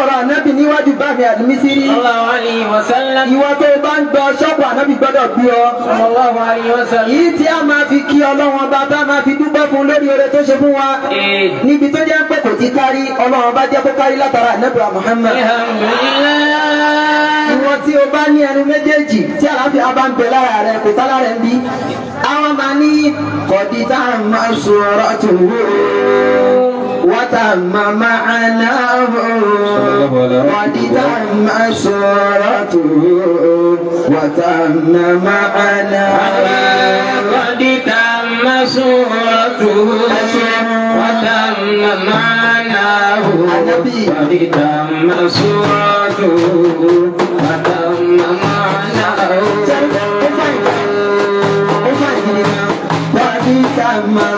sọ̀rọ̀ ànábì níwájú àdìmísírí. alayhi wa sallam. ìwọ tó bá ń gbọ́ ṣọ́ọ̀bù ànábì gbọ́dọ̀ bí ọ. yìí tí a máa fi kí ọlọ́wọ́n bá a máa fi dúpẹ́ fún lórí oore tó ṣe fún wa. níbi tó jẹ́ pé kò ti kárí ọlọ́wọ́n bá jẹ́ kó kárí látara ànábì Muhammad. ìwọ tí o bá ní ẹnu méjèèjì tí àlàáfíà bá ń bẹ lára rẹ kò sálá rẹ ń bí. àwọn máa ní kọ̀dí tá a máa sọ̀rọ̀ tó wó. وتم معناه قد تم صورته وتم معناه قد تم صورته وتم معناه قد تم صورته وتم معناه قد تم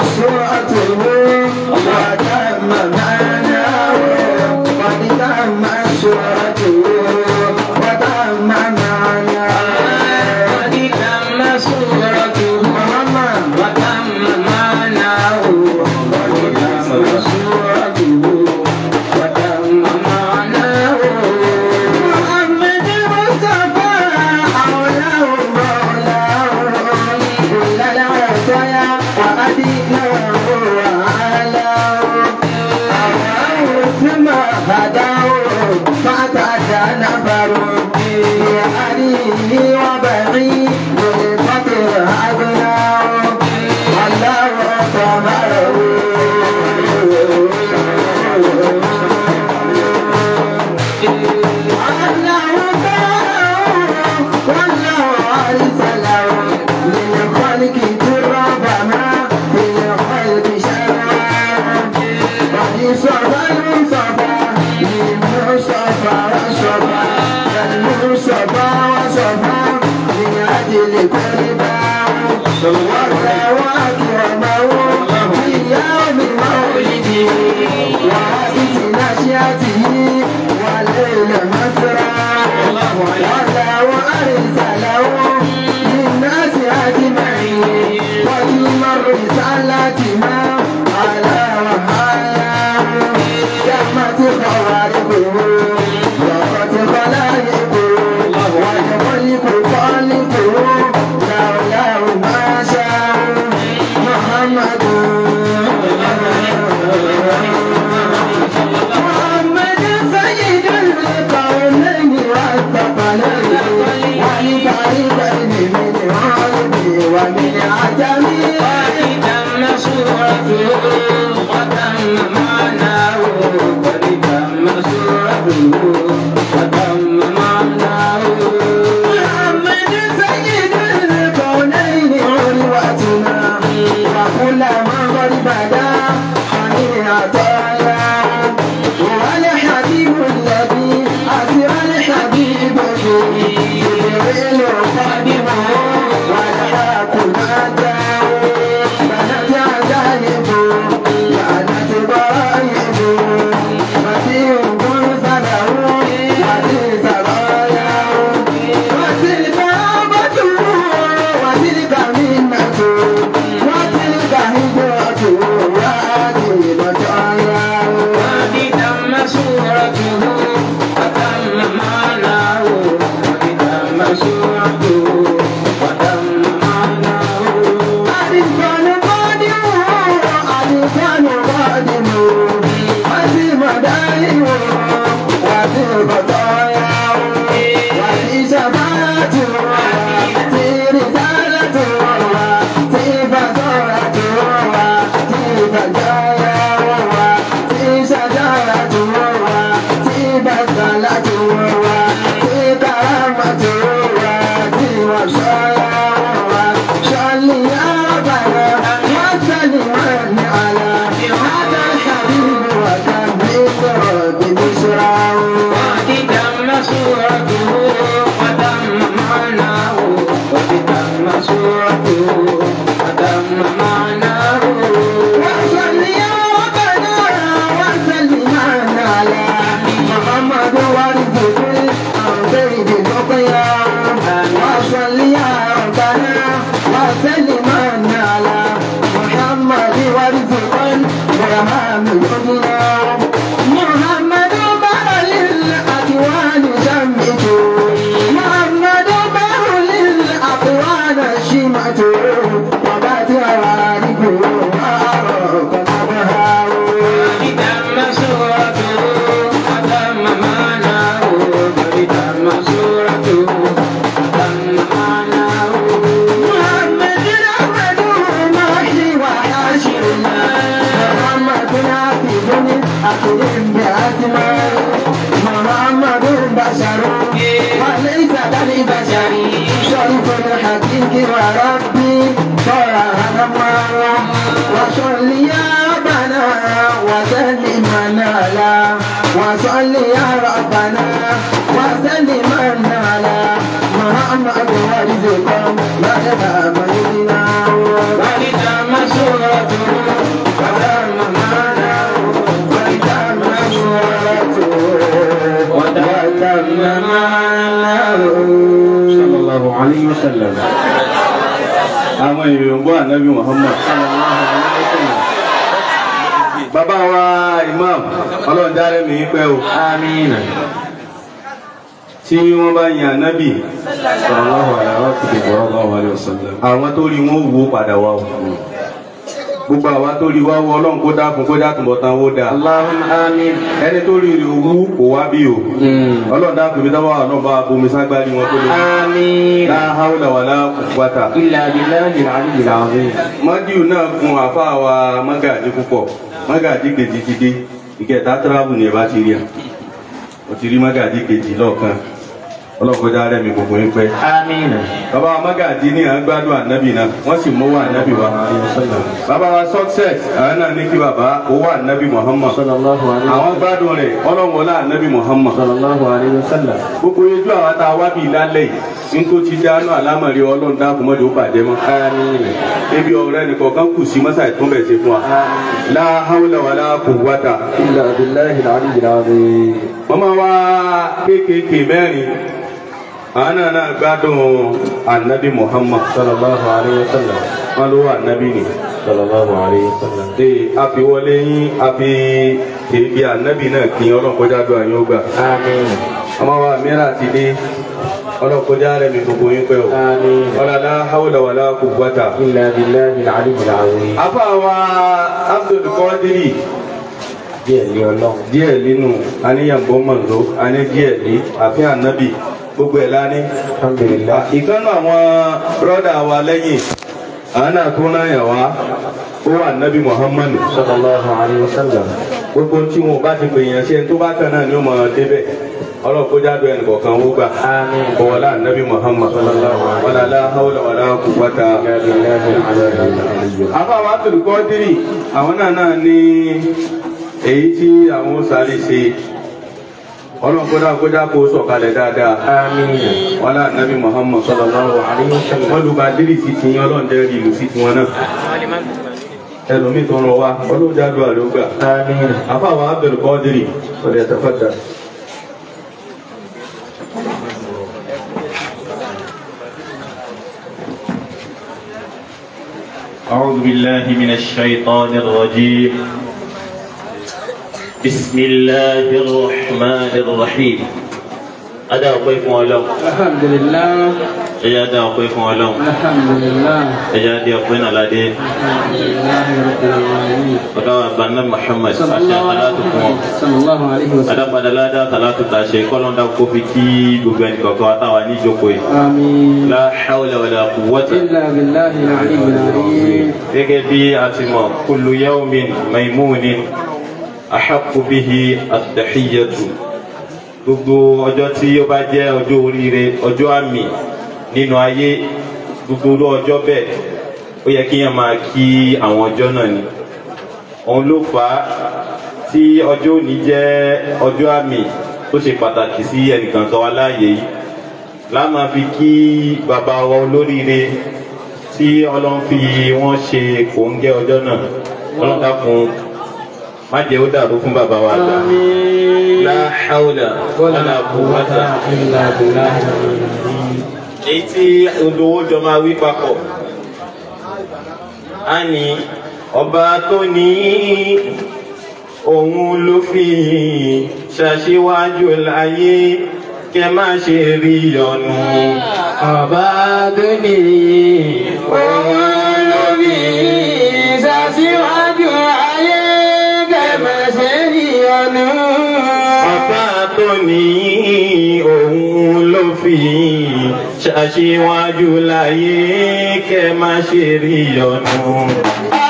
wasallam. Àwọn èèyàn gbọ́ ànábì muhammad sallallahu alayhi wa sallam bàbá wa imam ọlọ́run dáre mi pẹ́ o. Amina. Tí wọ́n bá yan ànábì sallallahu alayhi wa sallam àwọn tó rí wọn wò padà wá o gbogbo àwa tó rí wá wọ ọlọ́run kó dákun kó dákun bọ̀ tán wó dà. Allahumma àmín. ẹni tó rí rí owó kò wá bí o. Hmm. ọlọ́run dákun ibi táwọn àwọn náà bá bomi ságbárí wọn tó lè. àmín. la hawla wala quwwata. illa billahi al-aliyyil azim. mọ́díù náà gun àfa wa mọ́gàjì púpọ̀ mọ́gàjì kejì ti dé ìkẹta tíráàbù ni ẹ bá ti rí à ó ti rí mọ́gàjì kejì lọ́ọ̀kan ọlọ́run kó rẹ̀ mi gbogbo bàbá wa Magaji ní à ń gbádùn ànábì náà wọ́n sì mọ́wọ́ ànábì wa bàbá wa success àwọn náà ní kí o owó ànábì Muhammad. Àwọn gbádùn rẹ̀ ọlọ́wọ́lá ànábì Muhammad. Gbogbo ojú àwọn tá a wá bíi lálẹ́ yìí nítorí ti dáná àlámọ̀rí ọlọ́run dákun mọ́jọ́ bàjẹ́ mọ́. Ebi ọ̀rẹ́ nìkan kan kù sí mọ́sá ìtúnbẹ̀ ṣe fún wa. La hawla wala quwwata illa billahi al-ali al-azim mọ́mọ́ wa kéékèèké mẹ́rin ana na gbádùn anabi muhammad sallallahu Alaihi wa sallam wọn ló wà ni sallallahu Alaihi wa sallam. ee àfiwọlé yín àfi èébì anabi náà kì í ọlọ́kọjá do àyàn ó gbà. àmín. ọmọ wa mìíràn ti dé ọlọ́kọjá rẹ̀ mi gbogbo yín pẹ́ o. àmín. ọlọ́lá hawla wala quwwata. illa billahi al-aliyyil azim. afa wa abdul qadiri díẹ̀ lé ọlọ́run. díẹ̀ nínú aníyànbọ́n mọ̀ló aní díẹ̀ lé àfi anabi gbogbo ẹ̀ lání. alhamdulillah. Ìkànnì àwọn bọ́dà wa lẹ́yìn àwọn náà tó náà yàn wá. Ó wà nábì muhammadu sallallahu alayhi wa sallam. Gbogbo tí wọn bá ti pè yàn ṣe tó bá kàn náà ni ó mọ̀ débẹ̀. Ọlọ́kọjá do ẹnì kọ̀ọ̀kan wó gbà. Àmín. kọ̀wọ́lá nábì muhammadu wàlá la hawla wàlá quwwata. ya billahi al-aliyyil àfa wa tó kọ́ dírì àwọn náà náà ní èyí tí àwọn sáré ṣe ọlọ́kọjá kọjá kó sọ̀kalẹ̀ dáadáa. àmín wàlá nabi muhammad sallallahu alayhi wa sallam wọn lu badiri sí ti yín ọlọ́run jẹ́ ìlú sí tiwọn náà ẹlòmíì tó ń lọ wá ọlọ́run jáde àlógbà àmín afáwọn abdul qadir ọ̀dẹ̀ ẹ̀tẹ̀fẹ́dà. أعوذ بالله من الشيطان الرجيم بسم الله الرحمن الرحيم أدا أقوي فون ألو alhamdulillah أجا أدا أقوي فون ألو alhamdulillah أجا أدي أقوي نلادي alhamdulillah rabbil alamin أدا بنا محمد أشياء ثلاثة فون sallallahu alayhi wa أدا بنا لا دا ثلاثة تاشي كلون دا كوفي كي بغن كوكو أتاواني جوكوي àmín لا حول ولا قوة illa billahi al-aliyyil azim gẹ́gẹ́ bí a ti mọ̀ kullu yawmin maymunin ahaqqu bihi at-tahiyyatu. Gbogbo ọjọ́ tí ó bá jẹ́ ọjọ́ oríire ọjọ́ àmì nínú ayé gbogbo orú ọjọ́ bẹ́ẹ̀ ó yẹ kí yẹn máa kí àwọn ọjọ́ náà ni. Òun ló fà á tí ọjọ́ òní jẹ́ ọjọ́ àmì tó ṣe pàtàkì sí ẹnìkan kan wá láàyè yìí. Láàmà fi kí bàbá wa olóríire tí ọlọ́run fi wọ́n ṣe kòńgẹ́ ọjọ́ náà. Ọlọ́run dákun má jẹ́ ó dàrú fún bàbá wa àgbà. la hawla wala quwwata. illa azim èyí tí olówó jọ máa wí papọ̀ á ní ọba tó ní òun ló fi ṣàṣíwájú láyé kẹ má ṣe rí ọ̀nù. ọba dúní òun ló fi ayé kẹmẹsẹ níyọnu. Ọba tó ní òun ló fi ṣàṣíwájú láyé kẹ má ṣe rí ọ̀nù.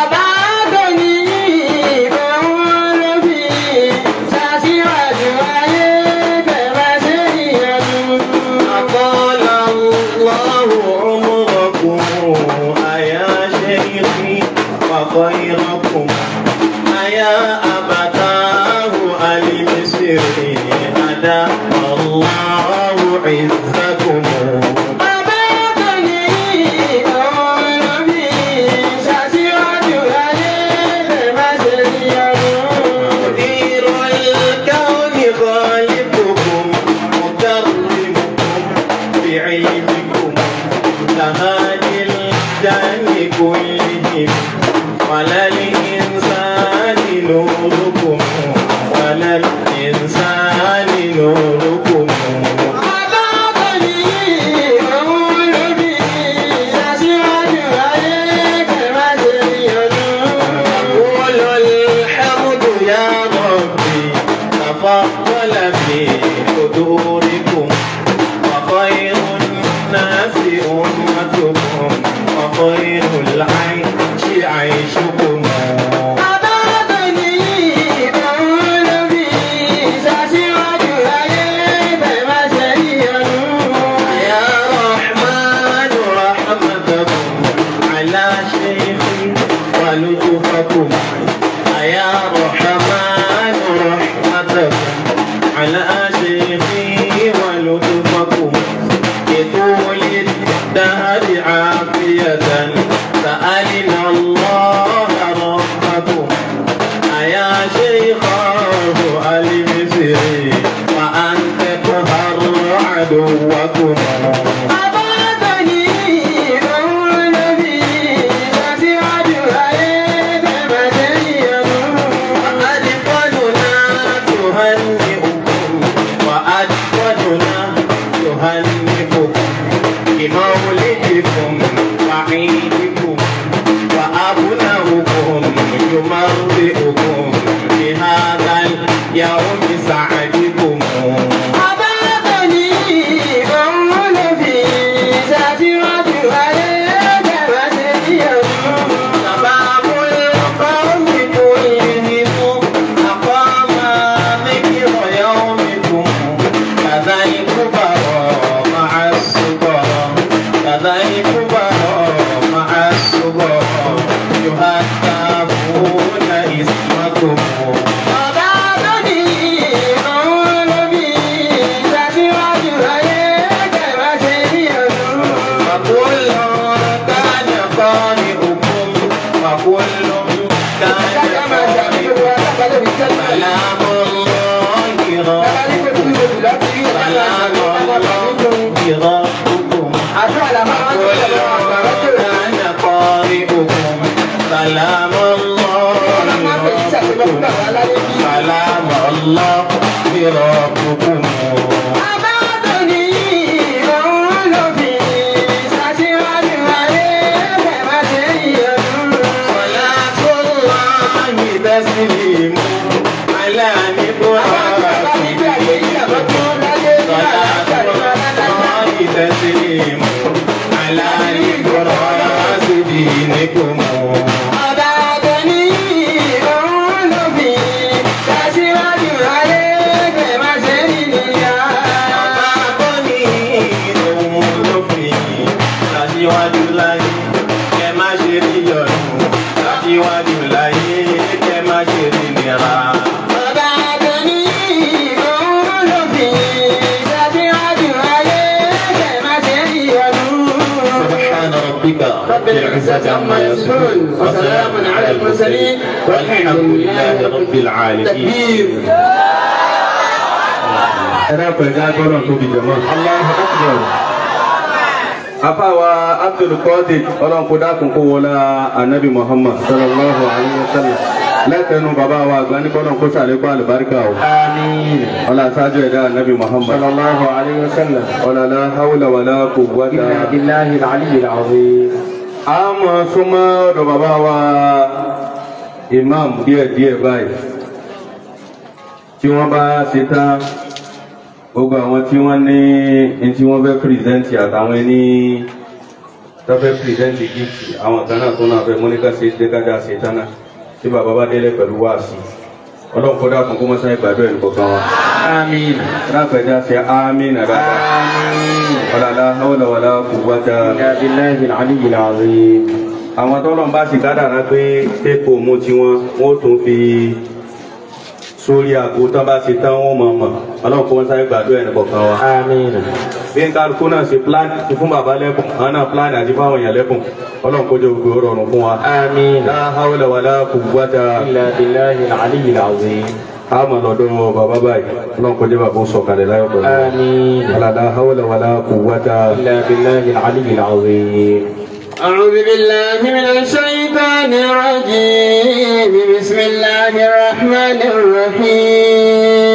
salamu العزة عما يصفون وسلام على المرسلين والحمد لله رب العالمين ẹ̀rọ pẹ̀lú agbọ́nà tó di jẹ̀mọ́. Allahu Akbar. Afáwa Abdul Qadir ọlọ́run kó dákun kó wọlá Anabi Muhammad sallallahu alayhi wa sallam. Lẹ́tẹ̀nu bàbá wa àgbà ní kọ́nà kó sàlékún àlùbáríkà o. Àmín. Ọlá sáájú ẹ̀dá Anabi Muhammad. Sallallahu alayhi wa sallam. Ọlá la hawla wa la quwwata. Inna billahi al-ali al-azim. A mọ̀ súnmọ́ ọ̀dọ̀ bàbá wa Imam díẹ̀díẹ̀ báyìí. Tí wọ́n bá ṣe tán gbogbo àwọn tí wọ́n ní tí wọ́n fẹ́ pírẹsẹ́ǹtì àtàwọn ẹni tó fẹ́ pírẹsẹ́ǹtì gíftì àwọn kan náà tó náà fẹ́ mọ́níkà ṣe é dékádà ṣe tánà tí bàbá bá délé pẹ̀lú wáàsí ọlọ́run kó dákun kó mọ́sáyé gbàdúrà ẹnì kọ̀ọ̀kan wa. Àmín. ráfẹ̀dá ṣe ámín àdáta Àmín. ọ̀làlá hawla wàlá quwwata. Inna billahi al-ali al-azim. àwọn tọ́lọ̀ ń bá sì kádàrá pé tẹ́kọ̀ mú tiwọn wọ́n tún fi sórí àgbo tán bá ṣe tán wọn mọ̀ mọ̀ ọlọ́run kó wọn sáré gbàdúrà ẹni kọ̀ọ̀kan wa. Àmín. bí n kálukú náà ṣe plan fún bàbá lẹ́bùn àwọn náà plan àti fáwọn èèyàn lẹ́bùn ọlọ́run kó jẹ́ gbogbo rọrùn fún wa. Àmín. la hawla wala quwwata Illa billahi al-aliyyil azim àmọ́ lọ́dọ̀ bàbá báyìí ọlọ́run kó jẹ́ bàbá ó sọ̀kalẹ̀ láyọ̀ pẹ̀lú. Àmín. wala la hawla wala quwwata. إلا بالله العلي العظيم أعوذ بالله من الشيطان الرجيم بسم الله الرحمن الرحيم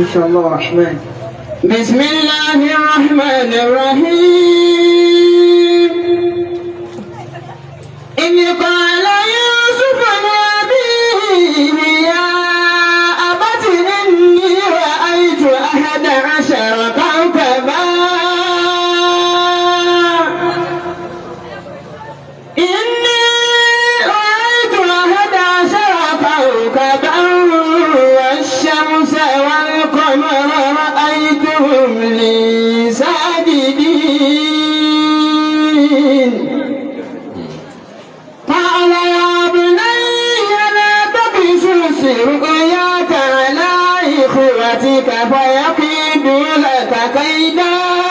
إن شاء الله الرحمن. بسم الله الرحمن الرحيم. إذ قال يوسف لأبيه يا أبت إني رأيت أحد عشر Medina.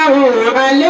نعمته عليك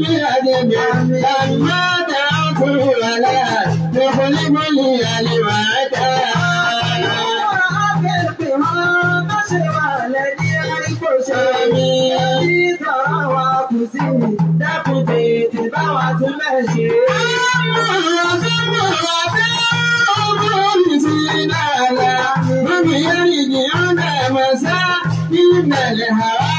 من أدب لما دعته ولا يخلف لي لمعتا Dákúté ti bá wa tún bẹ̀ ṣe. Àwọn ọ̀sẹ̀ mọ̀ wá bẹ́ẹ̀ ọmọ mi ti dáadáa. Bọ́mí yẹ́rì ni ó dàgbà sá nígbàlẹ̀ àwa.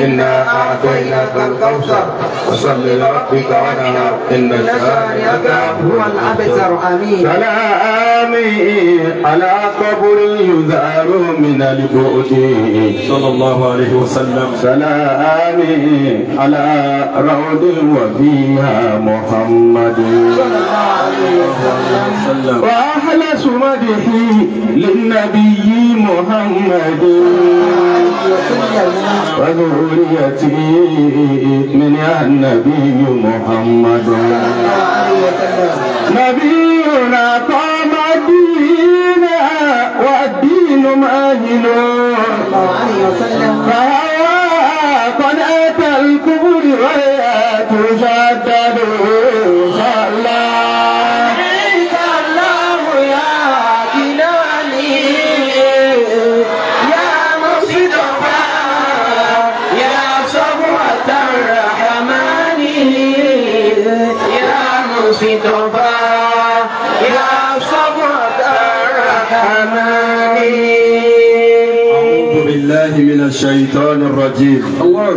إنا أعطيناك الكوثر وصل لربك وانحر إن شانئك هو الأبتر آمين. سلام على قبر يزار من البعد صلى الله عليه وسلم. سلام على روض وفيها محمد. وأحلى سمده للنبي محمد. وذريته من النبي محمد نبينا قام الدين والدين ماهل فهوى قناة الكبر ولا تشدد صلى من الشيطان الرجيم الله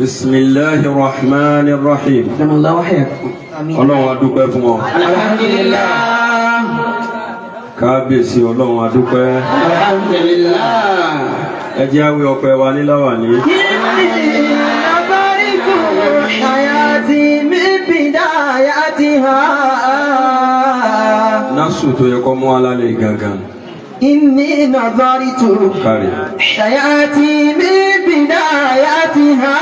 بسم الله الرحمن الرحيم دم الله وحياكم ọlọ́run adúpẹ́ fún ọ الحمد لله kábíyèsí ọlọ́run adúpẹ́ الحمد لله ẹ jẹ́ àwẹ̀ ọpẹ́ wa níláwà ní نظرت حياتي من بدايتها násù tó yẹ kọ́ mú alálẹ̀ gangan إني نظرت kárí حياتي من بدايتها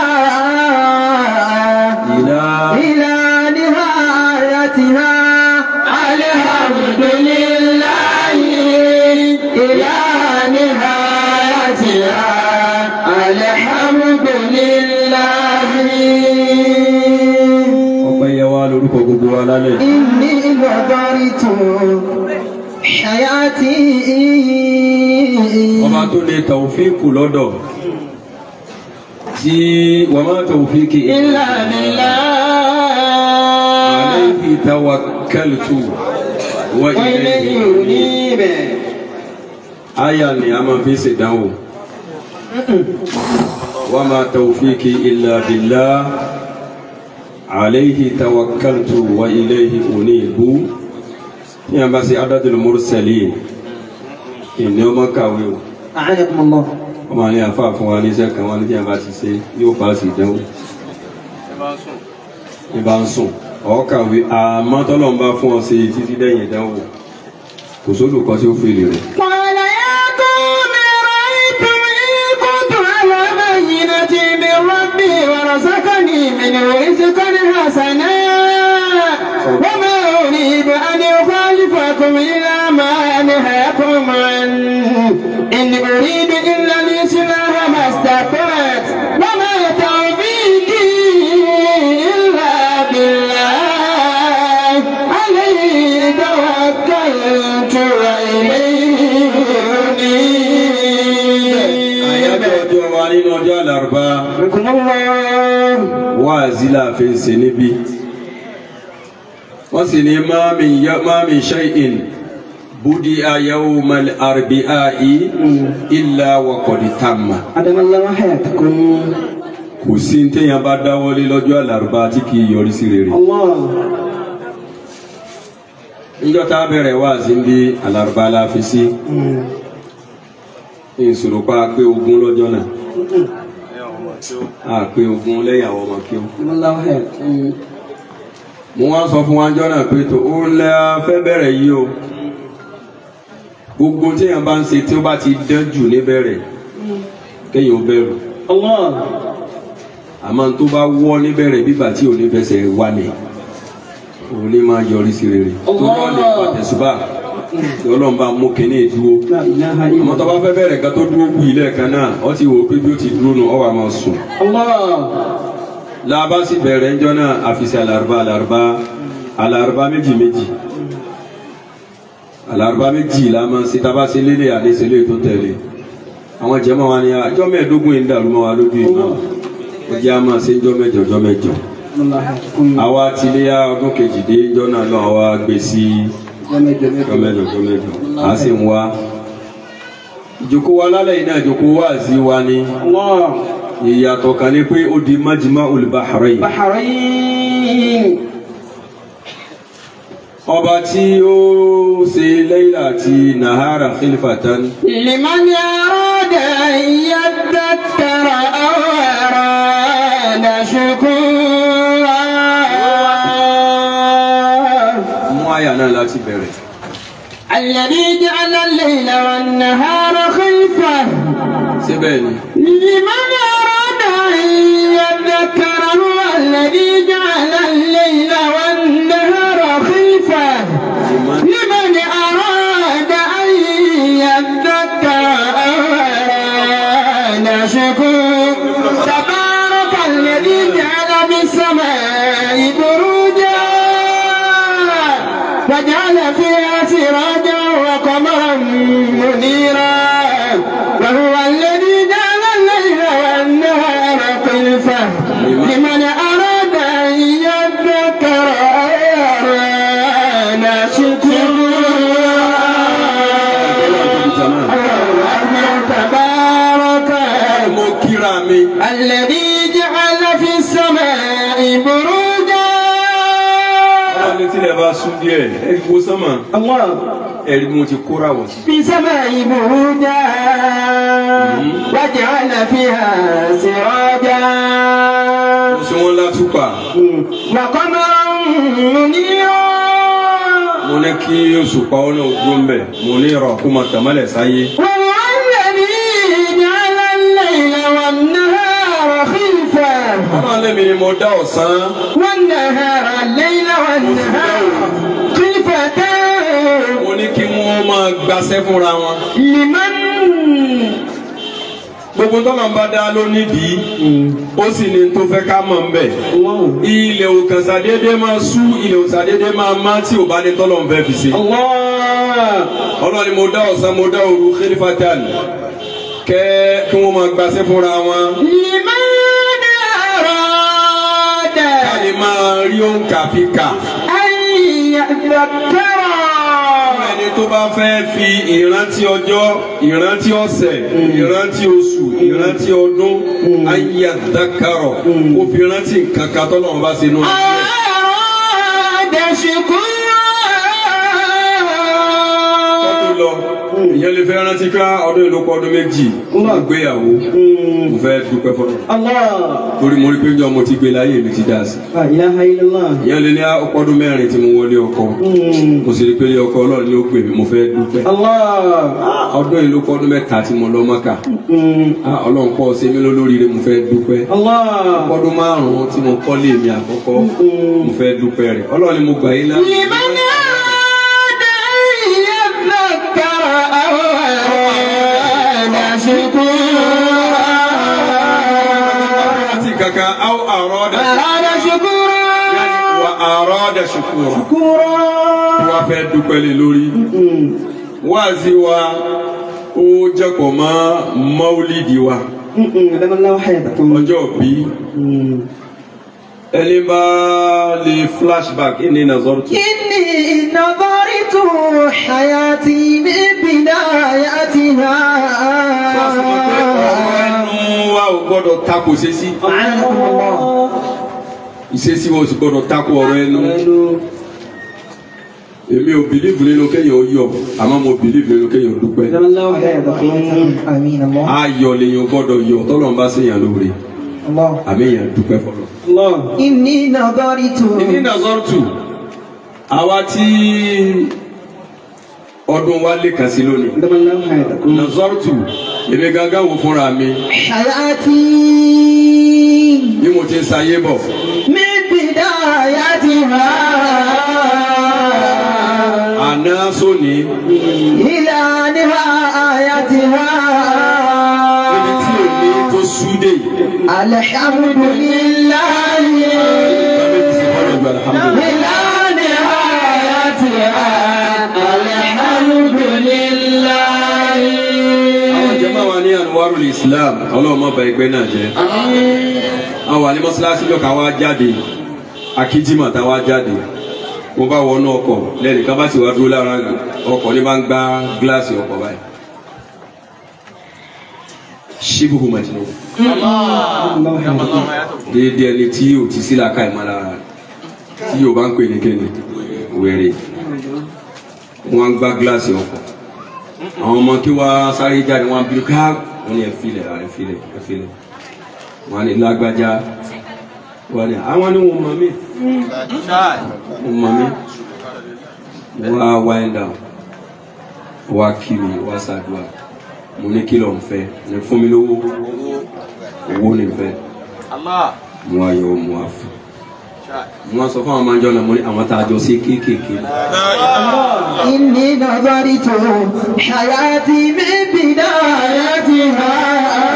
ìlà إلى نهايتها الحمد لله إلى نهايتها الحمد لله ọpẹ́ yẹ wá lórúkọ gbogbo wa lálẹ́ إني نظرت حياتي ọba tó lè tàwùfíìkù lọ́dọ̀ tí wọ́n máa tàwùfíìkì. illa billah. alayhi tawakkaltu wa ilayhi unib. aya ni a máa fi ṣèdánwò wa ma tawfiki illa billah alayhi tawakkaltu wa ilayhi unibu ní a bá ṣe adadul mursalin ìní ọmọ kàwé o. àárẹ̀ kò mọ̀. wọ́n máa ní àfa fún wa níṣẹ́ kan wọ́n ní kí ẹ bá ti ṣe yóò bá sì dánwò. ẹ bá ń sùn. ọ̀ kàwé àmọ́ tọ́lọ́ ń bá fún ọ ṣe títí lẹ́yìn ìdánwò kò sódò kan tí ó fi lè rẹ̀. kọ́lá wáàzí láàfin ṣe níbí wọ́n sì ní máàmì ṣẹ́yìn budi ayahu mal arbi ayi illa wa kọ̀dí tamma. adamalawa hayata kun. kò sí ní téèyàn bá dáwọ́lé lọ́jọ́ àlàrúbá tí kì í yọrí sí rere. njọ́ tá a bẹ̀rẹ̀ wáàzí ń bí àlàrúbá la fi sí. Hmm. ìṣòro pa pé ogún lọ́jọ́ náà. Hmm, hmm àpè ogun lẹ́yìn àwọn ọmọ kí o. mo wá sọ fún wájọ́ náà pé tó ó ń lẹ́ fẹ́ bẹ̀rẹ̀ yìí o. Gbogbo téèyàn bá ń ṣe tí ó bá ti dán jù níbẹ̀rẹ̀ kéèyàn ó bẹ̀rù. àmọ́ tó bá wọ́ níbẹ̀rẹ̀ bíbà tí ò ní fẹsẹ̀ wà ní òun ní máa yọrí sí rere. Tó lọ́ọ̀lì pàtẹ́sùbà. Ọlọ́run bá mú kínní ìdúró ọmọ tó bá fẹ́ bẹ̀rẹ̀ kan tó dúró kú ilẹ̀ kan náà ọ ti wò ó pé bí ó ti dúró nù ọ wà máa sùn. làbá sì bẹ̀rẹ̀ ńjọ́ náà àfìsí alárùbá alárùbá alárùbá méjì méjì. Alárùbá méjì la máa ṣe tábà ṣe lélẹ̀ àdéṣe lè tó tẹ̀lé. Àwọn jẹ́mọ̀ wa ni àjọ mẹ́ẹ̀ẹ́dógún yìí ń dàrú mọ́ wa lójú ìmọ̀ ìjà máa ṣe ń jọ́ mẹ́jọ jọ́ mẹ́jọ. Àwa ti ọdún kejì náà wá gbé sí i jọ mẹ́jọ jọ mẹ́jọ a sì ń wá ìjókòó wa lálẹ́ yìí náà ìjókòó wa sí wa ni ìyàtọ̀ kan ní pé ó di májìmá olùbáhàrẹ́yìn. ọba tí ó ṣe lẹ́yìnlá àti nahara khilfatan. liman arada yadda tara awara da shukuru. àyà náà láti bẹ̀rẹ̀. Alladhi ja'ala al-layla wan-nahara khilfah. Ṣé bẹ́ẹ̀ ni? Liman arada an yadhakkara huwa alladhi ja'ala al-layla wan-nahara khilfah. Liman arada an yadhakkara aw arada shukura. bá sún díẹ̀ ẹ̀rí wo sánmà. ẹ̀rí mo ti kóra wọ̀ sí. fi sánmà ìbòrúdá hmm. wájà àlàfi hàn ọjà. mo sọ wọn látúpà. nàkọ́ hmm. ní ọ́ mo ní kí oṣù pa ọ́ náà gbó ń bẹ̀ mo ní ìrọ̀ kó máa tẹ̀mọ́lẹ̀ sáyé. wọ́n èmi ni mo dá ọ̀sán. wọ́n nà ha lẹ́yìn láwọn nà ha kílípà dá. mo ní kí wọ́n máa gbaṣẹ́ fúnra wọn. lèmọ́nù gbogbo tọ́lọ̀ ń bá dá lónìdí ó sì ní tó fẹ́ ká mọ̀ nbẹ̀ ilẹ̀ òkànsá déédéé máa sú ilẹ̀ òkànsá déédéé máa má tí ò bá ní tọ́lọ̀ ń fẹ́ fi ṣe. ọlọ́run ni mo dá ọ̀sán mo dá òru kẹ́lifátàlì kẹ́ kí wọ́n máa gbaṣẹ́ fúnra wọn. máa rí òǹkà fi kà. ẹ̀yìn ẹni tó bá fẹ́ fi ìrántí ọjọ́ ìrántí ọ̀sẹ̀ hmm. ìrántí oṣù hmm. ìrántí ọdún hmm. ayé àdàkàrọ̀ kó fi rántí nǹkan kan tọ́lọ́run bá ṣe nù. ọ̀rọ̀ àdàṣekú. èèyàn lè fẹ́ rántí ká ọdún ìlú pọ̀ ọdún méjì. Fún àgbéyàwó mo fẹ́ dúpẹ́ fọlọ́ torí mo rí pé ní ọmọ ti gbé láyé mi ti dá sí. èèyàn lè ní ọpọ́dún mẹ́rin tí mo wọlé ọkọ. Mo sì rí pé ọkọ ọlọ́run ni ó pè mí mo fẹ́ dúpẹ́. Ọdún ìlú pọ̀ ọdún mẹ́ta tí mo lọ mọ́kà ah, ọlọ́run kọ́ ṣe mí lólóríire mo fẹ́ dúpẹ́. Ọdún márùn-ún tí mo kọ́lé mi àkọ́kọ́ mo fẹ́ dúpẹ́ rẹ̀. Ọlọ́run ni. شكورا àti kankan aw àrọ́dà أراد شكورا wa àrọ́dà ṣùkúrọ̀ شكورا wá fẹ́ dúpẹ́ lé lórí. wáàzí wa ó jẹ́pọ̀ mọ́ mọ́wúlídì wa أدام الله حياتكم ọjọ́ bí ẹni bá lè flashback inni nazartu. inni nazartu hayati bi bidayatiha. sọ́sọ́ pé ọ̀rọ̀ ẹnu wa ò gbọ́dọ̀ takò ṣesí. ìṣesí wa ò sì gbọ́dọ̀ takò ọ̀rọ̀ ẹnu. èmi ò bìlíìfù nínú kéèyàn yọ̀ àmọ́ mo bìlíìfù nínú kéèyàn dúpẹ́. ayọ̀ lèyàn gbọ́dọ̀ yọ̀ tọ́lọ́run bá ṣèyàn lóore àmì yẹn dúpẹ́ fọlọ́. ìní nàgọ́rì tù. ìní nàgọ́rì tù àwa tí ọdún wa lè kàn sí lónìí. nàgọ́rì tù èmi gángan wò fúnra mi. ṣàyàtì. bí mo ti ń sayé bọ̀. mi gbìdá àyà ti rà àná sóni. ìlànà àyà ti rà alihamudulilayi. Bilani ayati alihamudulilayi. Àwọn jẹ́mọ́ wa ní Anwarul Islam, ọlọ́run mọ̀ bá ẹgbẹ́ náà jẹ́. Àwọn àlẹ́ mọ́ṣáláṣí lọ́ka wá jáde, akíjímọ̀ tá wá jáde mo bá wọnú ọkọ̀ lẹ́nu ká bá sì wá dúró lára ọkọ̀ ní bá ń gbá gíláàsì ọkọ̀ báyìí. ṣíbùkù màtí déédéé ẹni tí yóò ti sí làákà ìmọ̀ lára tí yóò bá ń pè ní kéde wèrè. Wọ́n ń gbá gíláàsì ọkọ̀. Àwọn ọmọ kí wá sáré jáde wọn bí ká wọn ni ẹ filẹ ẹ filẹ ẹ filẹ. Wọn ni lágbájá. Wọn ni àwọn ni wọn mọ mí. Wọn mọ mí. Wọn á ẹ dàn wọn á kí mi á ṣàdúrà. Mo ní kí ló fẹ́? Ní fún mi lówó owó nífẹ̀ mo wá yọ mo wá fún fún àwọn máa ń jọ náà àwọn tá a jọ sí kéékèèké. ìní nàbárí tó ṣàyàtì bíbí náà láti rà á.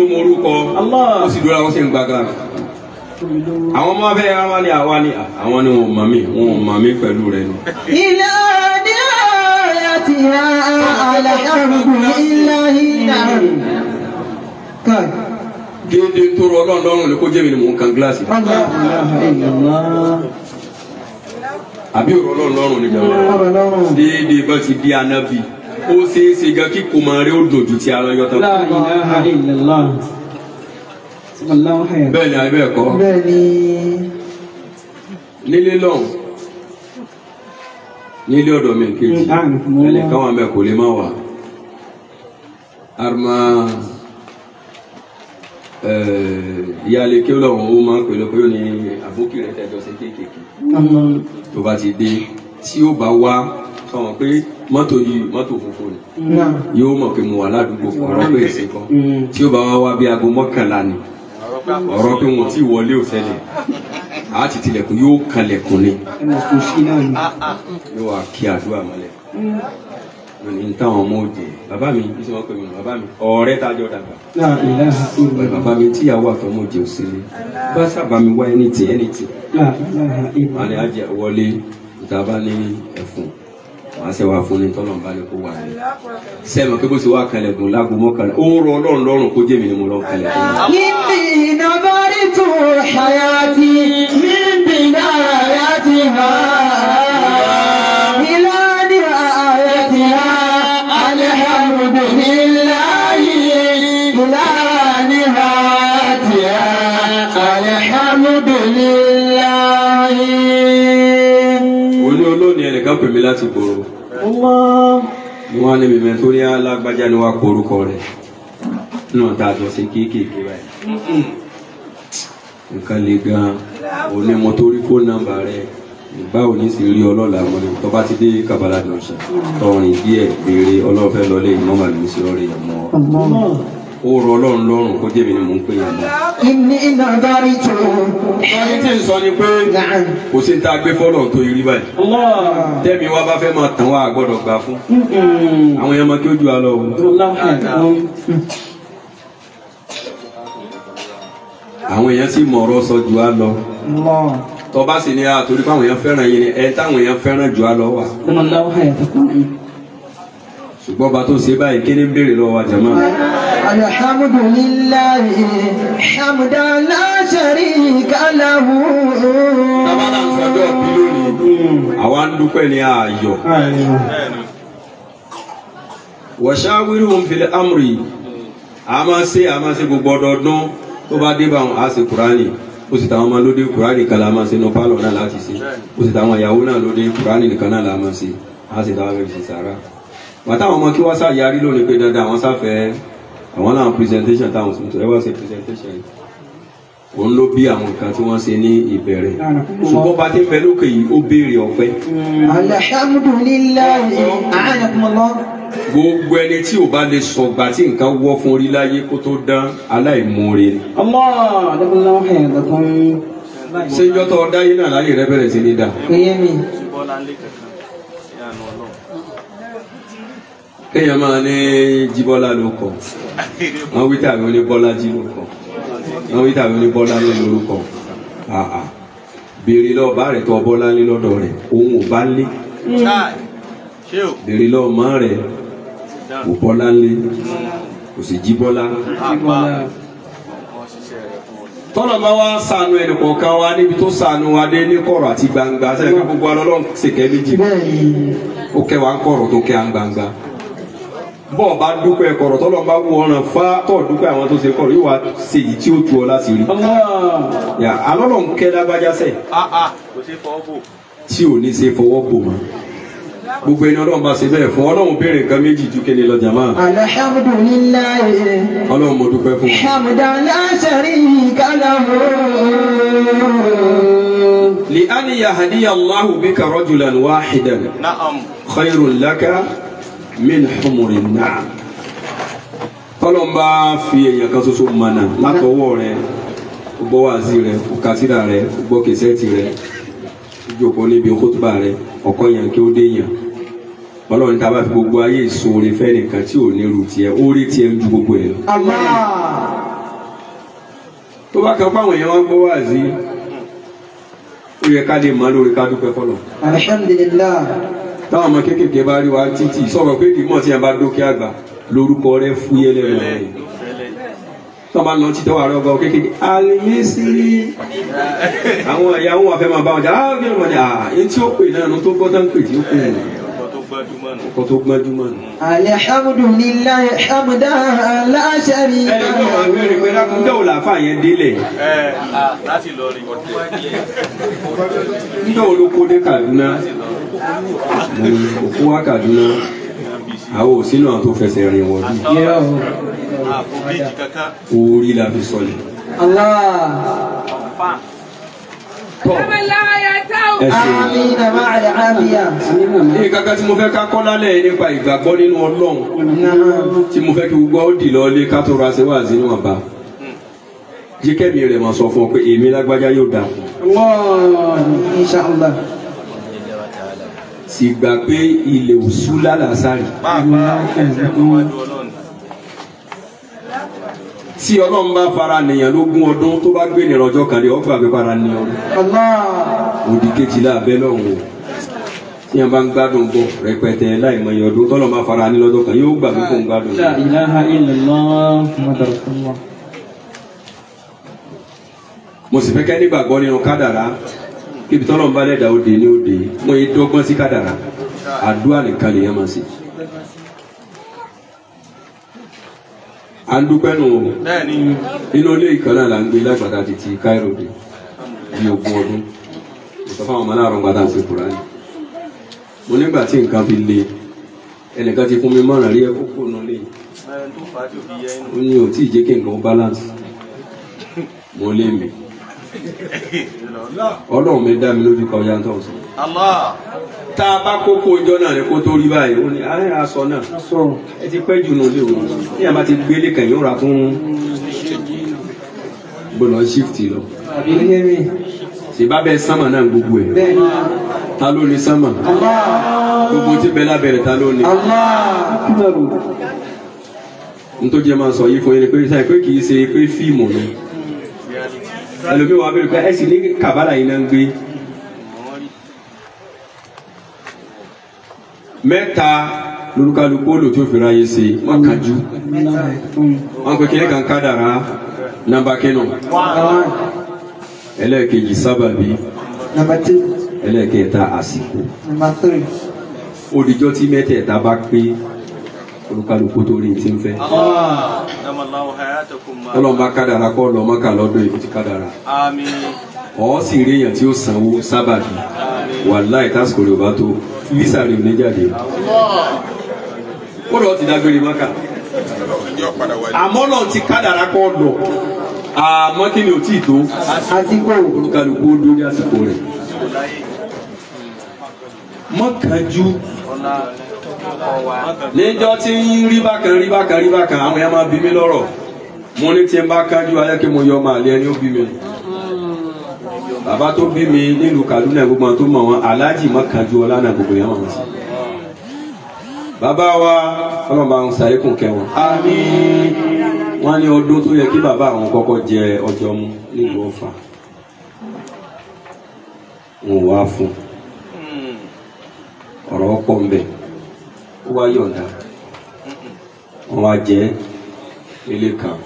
ó mọ orúkọ ó sì dúró àwọn ṣe ń gbàgbà àwọn ọmọ abẹ́rẹ́ wa ni àwa ni àwọn ni wọn ò mọ̀ wọn ò mọ̀ pẹ̀lú rẹ ni. ilé ọ̀rọ̀. نهايتها الحمد لله نعم كان déédéé tó rọ ọlọ́run lọ́rùn ni kó jẹ́ mi ni mò ń kan gíláàsì. الله إله إلا الله àbí òrò ọlọ́run lọ́rùn ni jàmbá. déédéé bá ti di anabi ó ṣeé ṣe gan kí kò máa rí ó dojú ti ara yọ tán. لا إله إلا الله بسم الله خير bẹ́ẹ̀ ni àbẹ́ ẹ̀kọ́ بني nílé lọ́hùn nílé ọ̀dọ̀ mi kejì. Ẹnìkan wà mẹ́ kò lè má wà. Arima ìyáálé kí ọlọ́run ó máa ń pè lọ́pọ̀ yóò ní àbókì rẹ̀ tẹ̀jọ́ sí kéékèèké. Tó bá ti dé tí ó bá wá sọmọ pé mọ́tò yìí mọ́tò funfun ni. Yóò mọ̀ pé mo wà ládùúgbò ọ̀rọ̀ pé èsì kan. tí ó bá wá wá bí aago mọ́kànlá ni ọ̀rọ̀ pé wọn ò wọlé òsẹ́lẹ̀ a ti tilẹ̀kùn yóò kalẹ̀kùn ni. Ah, ah. yóò wá kí àdúrà mọ́lẹ̀. Ní táwọn ọmọ òde bàbá mi bí wọ́n pè mí bàbá mi. Ọ̀rẹ́ tá a jọ dàgbà. bàbá mi tíyàwó àtọmọ òde ò sílé bá sábà mi wá ẹni tì ẹni tì. àlẹ́ àjẹ wọlé. Ìta bá ní ẹ̀fọn wàá ṣe wà fún ni tọ́lọ̀ bá lè kó wà ní. sẹ́mi pé bó ṣe wà kalẹ̀kùn lágbo mọ́kànlá ó ń rọ ọlọ́run lọ́rùn kó jẹ́ ni mo lọ kalẹ̀kùn. níbi ìnáwó tó hayati níbi náà hayati hàn. kan pè mí láti gbòòrò ni wọn lè bẹ̀rẹ̀ tó ní alágbájá ni wọn kọ orúkọ rẹ̀. Náà tá a jọ ṣe kéékèèké báyìí. Nǹkan le gan-an. Òní mo tó rí fóònù nọ́mbà rẹ̀ báwo ní sì rí ọlọ́la wọn ni? Tọ́ba ti dé kabala jọ̀ọ́sà tọrin díẹ̀ béèrè ọlọ́fẹ́ lọlé ìmọ̀màlú sí ọ̀rẹ́ ìmọ̀ ọ́ ó rọ ọlọ́run lọ́rùn kó jẹ́mi ni mò ń pè yàn mọ́. ìní iná dárí tó. ẹni tí ń sọ ni pé kò sí ta gbé fọ́lọ̀ tó yiri báyìí. tẹ́mi wá bá fẹ́ máa tàn wá gbọ́dọ̀ gbà fún. àwọn èèyàn máa kí ó ju àlọ́ o. àwọn èèyàn sì mọ̀ ọ̀rọ̀ sọ ju àlọ́ tọba sì ni a torí pé àwọn èèyàn fẹ́ràn yìí ni ẹ táwọn èèyàn fẹ́ràn ju àlọ́ wà ṣùgbọ́n bá tó ṣe báyìí kí ni béèrè lọ́wọ́ àjẹmọ́. alhamdulilayi hamdala sari kalahu. tábàlà ń sọjọ́ bí lónìí àwa ń dúpẹ́ ní ààyò. wàṣáwìrì òun fìlẹ̀ amúrì a máa ṣe a máa ṣe gbogbo ọdọọdún tó bá dé báwọn a ṣe kúránì o sì táwọn ọmọ lóde kúránì kan la máa ṣe nù pálọ̀ náà láti ṣe ó sì táwọn ìyàwó náà lóde kúránì nìkan náà la máa ṣe a sì táwọn ẹ̀ṣin sàrà bàtà àwọn ọmọ kí wọ́n ṣàyarí lónìí pé dandan àwọn sáfẹ́ àwọn làwọn presentation táwọn sùn tó ẹ wá ṣe presentation yìí òun ló bí àwọn nǹkan tí wọ́n ṣe ní ìbẹ̀rẹ̀ ṣùgbọ́n bá ti ń bẹ lókè yìí ó béèrè ọ̀fẹ́. alhamdulilayi anakumọlọ. gbogbo ẹni tí ò bá lè sọgbà tí nǹkan wọ́ fún orí láyé kó tó dán aláìmoore. ṣé yọtọ̀ ọ̀dá yìí náà láyé rẹ bẹ̀rẹ̀ sí ní dà kéèyàn máa ní jíbọ́lá ló kọ. Wọ́n wí tàbí wọ́n ní bọ́lá jí ló kọ. Wọ́n wí tàbí wọ́n ní bọ́lá lé ló kọ. Àà béèrè lọ bá rẹ̀ tọ́ bọ́lá lé lọ́dọ̀ rẹ̀ òun ò bá lé. Béèrè lọ má rẹ̀ kò bọ́lá lé kò sì jíbọ́lá. Tọ́lọ̀ máa wá sànù ẹnì kọ̀ọ̀kan wa níbi tó sànù wa ní kọ̀rọ̀ àti gbangba sẹ́yìn ká gbogbo alọ́lọ́ ṣèkẹ́ méjì? Ó kẹ́ wa ń kọ̀rọ̀ tó kẹ́ à ń gbangba bọ́ọ̀ bá dúpẹ́ kọ̀rọ̀ tọ́lọ́ bá wú ọ̀ràn fá tọ̀ dúpẹ́ àwọn tó ṣe kọ̀rọ̀ yóò wá ṣe èyí tí ó tu ọ láti rí. alọ́lọ́ ń kẹ́ lágbájá tí ò ní ṣe fọwọ́ bò mọ́ gbogbo ẹni ọlọ́run bá ṣe bẹ́ẹ̀ fún ọlọ́run béèrè nǹkan méjì ju kéde lọ jàmá. ọlọ́run mo dúpẹ́ fún. hamdalah sharika lahu. allahu bika rajulan wahidan. na'am. khayrun min humuri náà kọlọmba fi èèyàn kan ṣoṣo mọ̀nà látọwọ́ rẹ̀ o gbọ́ wáàzí rẹ̀ o kásídà rẹ̀ o gbọ́ níbi kótóbà rẹ̀ ọ̀kọ́ yẹn kí ó dé yàn ọlọ́run tá bá fi gbogbo ayé ìṣòro fẹ́ nìkan tí ò ní ru tiẹ̀ ó rí tiẹ̀ ju gbogbo ẹ̀ lọ. tó bá kan fáwọn èèyàn wọn gbọ́ wáàzí ó yẹ ká lè mọ lórí ká dúpẹ́ fọlọ́. alhamdulillah táwọn ọmọ kéékèèké bá rí wa títì sọ̀rọ̀ pé ìmọ̀ tí a bá dókè àgbà lórúkọ rẹ fúyẹ́ lẹ́nu rẹ̀. Tó bá lọ títọ́ àrẹ ọgbà kéékèèké alimísírì àwọn wọn fẹ́ máa bá wọn jà á kí ló mọ̀ ní à ẹni tí ó pè náà ló tó gbọ́ tán pè tí ó pè nù ọkọ̀ tó gbọ́njúmọ̀ nù. La ẹni tó wà wẹ́rẹ́ pé lákúndé ò làáfà yẹn délẹ̀? Láti lọ rí nígbà wo ló kó dé Kaduna? Kó wá Kaduna. Àwọn òsínú àwọn tó fẹsẹ̀ rìn wọ̀lú orí la fi sọlẹ̀. Allah. Tọ́ ẹ ṣe Amin ma'al afiya. ní kankan tí mo fẹ́ ká kọ́ lálẹ́ yìí nípa ìgbàgbọ́ nínú Ọlọ́run? Tí mo fẹ́ kí gbogbo ó dì lọ lé ká tó ra ṣe wá sínú àbá jíkẹ́mi rẹ̀ máa sọ fún ọ pé èmi lágbájá yóò dáa fún ọ. Sì gbà pé ilẹ̀ òṣù lálàsárì tí ọlọ́run bá fara nìyàn lógún ọdún tó bá gbé ní ọjọ́ kan lè ọgbà pé para ní òdì kejì láàbẹ̀ lọ́hùn o tí wọn bá ń gbádùn bọ rẹpẹtẹ láìmọye ọdún tọ́lọ́ máa fara ní lọ́jọ́ kan yóò gbà pé ń gbádùn. Mo sì fẹ́ kẹ́ nígbàgbọ́ nínú kádàrá. Kíbi tọ́lọ́ ń bá lẹ́dàá òde ní òde mo yẹ dọ́gbọ́n sí kádàrá. Àdúrà nìkan lèèyàn máa ṣe. À ń dúpẹ́ nù. O inú ilé ìkan náà là ń gbé lágbàdá ti ti Cairo dé bí ogún ọdún. Mo sọ fáwọn ọmọ aláàrọ̀ gbàdá ṣe Kùránì. Mo nígbà tí nǹkan fi le. Ẹnìkan ti fún mi mọ̀ràn rí ẹkọ́ kò nù lé. Ó ní ò tí ì jẹ́ kí nǹkan balance. Mo lé mi. Ọlọ́run mi dá mi lójú kan tó ń sọ. Tá a bá kókó ọjọ́ náà ni kó tó rí báyìí ó ní àárẹ̀ aṣọ náà. Ẹ ti pẹ́ jù nù lé o ní àbá ti gbélé kẹ̀yìn ó ra tún gbọ́dọ̀ shift lọ. ṣèbá bẹ sánmà náà gbogbo ẹ̀? Ta ló ní sánmà? Allah. gbogbo tí bẹ lábẹ́rẹ̀ ta ló ní. Allah. nítorí ẹ máa sọ yìí fún yín pé sáyẹn pé kì í ṣe pé fíìmù ni? Ẹlòmíì wà bẹ̀rẹ̀ pé ẹ sì ní kàbálà yìí náà ń gbé mẹ́ta lórúkálukú ó lò tí ó fi ráyè ṣe wọn kàjú wọn pe kíní kan kádàrá. Nàmbà kínú ẹlẹ́ẹ̀kejì sábàbí. Ẹlẹ́ẹ̀kẹta àsìkò. Òdìjọ́ tí mẹ́tẹ̀ẹ̀ta bá pé olúkálukú tó rí ti ń fẹ́. Ọlọ́run bá kádàrá kọ́ lọ mọ́kà lọ́dún ibi tí kádàrá. Ọ̀ sì rí èèyàn tí ó sanwó sábàbí wàláì tásìkò rẹ̀ ò bá tó físà rẹ̀ ò ní jáde. Ó lọ ti dágbére mọ́kà àmọ́ náà ti kádàrá kọ́ lọ. Àmọ́ kí ni ò tíì tó? Àsìkò. olúkálukú ó dórí àsìkò rẹ̀. Mọ́kànjú níjọ́ tí ń rí bákan rí bákan rí bákan àwọn èèyàn máa bí mi lọ́rọ̀. Mo ní tí n bá kánjú ayé kí mo yọ ọmọ àlẹ́ ẹni ó bí mi bàbá tó bí mi nílùú Kaduna gbogbo àwọn tó mọ̀ wọn aláàjì mọ́kànjú ọlá náà gbogbo yẹn wọn sí. bàbá wa ọlọ́run bá ń sàlékùn kẹwọn. àmín. wọ́n ní ọdún tó yẹ kí bàbá àwọn kọ́kọ́ jẹ ọjọ́ mú nílùú Ọ̀fà. Wọn wá fún. Ọ̀rọ̀ pọ̀ ń bẹ̀. Ó wá yọ̀ǹda. Wọ́n wá jẹ́ ilé kan.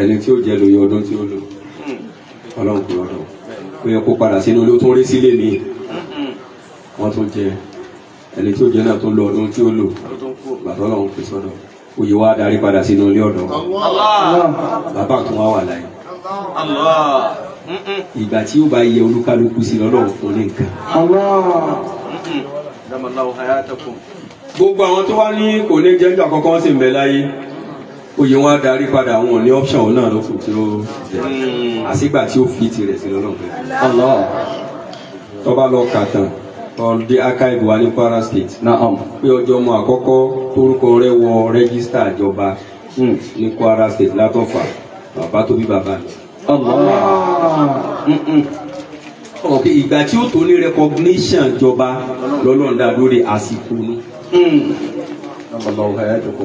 Ẹni tí ó jẹ́ lóye ọdún tí ó lò ọlọ́run kò lọ́dọ̀ ó yẹ kó padà sínú ilé ó tún rí sílé ní wọ́n tún jẹ. Ẹni tí ó jẹ́ náà tún lọ ọdún tí ó lò. Bàtọ́ ọlọ́run pè sọ́dọ̀. Òye wá darí padà sínú ilé ọ̀dọ̀. Bàbá tún wá wà láyé. Ìgbà tí ó bá yẹ olúkálukú sí lọ́lọ́run fún ní nǹkan. Gbogbo àwọn tó wá ní kò ní jẹ́ńdà kọ́kọ́ sì ń bẹ láyé oyè wọn á darí padà àwọn ò ní option òun náà ló kù tí ó jẹ. Hmm. Àsìgbà tí ó fi tirẹ̀ sí lọ́lọ́pẹ́ tọ́ba lọ kàtàn ọ̀dẹ archive wa ní Kwara State. Pé ọjọ́ ọmọ àkọ́kọ́ torúkọ rẹ̀ wọ rẹ́gísítà ìjọba hmm, ní Kwara State látọ̀fà. Bàbá tó bí bàbá mi hmm, ok ìgbà tí ó tó ní recognition jọba lọ́lọ́run dá lórí àsìkò nu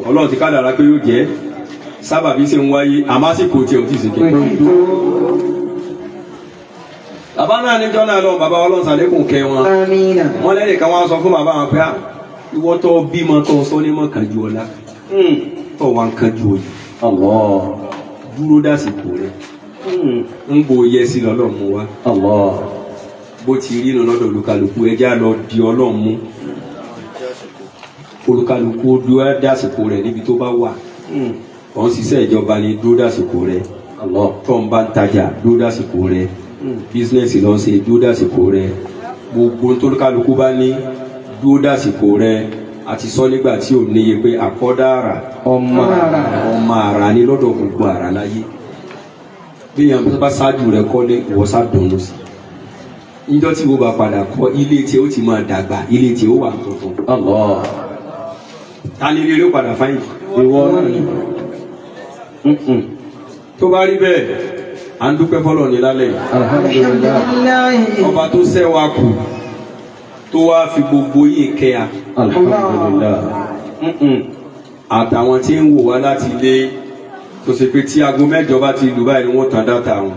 ọlọ́run ti kádàrá pé yóò jẹ́ sábàbí ṣe ń wáyé àmásìkò tí o ti ṣe kékeré. bàbá náà níjọ́ náà lọ bàbá ọlọ́run sàlékùn kẹ́ wọn. Amina. wọn lẹ́yìn kan wá sọ fún bàbá wọn pé "Ah, ìwọ tó bímọ tó sọ ní mọ̀ kanjú ọ̀la tó wà ń kanjú òye Allah. dúró dásìkò rẹ. Ń bo yẹ sí lọ́lọ́run mú wa Allah. bó ti rí inú lọ́dọ̀ olúkálukú ẹjẹ́ lọ di ọlọ́run mú. Olúkálukú ó dúró dásìkò rẹ níbi tó bá wà ọ̀n ṣiṣẹ́ ìjọba ni dúró dásìkò rẹ. Tó ń bá ń tajà dúró dásìkò rẹ. Bísínẹ́sì lọ ṣe dúró dásìkò rẹ. Gbogbo tó olúkálukú bá ní dúró dásìkò rẹ. Àti sọ nígbà tí ò níye pé àkọ́dá àrà. Ọmọ ara. ọmọ àrà ni lọ́dọ̀ gbogbo àrà láyé. Bí yàn bá ṣáájú rẹ kọ́lé ìwọ́sà dùnú sí. Níjọ́ tí wọ́n bá padà kọ́ ilé tí ó ti máa dàgbà ilé tí ó wà tuntun. Ta ni ilé ló padà fáyìn Ìwọ náà ni. Tó bá rí bẹ́ẹ̀ à ń dúpẹ́ fọlọ́ ní lálẹ́ ọba tó ṣẹ́ wa kù tó wá fi gbogbo yìí kẹ́ a Alhamdulillah. Mm-mm. àtàwọn tí ń wò wá láti ilé tó ṣe pé tí aago mẹ́jọ bá ti lù báyìí ni wọ́n tan dáta wọn.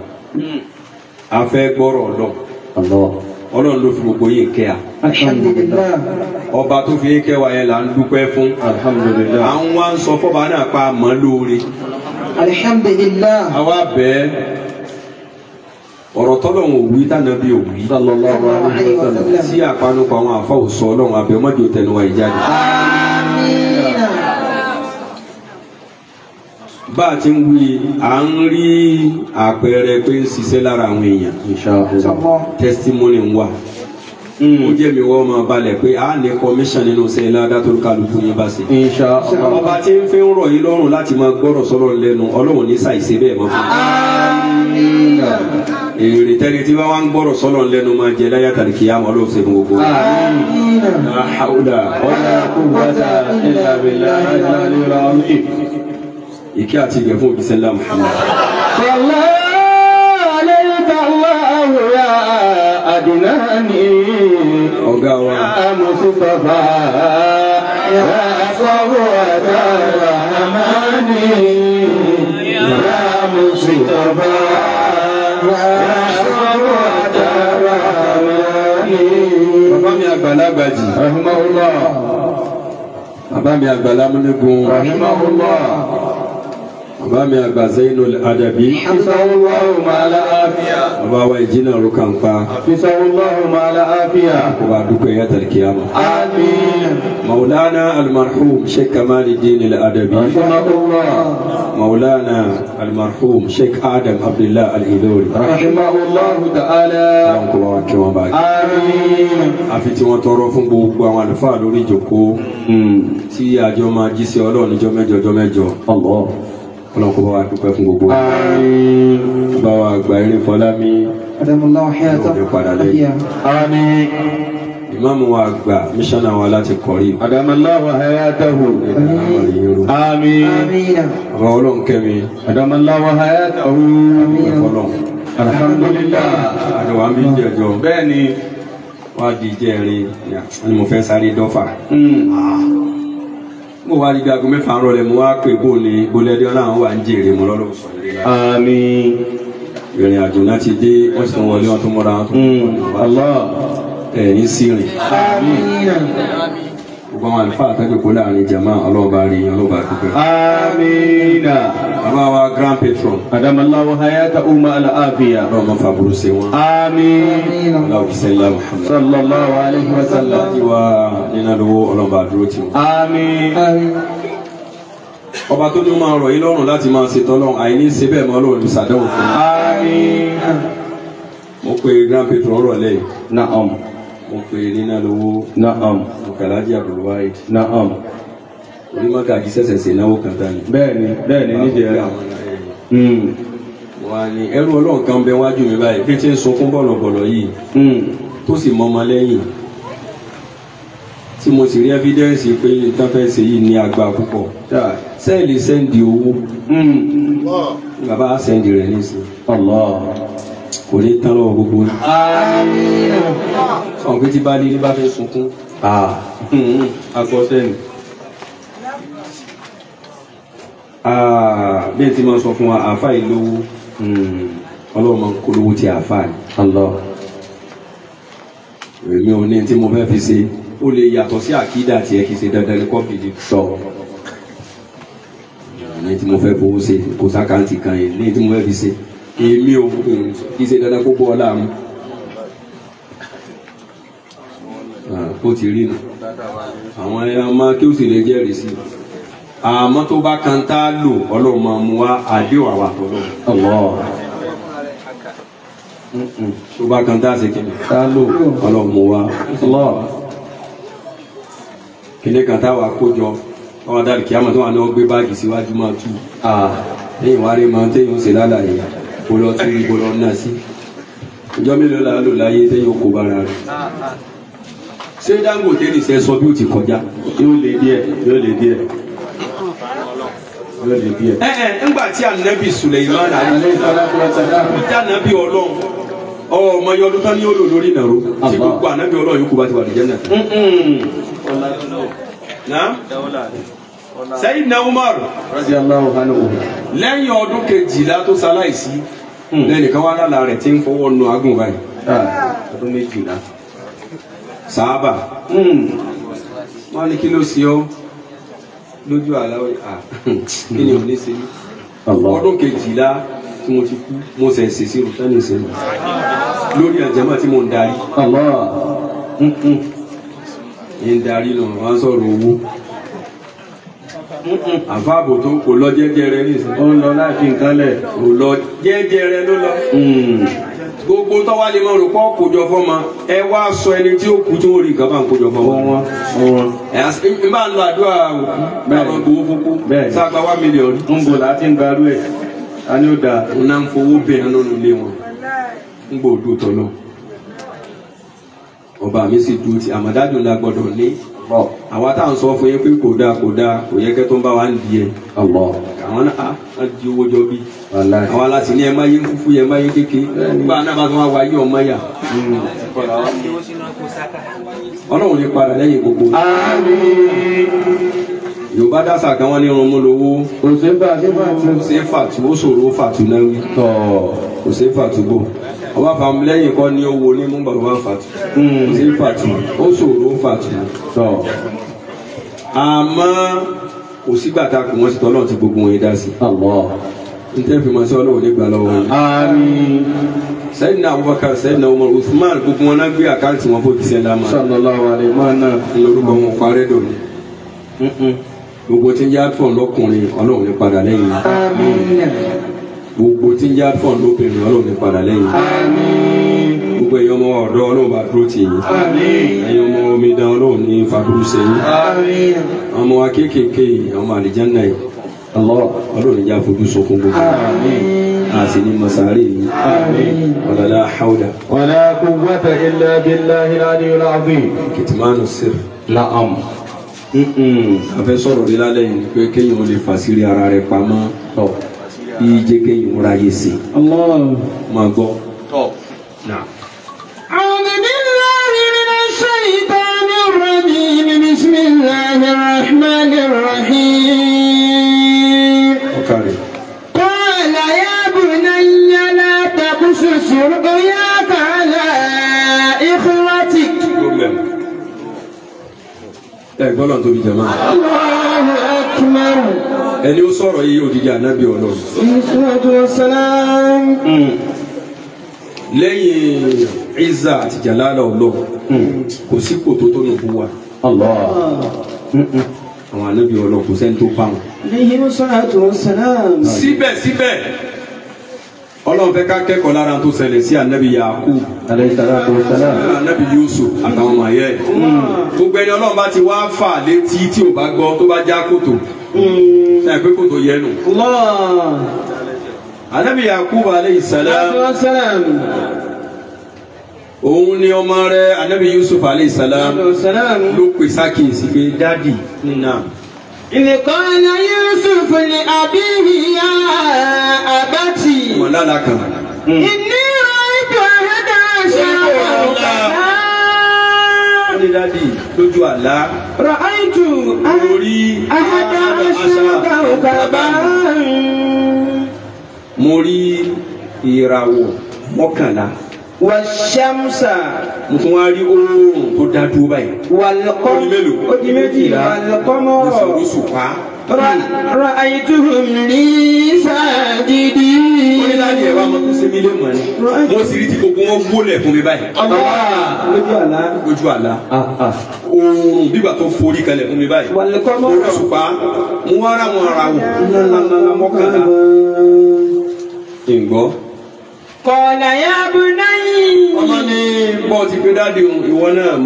A fẹ́ gbọ́rọ̀ Allah. ọlọ́run ló fi gbogbo yìí kẹ́ a ọba tó fi kẹ́ wa yẹn là ń dúpẹ́ fún. Alhamdulillah. àwọn wa ń sọ fọba náà pa àmọ́ lóore Alhamdulillah. àwa bẹ́ẹ̀ ọ̀rọ̀ tọ́lọ́run ò wí tànàbí ò wí Sallallahu alaihi wa sallam. tí àpanupọ̀ àwọn àfa ò sọ ọlọ́run abẹ́ ọmọdé tẹnu wa ìjáde. Bá a ti ń wí à ń rí àpẹẹrẹ pé ń ṣiṣẹ́ lára àwọn èèyàn testimony ń wà ó jẹ́ mi wọ́n máa balẹ̀ pé a ní commission nínú sẹ́yìn ládàá tó kálukú yín bá ṣe. Ọba tí ń fi ń rọ̀ yín lọ́rùn láti máa gbọ́rọ̀ sọ́lọ́ lẹ́nu ọlọ́run ní ṣàìṣe bẹ́ẹ̀ mọ́ fún yín. èrè tẹ́ni tí wọ́n wá ń gbọ́rọ̀ sọ́lọ́ lẹ́nu máa jẹ láyà tàbí kìí àmọ́ ọlọ́run ṣe fún gbogbo. Ìkí àti ìgbẹ́ fún òbíṣẹ́ ńlá Muhammad. Adinani ọ̀gá wa amúsùtọ́fà yàrá sọ́wọ́ ẹ̀dá Rahamani yàrá amúsùtọ́fà yàrá sọ́wọ́ ẹ̀dá Rahamani. Bàbá mi àgbàlagbà jì. Rahimahullah. Bàbá mi àgbàlagbà múnigun. Rahimahullah bàbá mi àgbà Zainul Adabi. àfisàwọ́láhùn máa la àfíà. bàbá wa ìjìnà rukan pa. àfisàwọ́láhùn máa la àfíà. kò bá dúpẹ́ yá tàlkìyàmà. àmín. maulana almarhum sheikh kamaluddin al-adabi. maulana almarhum sheikh adam abdullah al-idouri. ta'ala. ọlọ́run kò wa kí wọn bá yẹ. àmín. àfi tí fún gbogbo àwọn àlùfáà lórí ìjòkó hmm. tí àjọ máa jí sí ọlọ́run níjọ́ mẹ́jọ ọjọ́ mẹ́jọ. Allah ọlọ́run kó bá wa dúpẹ́ fún gbogbo bá wa gba eré fọlá mi ọdún padà lẹ́yìn ìmáàmù wa àgbà mísánà wa láti kọrí. àdàmàláwà hayatahu. àmín. àwọn ọlọ́run kẹ́mi. àdàmàláwà hayatahu. àmín ọlọ́run. alhamdulillah. àdàwà mi jẹjọ. bẹ́ẹ̀ ni wàá di jẹ́rin ni mo fẹ́ sáré dọ́fà. Hmm. Ah mo wá di aago mẹ́fà ń rọlẹ̀ mo wá pè bò ní bolẹ́dí ọ̀nà wà ń jèrè mo lọ́lọ́ sọ ìrìn àjò náà ti dé wọ́n sì wọlé wọn tó mọ́ra wọn tó mọ́ra wọn. Hmm, ẹ̀ sí rìn. àmín gbogbo àwọn àlùfáà àtẹ́gbẹ̀kọ́ láàárín jama ọlọ́ọ̀bá rí ọlọ́ọ̀bá dúpẹ́. amiina. bàbá wa grand patron. adamalawo hayata umma alaafiya. ọlọ́ọ̀mọ fàbúrú ṣe wọn. amiina. alaakusala muhammad. sallallahu alayhi wa sallam. láti wá nínú àdúgbò ọlọ́ọ̀bá dúró tì wọ́n. amiina. ọba tó ní ó máa rọ̀ yín lọ́rùn láti máa ṣètò ọlọ́run àìní ṣe bẹ́ẹ̀ mọ́ lóòrùn ṣàdéhùn fún mi. amiina. mo pe grand patron rọ̀ lẹ́yìn. na ọmọ mo pe nínà lówó naam. Mo kàlájì abdulwaid naam. Onímọ̀kà kì í ṣẹ̀ṣẹ̀ ṣe náwó kan tán ni. bẹ́ẹ̀ni bẹ́ẹ̀ni níjẹ rẹ hmm. wà ní ẹrú ọlọ́run kan bẹ wájú mi báyìí bí tí ń sunkún bọ̀lọ̀bọ̀lọ̀ yìí hmm. tó sì mọ́mọ lẹ́yìn. Tí mo sì rí ẹ́fídẹ́ǹsì pé nǹkan fẹ́ ṣe yìí ní agbára púpọ̀. Sẹ́ẹ̀lì sẹ́ǹdì owó. Hmm. Bàbá sẹ́ǹdì rẹ̀ nísìnyí kò ní tán lọ́wọ́ gbogbo ní. Sọ̀rọ̀ pé tí bá ní bá fẹ́ sunkún. Ah. agbọ́sẹ́ni Ah, bí n ti máa sọ fún wa àáfà yìí lówó. Ọlọ́run máa ń kó lówó tí àáfà ni. Allah. èmi ò ní tí mo fẹ́ fi ṣe. Ó lè yàtọ̀ sí àkídà tiẹ̀ kì í ṣe dandan ní kọ́fìdì sọ. Ní tí mo fẹ́ fowó ṣe. Kò sákàǹtì kan yìí ní tí mo fẹ́ fi ṣe èmi ò kì í ṣe dandan kó bọ́ ọ́lá mu ó ti rí nu àwọn máa kí ó sì lè jẹ́rìí sí. I àmọ́ tó bá kan tá a lò ọlọ́run máa mú wa àdéhùn àwa tọ́lọ́ tó bá kan tá a ṣe kíni? Ta ló? ọlọ́run mú wa kíní kan táwa kó jọ? Ọwọ́ dárí kí á mọ̀ tó wà wọ́n gbé báàgì síwájú máa tú. Ah. lẹ́yìn wá rí máa téèyàn ṣe lálàyé kó lọ tí kó lọ náà sí. Ìjọ mélòó la lò láyé téèyàn kó bára rẹ̀? Ṣé Dangote ní sẹ́ sọ bí ó ti kọjá? Yóò lè díẹ̀. Yóò lè díẹ̀. Yóò lè díẹ̀. ẹ ẹ ńgbà tí anabi Suleiman Alayhi salatu wa salam. àbújá anabi Ọlọ́run ọmọ yọ ọdún tán ní olò lórí ìnàró tí gbogbo anabi Ọlọ́run yòókù bá ti wà ní jẹ́nà náà Sayyidina Umar. Lẹ́yìn ọdún kejìlá tó ṣaláìsí lẹ́nìkan wá lálàá rẹ̀ tí ń fọwọ́ nu agùn báyìí. Ah. ọdún méjìlá. Sáábà wọ́n ní kí ló ṣe ọ́? Lójú àlá ó à kí ni ò ní ṣe ọdún kejìlá tí mo ti kú mo ṣe ṣe sí rúkánì ṣe mí lórí àjẹmọ́ tí mo ń darí. Allah. ń darí lọ wọ́n sọ̀rọ̀ owó àfáàbò tó kò lọ jẹ́jẹ́ rẹ nísìnyí Ó ń lọ láì fi nǹkan lẹ̀. kò lọ jẹ́jẹ́ rẹ ló lọ. gbogbo tọ́wá lè máa rò pọ́ kójọ fọ́mọ ẹ wá sọ ẹni tí ó kú tí wọ́n rí nǹkan bá ń kójọ fọ́mọ. Wọ́n wọ́n. N bá ń lo àdúrà òkú Bẹ́ẹ̀. káwọn gbowó Bẹ́ẹ̀. sáàgbà wá mílíọ̀nù. Ń bò láti ń gbarú ẹ̀. A ní ó wọn náà ń fowó bẹ́ẹ̀ nínú ilé wọn ń gbọ́ òdo tọ́lọ́ ọba mi sì dúró ti àmọ̀dájú la gbọ́dọ̀ ní Allah. àwa tá à ń sọ fún yín pé kò dáa kò dáa kò yẹ kẹ́ tó ń bá wa ń di ẹ̀. Allah. àwọn náà á di owó jọ bí. Àwọn aláṣẹ ní ẹ má yé fúfú yẹ má yé kéke nígbà náà bá tún wá wáyé ọmọ yà. Ọlọ́run ní padà lẹ́yìn gbogbo. Yorùbá dásà kan wọ́n ní irun mú lówó. Kò sí fàtú ó ṣòro fàtú náà wí. Kò sí fàtú bò ọba fàmù lẹ́yìn kọ́ ní owó ní mú bàbá fàtú kò sí fàtú ó ṣòro fàtú Tọ̀. àmọ́ kò sígbà tá a kò wọ́n ti tọ́lọ́ ti gbogbo wọn yẹn dá sí Allah. n tẹ́ fi máa ṣe ọlọ́run nígbà lọ́wọ́ yẹn. Àmín. Sayyidina Abubakar Sayyidina Umar Uthman gbogbo wọn náà gbé àkáǹtì wọn fún òkìṣẹ́ lámà Sallallahu alaihi wa sallam. lórúkọ wọn parẹ́ dòní. gbogbo tí ń jẹ́ àtúfọ̀n lọ́kùnrin ọlọ́run ní padà lẹ́yìn Àmín gbogbo tí ń já fọ́ọ̀n lóbìnrin ọlọ́run padà lẹ́yìn. gbogbo ẹ̀yin ọmọ ọ̀dọ́ ọlọ́run bá dúró tì yín. ẹ̀yin ọmọ omi dán ọlọ́run ní fàbúrú sẹ́yìn. ọmọ wa kéékèèké ọmọ àlìjánná yìí ọlọ́run ìjà fojú sunkún gbogbo. àti ní masari yìí. wàlálà hawda. wàlá quwwata illa billahi al-aliyyil azim. kìtìmánu sir. na'am. a fẹ́ sọ̀rọ̀ lílálẹ́ yìí pé kéèyàn lè fà yìí jẹ́ kéèyàn ráyè sí i الله máa gbọ́. tọ̀ náà. أعوذ بالله من الشيطان الرجيم بسم الله الرحمن الرحيم ọ̀kàrẹ̀. قال يا بني لا تقصص رؤياك على إخوتك problem. ẹ gbọ́dọ̀ tóbi jẹ̀ máa. الله أكبر ẹni ó sọ̀rọ̀ yìí òdìdí ànábì ọlọ́run. Hmm. lẹ́yìn ìzà àti jàlálà ọlọ́run kò sí kòtò tó nùbú wa. Hmm, hmm. àwọn ànábì ọlọ́run kò sẹ́ni tó pa wọn. síbẹ̀síbẹ̀ ọlọ́run fẹ́ ká kẹ́kọ̀ọ́ lára tó ṣẹlẹ̀ sí anabi yakub. Anabi yusuf àtàwọn ọmọ ayẹ gbogbo ẹni ọlọ́run bá ti wá fà létí tí ò bá gbọ́ tó bá já kòtò ẹ pé kò anabi yakubu aleyhi salam òun ni ọmọ rẹ̀ anabi yusuf aleyhi salam ló pè sákìsì pé dádì nínà. ìlẹ̀kọ́nà yusuf ni abihi abati. wọn lára kan. ìnira ìbò ẹ̀dá ṣe àwọn ọ̀gá ániládì lójú àlá. rọ àìtù orí àdáṣága bàbá. mo rí ìràwọ̀ mọ́kànlá. wà ṣàmùsà. mo tún wá rí oòrùn tó dá dúró báyìí. wà lọ́kọ́ ó méjì wà lọ́kọ́ mọ́. mo sì sùpá. Ra'aytuhum li sajidin. Ó ní láti ẹ̀wá ọmọ tó ṣe mí lé mọ̀ ni. Mo sì rí ti gbogbo wọn gbólẹ̀ fún mi báyìí. Lójú àlá. Lójú àlá. Ah, ah. Oòrùn bígbà tó forí kalẹ̀ fún mi báyìí. Oòrùn ṣùpá. Mo wá ra wọn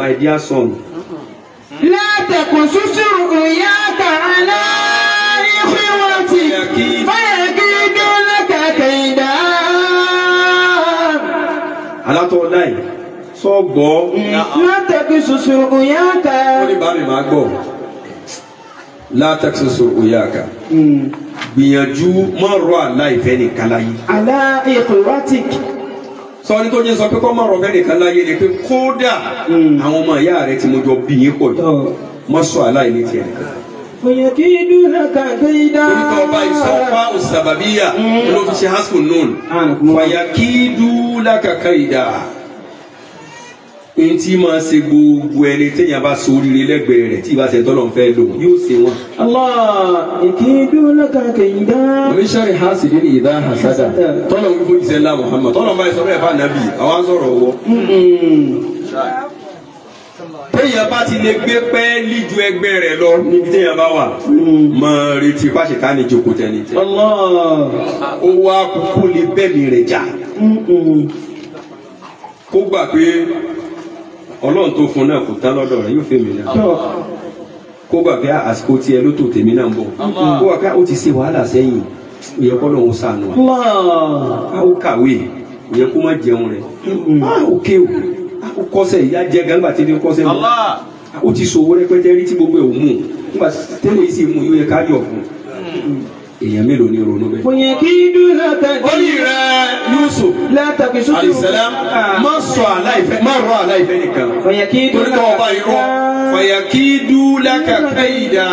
my dear son. Látẹ̀kùn súsùrù ìyá kàrán náà alatọ da yi sọ gbọ́. látẹ̀kí soso òyà ká. ó ní bàmí máa gbọ́ látẹ̀kí soso òyà ká. gbìyànjú má rọ àlá ìfẹ́ nìkan láyé. àlá ìkọ̀wátì. sọ ní tó ń sọ pé kọ́ má rọ fẹ́ nìkan láyé ni pé kódà. Hmm fayakiduna ka kaida orúkọ ọba ìsọfà òsàbàbíyà ló fi ṣe haskell noon fayakiduna ka kaida n tí máa ṣe gbogbo ẹni téèyàn bá so oríire lẹ́gbẹ̀ẹ́ rẹ̀ tí ìbá ṣe tọ́lọ̀ fẹ́ lò yóò ṣe wọn. Allah ìkíndúnlá kàkẹ́ ìdá. oníṣẹ́rì ha sì nínú ìdá hasada. Tọ́lọ̀ ń gbójú sẹ́lá Muhammad. Tọ́lọ̀ ń bá ìsọ̀rọ̀ ẹ̀fà nàbì àwọn sọ̀rọ̀ wọ téèyàn bá ti lè gbé pẹ́ẹ́lí ju ẹgbẹ́ rẹ̀ lọ níbi téèyàn bá wà máa retí pàṣẹká ní jókòó tẹni tẹ. ó wá kúkú lè bẹ́ẹ̀mí rẹ̀ jà. Kó gbà pé ọlọ́run tó fún náà kò tán lọ́dọ̀ rẹ̀ yóò fèmí náà. Kó gbà pé àsìkò tiẹ̀ ló tó tèmi náà ń bọ̀. Kó gbà pé ó ti ṣe wàhálà sẹ́yìn ìyẹn kọ́ lóun sànù. a ó kàwé ìyẹn kó má jẹun rẹ̀. A ó kéwòn ó kọ́sẹ̀ ìyá jẹ gan nígbà tí ó kọ́sẹ̀ mọ́ ó ti sòwò rẹpẹtẹ rí tí gbogbo ẹ̀ ò mú nígbà tẹ́lẹ̀ yìí sì mú yóò yẹ ká yọ̀ fún hmm. èèyàn mélòó ni ronú bẹ́ẹ̀. kò yẹ kí dúró tẹ̀lé. ó yìí rẹ Yusuf. látàkì sọ́sọ́. alisalaam ah. má sọ aláìfẹ́ má rọ aláìfẹ́ nìkan. kò yẹ kí dúró tẹ̀lé. torí tọ́wọ́ bá yìí rọ. fàyà kí dúró kàkẹ́ ìdá.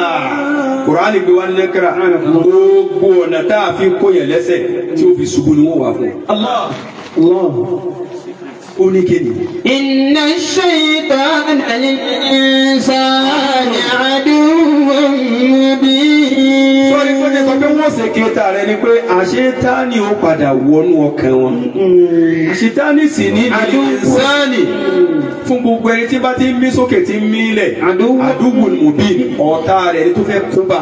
kùránì gbé wa ní nàkàrà. gbogbo ọ̀nà fi kó yẹn tí o fi ṣubú ni wọ́n fún. Allah. Allah ó ní kéde. inna shaytan lil insani aduwwun mubin. sọ́ni tó ní sọ pé wọ́n ṣe kẹta rẹ ni pé àṣetáni ó padà wọnú ọkàn wọn. Mm. àṣetáni sì ní lil insani fún gbogbo ẹni tí bá ti ń mí sókè tí ń mí lẹ̀. Àdúgbò mo bí ọ̀tá rẹ̀ tó fẹ́ kú bá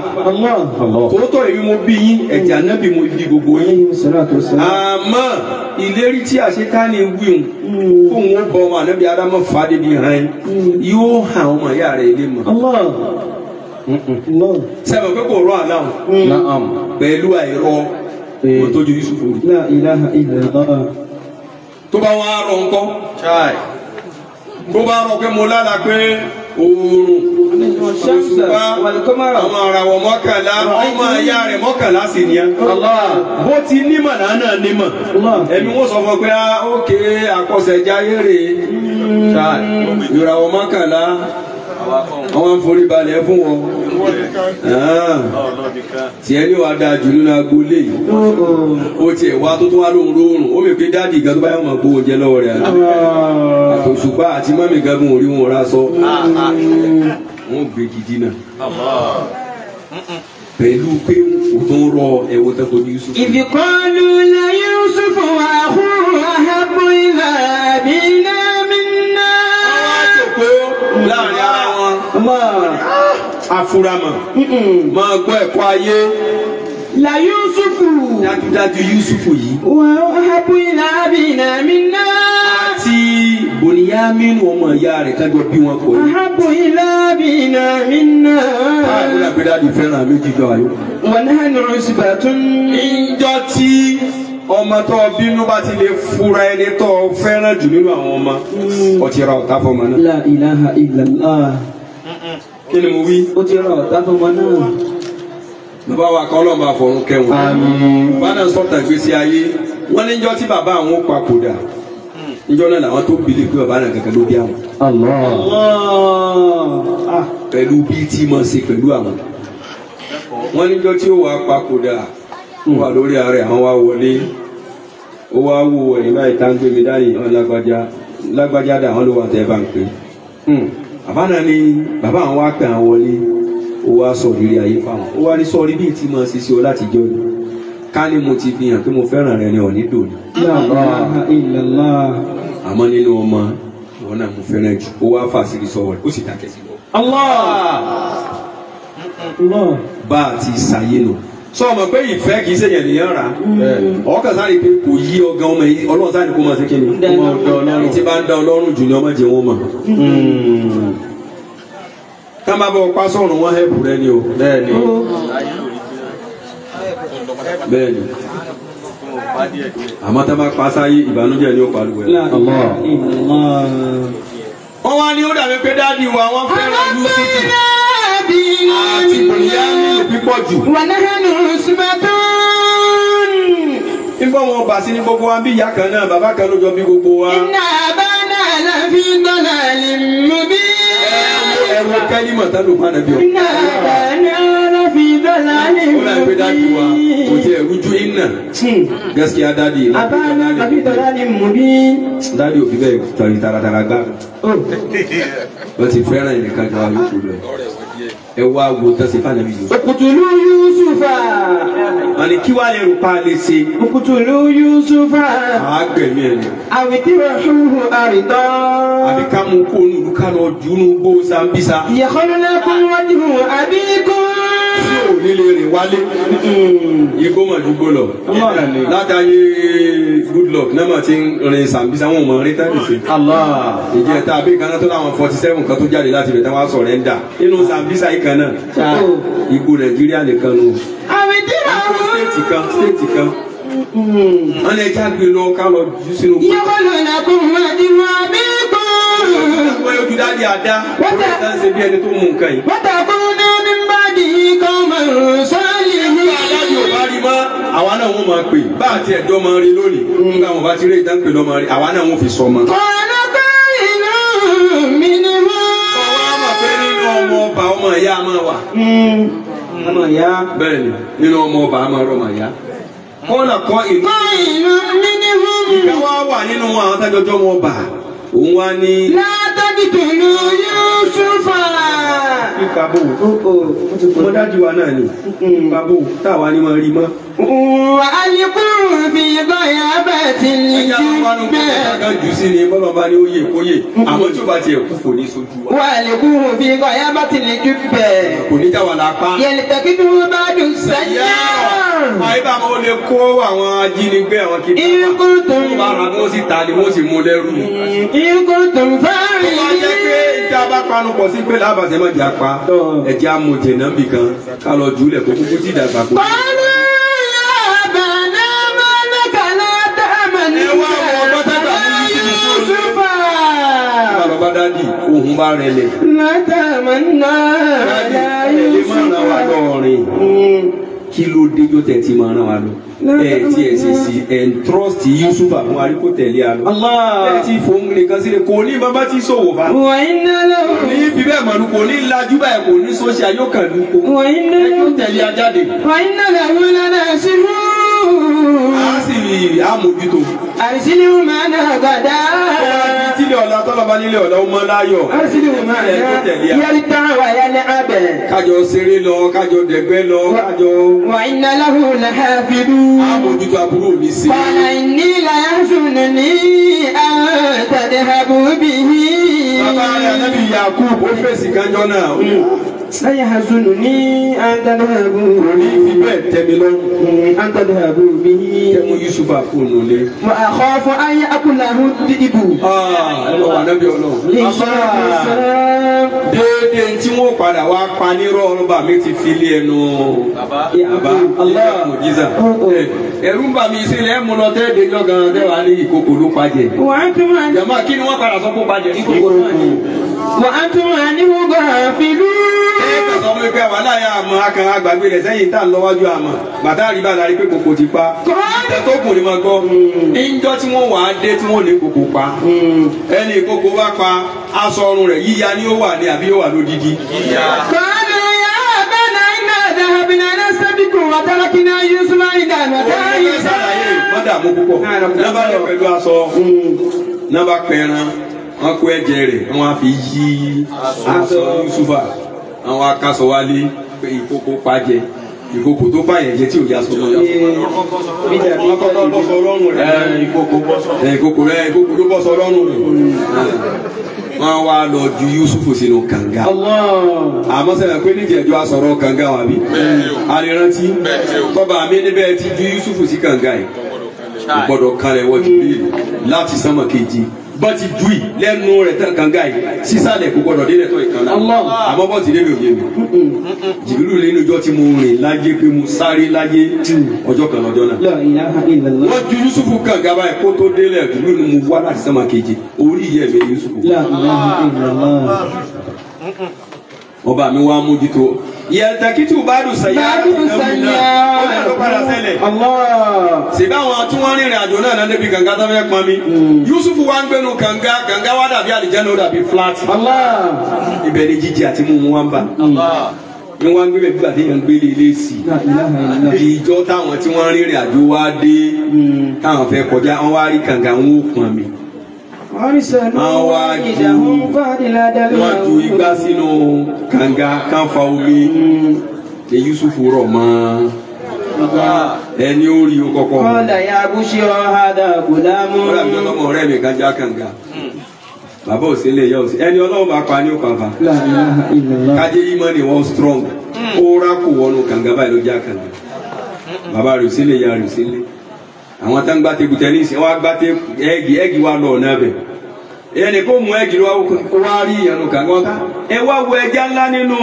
tòótọ́ èmi mo bí yín ẹ̀jẹ̀ anábì mo bí gbogbo yín. Àmọ́ ìlérí tí àṣetáni wíwùn mm fún wọn bọ ọmọ anabi adama fa de bi hàn yóò hàn ọmọ ìyá rẹ̀ ilé mọ. Sẹ́mi pé kò rọ àná o. Pẹ̀lú àìrọ kò tójú Yusuf rí tó bá wọn á rọ ńkọ́ tó bá rọ oòrùn. Òṣùpá àwọn àràwọ̀ mọ́kànlá ọmọ ìyá rẹ̀ mọ́kànlá sì ni ẹ́. bó ti nímọ̀ náà nímọ̀. Ẹ̀mí wọ́n sọ fún ọ pé ah, ókè àkọsẹ̀jáyé rè é ìràwọ̀ mọ́kànlá. Àwọn àforí balẹ̀ fún wọn. Ah tiẹ̀ ní wàá da jù nínú agboolé o tiẹ̀ wá tó tó wá lóhùn lóhùn o mèké dáàdì gan tó bá yà wọn gbowó jẹ lọ́wọ́ rẹ̀ àtòṣùpá àti mọ́mì gan gun orí wọn ra sọ wọn gbé gidi náà pẹ̀lú pé o tó ń rọ ẹ̀wọ̀ tó ní Yusuf. ìfikọ́lù la Yusuf wà fún ahabu ìlà bínú mi náà. láàárín ara wọn afuramọ máa gbọ́ ẹ̀kọ́ ayé. La Yusufu. Dájúdájú Yusufu yìí. Wà á hapu iná abìnà mi náà. Àti Boniyamin ọmọ ìyá rẹ̀ kájọ bí wọn kọ. Hapu iná abìnà mi náà. Báyọ̀ ló gbéra di fẹ́ràn méjì jọ àyò. Wọ́n náà ní Rọ́sibà tún. Ìjọ tí ọmọ tó bínú bá ti lè fura ẹni tó fẹ́ràn jù nínú àwọn ọmọ. Mm. Ọtí ra ọ̀tá fọmọ náà. La ilaha illallah kí ni mo wí. ó ti rọ ọ̀tá fọmọ náà. bàbá wa kan ọlọ́mọ àfọ̀rún kẹwọn. Àmín. bàbá náà sọ̀tàn ìgbésí ayé wọ́n níjọ́ tí bàbá àwọn papòdà níjọ́ náà làwọn tó bìlì pé bàbá náà kankan ló bí àwọn Allah. Ah, pẹ̀lú bí tí mo ṣe pẹ̀lú àwọn. wọ́n níjọ́ tí ó wà papòdà wà lórí ààrẹ àwọn wá wọlé ó wá wò ẹ̀yìn báyìí tá ń gbé mi dáyìí wọn lágbájá lágbájá dà wọn ló wà tẹ́ bá ń pè é bàbá náà ni bàbá àwọn wá pè àwọn wọlé ó wá sọ ìrírí ayé fáwọn ó wá ní sọ orí bíi tí mo ṣe ọ láti jọ ni? Ká ní mo ti fi hàn pé mo fẹ́ràn rẹ ni ọ̀ ní dòní àmọ́ nínú ọmọ wọn náà mo fẹ́ràn jù. Ó wá fà sí ìsọwọ́ ó sì dákẹ́ sí lọ. Bá a ti ṣàyé nù. Sọ ma pé ìfẹ́ kì í ṣe yẹn nìyẹn rà. Ọkàn sáré pé kò yí ọgán ọmọ yìí ọlọ́run sáré kó máa ṣe kí ni? Ọlọ́run. tí bá ń da ọlọ́run jù ní ọmọ jẹ wọn mọ̀. tá a máa bọ̀ pa sọ̀rùn wọn hẹ́pù rẹ ni o. bẹ́ẹ̀ni. Bẹ́ẹ̀ni. Àmọ́ tá a bá pa sáyé ìbànújẹ́ ni ó pariwo ẹ̀. Wọ́n wá ní ó dàbí pé dáàdi wa wọ́n fẹ́ràn bí. àti bòlíyàmì pípọ̀ jù. wàlẹ́ hànú sùmẹ́tún. nígbà wọn bà sí ní gbogbo wa bí ìyá kan náà bàbá kan ló jọ bí gbogbo wa. iná bá náà la fi dọ́là lè mú bí. ẹ̀rọ kẹ́lí mọ̀tá ló máa nàbí ọ. iná bá náà la fi dọ́là lè mú bí. wọ́n náà gbé dájú wa kò tiẹ̀ rújú iná. gaskiya dadi. àbá náà la fi dọ́là lè mú bí. dadi ò bẹ́ẹ̀ tari taratara gbá. Oh. ó ti fẹ́ràn ẹnìkan ayé kúlẹ̀ ẹ wá wo tán ṣe fáwọn ẹbí yìí. òkùtùlù yusufa. àní kí wàá lè rò pa lè ṣe. òkùtùlù yusufa. àá gbẹ̀mí ẹ̀ ni. àwìtírọ̀ ṣùgbọ́n àrìtọ́. àbí ká mú kó nu kánú jùlọ bó sanbisa. yẹ kọ́lọ́lá kún wájú àbí nílé rìn wálé igbó mọ̀dúgbò lọ látàyè good luck náà mà ti ń rin sàmbísà wọn mọ̀ rítà nìsí. ìjẹ́ ta bí kaná tó láwọn forty seven kan tó jáde láti rẹ̀ tá wàá sọ̀rọ̀ ẹ̀ ń dà nínú sàmbísà yìí kan náà igbó nàìjíríà nìkan nù. àmì dírà wọn. stéètì kan stéètì kan wọn lè jágbe lọ ká lọ jù sínú. yọ̀wọ̀ lọ́nà kò mọ ìmọ̀ mi kọ́. wọ́n yóò dúdá di àdá. wọ́n tẹ̀ àwa náà wọn máa pè bá àti ẹjọ́ máa rí lónìí nígbà wọn bá ti rí ìdáǹpẹ lọ máa rí àwa náà wọn fi sọ ọmọ. ọ̀nà mi ni wọ́n. ọwọ́ àmọ̀ pé nínú ọmọ ọba ọmọ ìyá máa wà. Hmm. ọmọ ìyá. bẹ́ẹ̀ nínú ọmọ ọba a máa rọ ọmọ ìyá. kọ́nà kọ́ ìlú. mi ni wọ́n. ìgbà wa wà nínú àwọn tájọjọ́ wọn bà òun wá ní. látàkì tó lóyún bàbá o mo dájú wa náà ni. Bàbá o táwa ni wọn rí mọ. wà á ní kúrò bí gbọ́yà ti ní jí bẹ́ẹ̀. ká jù sí ni bọ́lá ní oyè kóyè àmọ́ tí o bá tiẹ̀ kú kò ní sojú wa. wà á lè kú wò fi kọ́ ẹ̀yà bá ti lè jú bẹ́ẹ̀. kò ní jáwọ́ la pa. yẹlẹ tẹ̀kí tí wọ́n bá dùn sẹ́yà. àyè bá wọn lè kó àwọn ajínigbé àwọn kí. irukuru tó ń. bá ara wọn sì ta ni wọn sì mú lẹ́rù. irukuru tó ń fẹ́ràn yìí. wọ́n jẹ́ pé ìjà bá panu pọ̀ sí pé lábàṣẹ́ mọ̀jà pa ẹ̀jẹ̀ amòjẹ̀ náà bì ká lọ jùlẹ̀ kó kúkú ti dàgbà kó. bọ́ọ̀lù tóun bá rẹlẹ̀. látàmà náà láyé sùn hmm, kí ló déjọ́ tẹ̀ tí máa ràn wá lọ? Ẹ tí ẹ ṣe sí ẹ ń trust Yusuf àbúrò àríkò tẹ̀lé a lọ. Ẹ ti fòun nìkan sílẹ̀ kò ní bàbá tí sòwò bá. Ní bíbẹ́ mọ̀lú kò ní lajú báyìí kò ní sọ́ṣà yóò kàn ní kó. Ẹ tó tẹ̀lé a jáde. a sì rí àmójútó. àìsí ni wọn máa ń tí ilé ọ̀la tọ́lọ́ba nílé ọ̀la ó mọ láyọ̀. asili wò máa yá yẹri tán wà yá ní abẹ. kájọ ṣeré lọ kájọ dẹgbẹ lọ kájọ. wà iná láhùn ní hafidu. àmójútó aburú mi sí. wàlá ní láyà sùn ní àtàdé àbúbí. bàbá rẹ̀ anábì Yakub ó fèsì kanjọ́ náà. ó ní, ليحزنني أن تذهبوا kò ní fi bẹ́ẹ̀ tẹ́mi lọ́rùn. أن تذهبوا به tẹ́mú Yusuf àkóónú lé. وأخاف أن يأكله الذئب ẹ lọ wà nábì ọlọ́run. عليه الصلاة والسلام déédéé tí wọ́n padà wá pa nírọ̀ ọlọ́ba mi ti fi lé ẹnu bàbá Allah. mùjíza ẹ̀rù ń bà mí sílẹ̀ mú lọ tẹ́ẹ̀dẹ́ jọ̀gàn tẹ́wàá ní ìkókò ló pàjẹ́ وأنتم عن jàmbá kí ni wọ́n padà sọ kó pàjẹ́ ìkókò náà ni. وأنتم عنه غافلون ẹ sọ mi pé àwa náà yà àmọ́ akàn àgbàgbé rẹ̀ sẹ́yìn tá à ń lọ́wájú àmọ́. Bàtà àríbá la rí pé kòkò ti pa. Tó kù ni mo gbọ́. Níjọ́ tí wọ́n wà á dé tí wọ́n lè kòkò pa. Ẹni ìkòkò wá pa aṣọ ọrùn rẹ̀ yíya ni ó wà ní àbí ó wà lódìdí. nàbà lọ. Wọn kó ẹ̀jẹ̀ rẹ̀ wọn fi yí aṣọ. Yusufa àwọn akásọ wálé pé ìkókó pàjẹ ìkókó tó bá yẹn jẹ tí ò yá sọ náà wọn kọ́kọ́ bọ́ sọ lọ́rùn rẹ̀. Ìkókó rẹ̀ ìkókó rẹ̀ ìkókó tó bọ́ sọ lọ́rùn rẹ̀. Wọn wá lọ ju Yusufu sínú kànga. Àmọ́ sẹ́yìn pé níjẹ̀jọ́ asọ̀rọ̀ kànga wà bí? Àrírántí tọ́ba mi níbẹ̀ ti ju Yusufu sí kànga yìí. Gbọ́dọ̀ kalẹ̀. Wọ́n ti bí láti sánmà kejì ju yìí lẹ́nu rẹ̀ tán kànga yìí sísàlẹ̀ kò gbọ́dọ̀ délẹ̀ tó ìkànnà. Àmọ́ bọ́ ti dé mi ò yé mi. Jìbìlù lẹ́nu ọjọ́ tí mo rìn láyé pé mo sáré láyé. Ọjọ́ kan lọ́jọ́ náà. Wọ́n ju Yusufu kànga báyìí kó tó délẹ̀. Jìbìlù ni mo wá láti sánmà kejì. Orí ìyẹ́ mi Yusufu ọba mi wá mójútó yẹtakitu badu sayya ó lè ló padà ṣẹlẹ̀ ṣèbá àwọn tí wọ́n rìnrìn àjò náà náà débi kànga tó fẹ́ pọn mi? Yusufu wá ń gbénu kànga kànga wá dàbí àlìjáná ó dàbí flat. Ibẹ̀ ni jíjẹ àti mímu wá ń bà. Ni wọ́n gbé bẹ́ẹ̀ bí gbàdé yẹn gbélé ilé sí. I ìjọ táwọn tí wọ́n rìnrìn àjò wá dé táwọn fẹ́ kọjá wọ́n wá rí kànga wọn ó pọn mi àwọn ju wọ́n ju igbá sínú kànga kan fa omi. Ní Yusufu rọ̀ mọ́? Ẹni ó rí o kọ́kọ́. Qala ya Bushra hadha gulamun. wọ́n dàbí ọlọ́mọ ọ̀rẹ́ mi kan já kànga. Bàbá ò sí ilé ìyá ò sí. Ẹni ọlọ́run bá pa ní ó kànfà kájé yìí mọ́ ni wọ́n strong. Ó rákò wọnú kànga báyìí ló já kànga. Bàbá rẹ̀ ò sí ilé ìyá rẹ̀ ò sí ilé àwọn tá ń gbá tébù tẹ́nísì wọ́n á gbá tébù ẹ́gì ẹ́gì wà lọ ọ̀nà bẹ̀ ẹni kó mú ẹ́gì ló wá rí ìyànú kànga wọn ká ẹ wá wo ẹja ńlá nínú.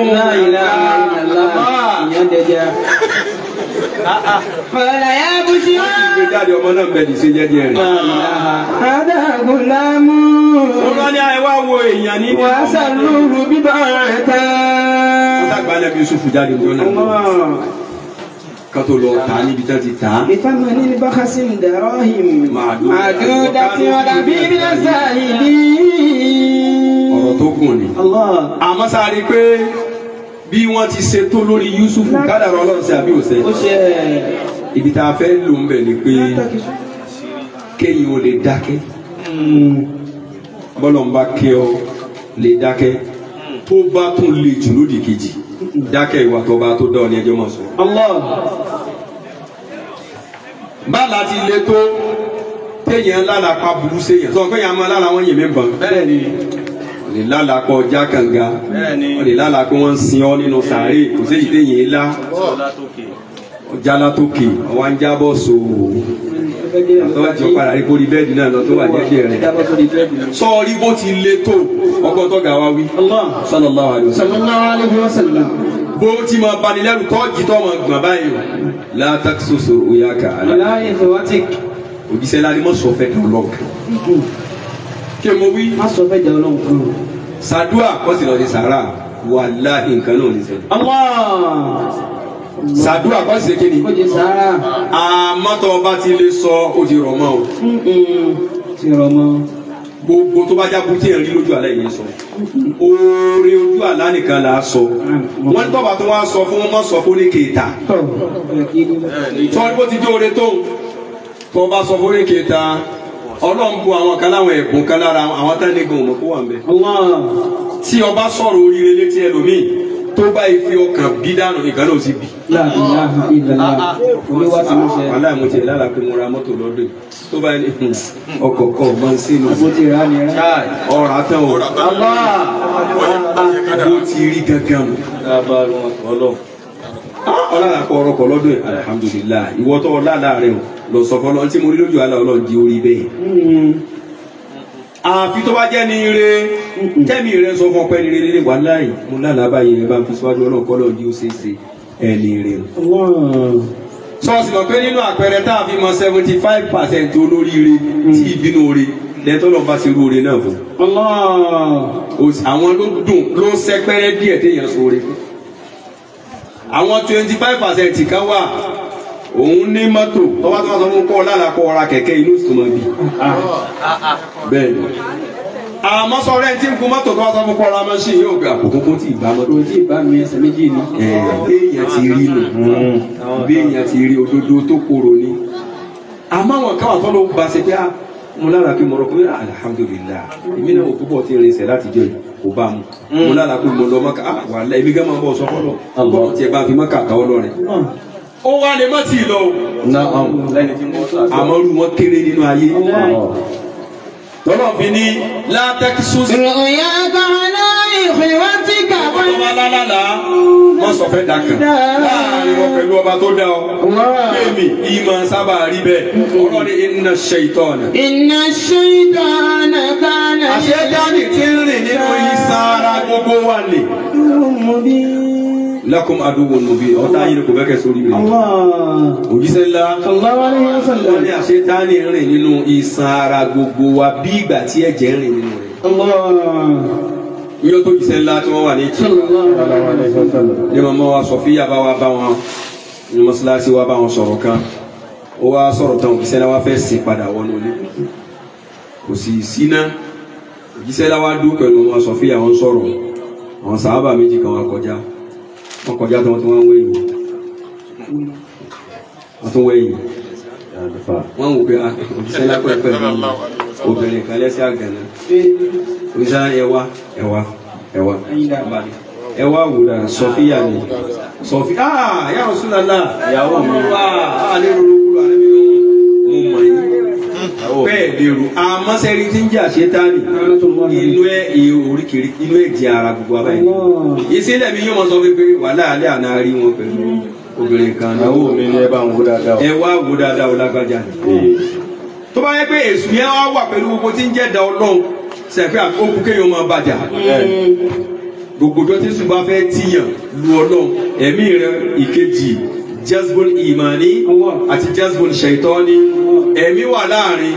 Qala ya Bushra ìgbé jáde ọmọ náà bẹ̀ ní ṣe jẹ́ díẹ̀ rẹ̀. hadha gulamun. wọ́n lọ ní ẹ wá wo èèyàn ní. Wa sarruhu bid'atan. wọ́n sàgbà lẹ́bi Yusufu jáde ní ọ̀nà kátó lọ tà níbi tá ti tà. ni ní bákàsí ń dàrọ yìí. màdúrà tí wọn dàbí bí lọ́sà ìdí. tó gùn ni. àmọ́ sáré pé bí wọ́n ti ṣe tó lórí Yusufu kádàrọ̀ ọlọ́run sí àbí òsè. ibi tá a fẹ́ lò ń bẹ̀ ni pé kéyìn ò lè dákẹ́ bọ́lọ̀ ń bá kẹ́ ọ lè dákẹ́ tó bá tún lè jù lódì kejì dákẹ́ ìwà tó bá tó dá ọ ẹjọ́ mọ̀ sọ bá láti lè tó. Téèyàn lára pa burú séèyàn. Sọ pé yàn máa lára wọn yẹn mi bàn. bẹ́ẹ̀ ni lè lálàkọ ọjà kànga. Lè lálàkọ wọn sin ọ nínú sàárè. Kò sí ìdéyìn ńlá ọjà látòkè. Ọwọ ń jábọ sòwò àtọwà tí ó padà rí kórìí bẹ́ẹ̀dì náà lọ tó wà jẹjẹ rẹ. Sọọrí bó ti lé tó. Ọkọ tó gà wá wí. sallallahu alaihi wasallam. bó ti máa banilẹ́rù tọ́jú tó gbọ̀n báyìí la taksusu uyaka ala. ala ikhwatik. òjíṣẹ́ la ni mo sọ fẹ́ jọ lọ́n kan. kí mo wí. má sọ fẹ́ jọ lọ́n kan. sadua kọ́sì lọ́ọ́ sara. sàrà wàláhì nǹkan náà ò ní ṣẹlẹ̀. Allah sàdúrà kọ́ ṣe kí ni àmọ́ tó o bá ti lè sọ ó ti rọ̀ mọ́ ti rọ̀ mọ́ gbogbo tó bá jágun tí ẹ rí lójú àlá yẹn sọ oore ojú àlá nìkan là á sọ wọn tọba tó wá sọ fún wọn mọ sọ fún ní kéèta sọrí bó ti dé oore tó tó bá sọ fún ní kéèta ọlọ́run bu àwọn kan láwọn ẹ̀bùn kan lára àwọn tẹ́lẹ̀gàn ọmọ kó wà ń bẹ̀. tí ọba sọ̀rọ̀ oríire létí ẹlòmíì tó bá ife ọkàn bí dànù nìkan náà ó bì. láàbì láàbì ìlànà olúwa ti mú ṣe. aláìmọ̀tì ẹ̀ lára pé mo ra mọ́tò lọ́dún yìí tó bá ní ọkọ̀ kọ̀ máa ń sí ni. mo ti rà á ní rẹ. ọ̀rọ̀ àtẹ o. mo ti rí gangan. ọlọ́run ọlọ́làkọ̀ ọ̀rọ̀ kọ̀ lọ́dún yìí alihamudulilayi ìwọ tó ọ̀làlà rẹ o lọ sọ fọlọ tí mo rí lójú àlà ọlọ́run di orí bẹ́ẹ̀. àfi tó bá jẹ́ ní ire tẹ́mi rẹ sọ fún ọpẹ́ ní ire lélẹ̀ wà láì mo lálàá báyìí rẹ bá ń fi síwájú ọlọ́run kọ́ di ó ṣeé ṣe ẹ̀ ní ire sọ́ọ̀sì mọ̀ pé nínú àpẹẹrẹ tá a fi mọ seventy five percent olóríire tí ìbínú oore lẹ́tọ́ lọ bá ṣe irú oore náà fún. àwọn ló dùn ló sẹ́pẹ́rẹ́ díẹ̀ téèyàn ṣoore. àwọn twenty five percent kan wà òun ní mọ́tò tọ́wọ́ tó wà sọ fún kọ́ ọ lára kọ́ ọra kẹ̀kẹ́ inú sùnmọ́ bí. Ah. bẹ́ẹ̀ ni àmọ́ sọ rẹ̀ tí ń kun mọ́tò tó wá sọ fún kọ́ ọ̀ra mọ́ṣíìn yóò gbé àpò kókó tí ì bá mọ́tò. tí ì bá mi ẹsẹ̀ méjì ni. Béèyàn ti rí nù. Béèyàn ti rí òdodo tó korò ni. Àmọ́ àwọn káwọn tó ló ń ba ṣe pé ah mo lára pé mo rọ pé alihamudulilayi èmi náà wò púpọ̀ tí ń rinṣẹ́ láti jẹ́ kò bá mu. Mo lára pé mo lọ mọ́ka ah wàhálà èmi gán máa bọ̀ sọ fọlọ́. Bọ́ọ̀ tiẹ̀ bá fi mọ́ka káwọ́ lọ rẹ̀ ó wá lè má tì í lọ o. Àmọ́ rú wọn kéré nínú ayé tọ́lọ́fin ní látẹ́kísù. ròyà bàálà ìwéwà ti kà wọ́n. ọba lálàlà wọ́n sọ fẹ́ dàkàn láàárín wọn pẹ̀lú ọba tó dá ọ. bẹ́ẹ̀ni ìmọ̀ sábà rí bẹ́ẹ̀ ọ̀rọ̀ ni iná ṣe ìtọ́ ọ̀nà. iná ṣe ìtọ́ ọ̀nà kánà. àṣẹ dání ti ń rìn nínú ìsara gbogbo wa lè lakum aduwwun mubin. Ọ̀tá yìí ni kò fẹ́ kẹ́ sórí rẹ̀ òjíṣẹ́ ńlá. Wọ́n ní àṣetáni rìn nínú ìsára gbogbo wa bí ìgbà tí ẹ̀jẹ̀ rìn nínú rẹ̀. Yóò tó jíṣẹ́ ńlá tí wọ́n wà ní ìtì ní màmá wa Sọfíyà bá wa bá wọn ní mọ́ṣáláṣí wa bá wọn sọ̀rọ̀ kan. Ó wá sọ̀rọ̀ tán òjíṣẹ́ ńlá wa fẹ́ sìn padà wọnú ilé. Kò sì síná òjíṣẹ́ ńlá wa dúró pẹ̀lú wọn Sọfíyà wọn sọ̀rọ̀. Àwọn sàábà méjì kan wá kọjá wọn kọjá tí wọn tí wọn ń wẹ̀yìn wọn tún wẹ̀yìn wọn wò pé ah, òjíṣẹ́ ńlá pẹ̀lú pẹ̀lú obìnrin kan lẹ́sẹ̀ àgànná òjíṣẹ́ ńlá ẹ wá ẹ wá ẹ wá. Ẹ wá wùdà Sọfíyà ni. Sọfí ah ya Rasulullah ìyàwó mi. A lè ro kúrò àlẹ́ bẹ́ẹ̀ lérò àmọ́sẹ́rí tí ń jà ṣétánì? Inú ẹ̀ oríkèrí inú ẹ̀ jẹ́ ara gbogbo abáyé. Ìsílẹ̀ mi yóò mọ sọ pé wàhálà alẹ́ àná rí wọn pẹ̀lú obìnrin kan náà. Ìyàwó mi ni ẹ bá ń wó dáadáa ẹ wá wò dáadáa o lágbájá tó bá yẹ pé èsù yẹn wá wà pẹ̀lú gbogbo tí ń jẹ́ da ọlọ́run sẹ̀pẹ́ àkókò kéèyàn máa bàjá. Gbogbo tó tí sùn bá fẹ́ tíyàn lu ọlọ́run ẹ̀mí rẹ ìkejì jazbun imani àti jazbun shaitani. Ẹ̀mí wà láàárín.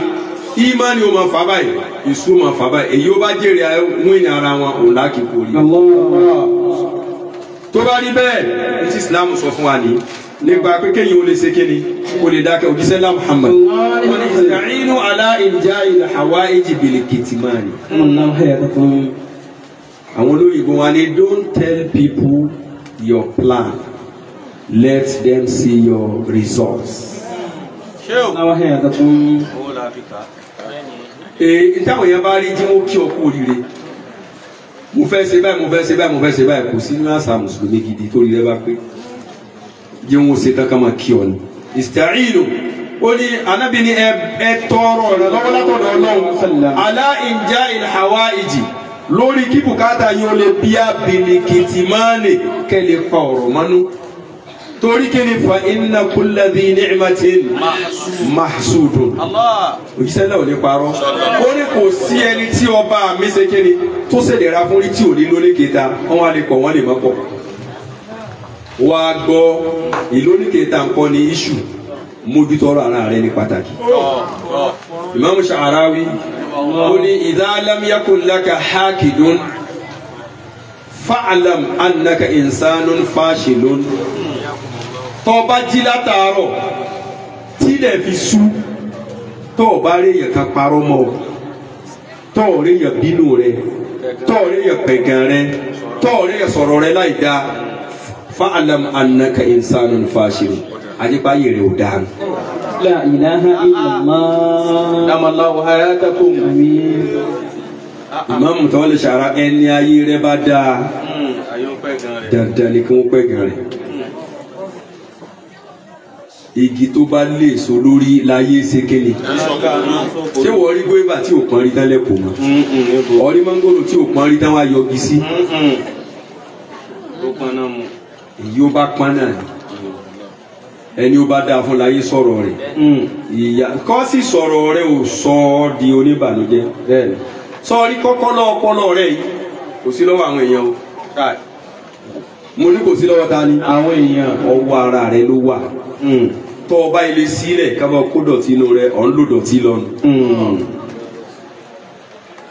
Imani o máa fà báyìí ìṣú máa fà báyìí. Èyí ó bá jèrè wíìnì ara wọn òun láàkì kò rí tó bá rí bẹ́ẹ̀ ní tí islam sọ fún wa ní nípa pé kéèyàn ó lè ṣe kíni kó lè dákẹ́ òjíṣẹ́ lá muhammad. Wọn ni ìsìnkú alá ìjà ilẹ̀ hawa ejibili kìtìmáàni àwọn olóyìnbó wa ni don't tell people your plan let them see your results. ee táwọn yẹn bá rí jí wọn kí ọ kú oríire. Mo fẹ́ ṣe báyìí mo fẹ́ ṣe báyìí mo fẹ́ ṣe báyìí. Kò sí nínú àṣà mùsùlùmí gidi tó rí rẹ bá pé. Jí wọn ṣe tán ká máa kí ọ ni. ìsìtàrínù ó ní anábì ní ẹ ẹ tọrọ rẹ ọlọ́run. Alá ìjà ìhàwá ìjì lórí kí bùkátà yín ó lè bí abilikìtì máa lè kẹ́lẹ́ pa ọ̀rọ̀ mọ́nú torí kí ni fa inna kulla dhi ni'matin mahsudun. Òjíṣẹ́ náà ò ní parọ́. Ó ní kò sí ẹni tí ọba mi ṣe kéde tó ṣèlérà fún rí tí ò ní lóní kẹta. Wọn wá lè kọ wọn lè má pọ̀ wá gbọ́ ìlóní kẹta nǹkan ní iṣu. Mójútọ́rọ̀ ara rẹ ní pàtàkì. Imam Sha'arawi ó ní idha lam yakun laka hakidun fa'lam annaka insanun fashilun tó bá jí látàárọ̀ tílẹ̀ fi sú tó o bá rí èèyàn kan parọ́ mọ́ o tó o rí èèyàn bínú rẹ tó o rí èèyàn pẹ̀gàn rẹ tó o rí èèyàn sọ̀rọ̀ rẹ láì dáa fa'alam annaka insanun fashil àdìpáyé rẹ ò dáa. La ilaha illallah. damallahu hayatakum. ìmáàmù Tawalli Sha'ara ẹni ayé rẹ bá dáa rẹ̀. dandan ni kí wọ́n pẹ̀gàn rẹ. Igi tó bá lè so lórí láyé ṣe kéde ṣé wọ́n rí gbégbà tí ò pọ́n rí tán lẹ́kọ̀ọ́ mọ́? Ọ̀rí mọ́ngòrò tí ò pọ́n rí tán wá yọgi sí. Náà èyí ó bá pọ́n náà ni. ẹni ó bá dáa fún láyé sọ̀rọ̀ rẹ̀. Ìyá kọ́ sí sọ̀rọ̀ rẹ̀ ò sọ ọ́ di oníbànújẹ́. Sọ́ọ́rí kọ́kọ́lọ́ ọpọlọ rẹ̀ yìí. Kò sí lọ́wọ́ àwọn èèyàn o. Mo ní kò sí lọ́wọ́ ta ni? Àwọn èèyàn. ọwọ́ ara rẹ̀ ló wà tọ́ ọba ilé sílẹ̀ kábọ̀ kó dọ̀tí inú rẹ̀ ọ̀ ń lò dọ̀tí lọ́nu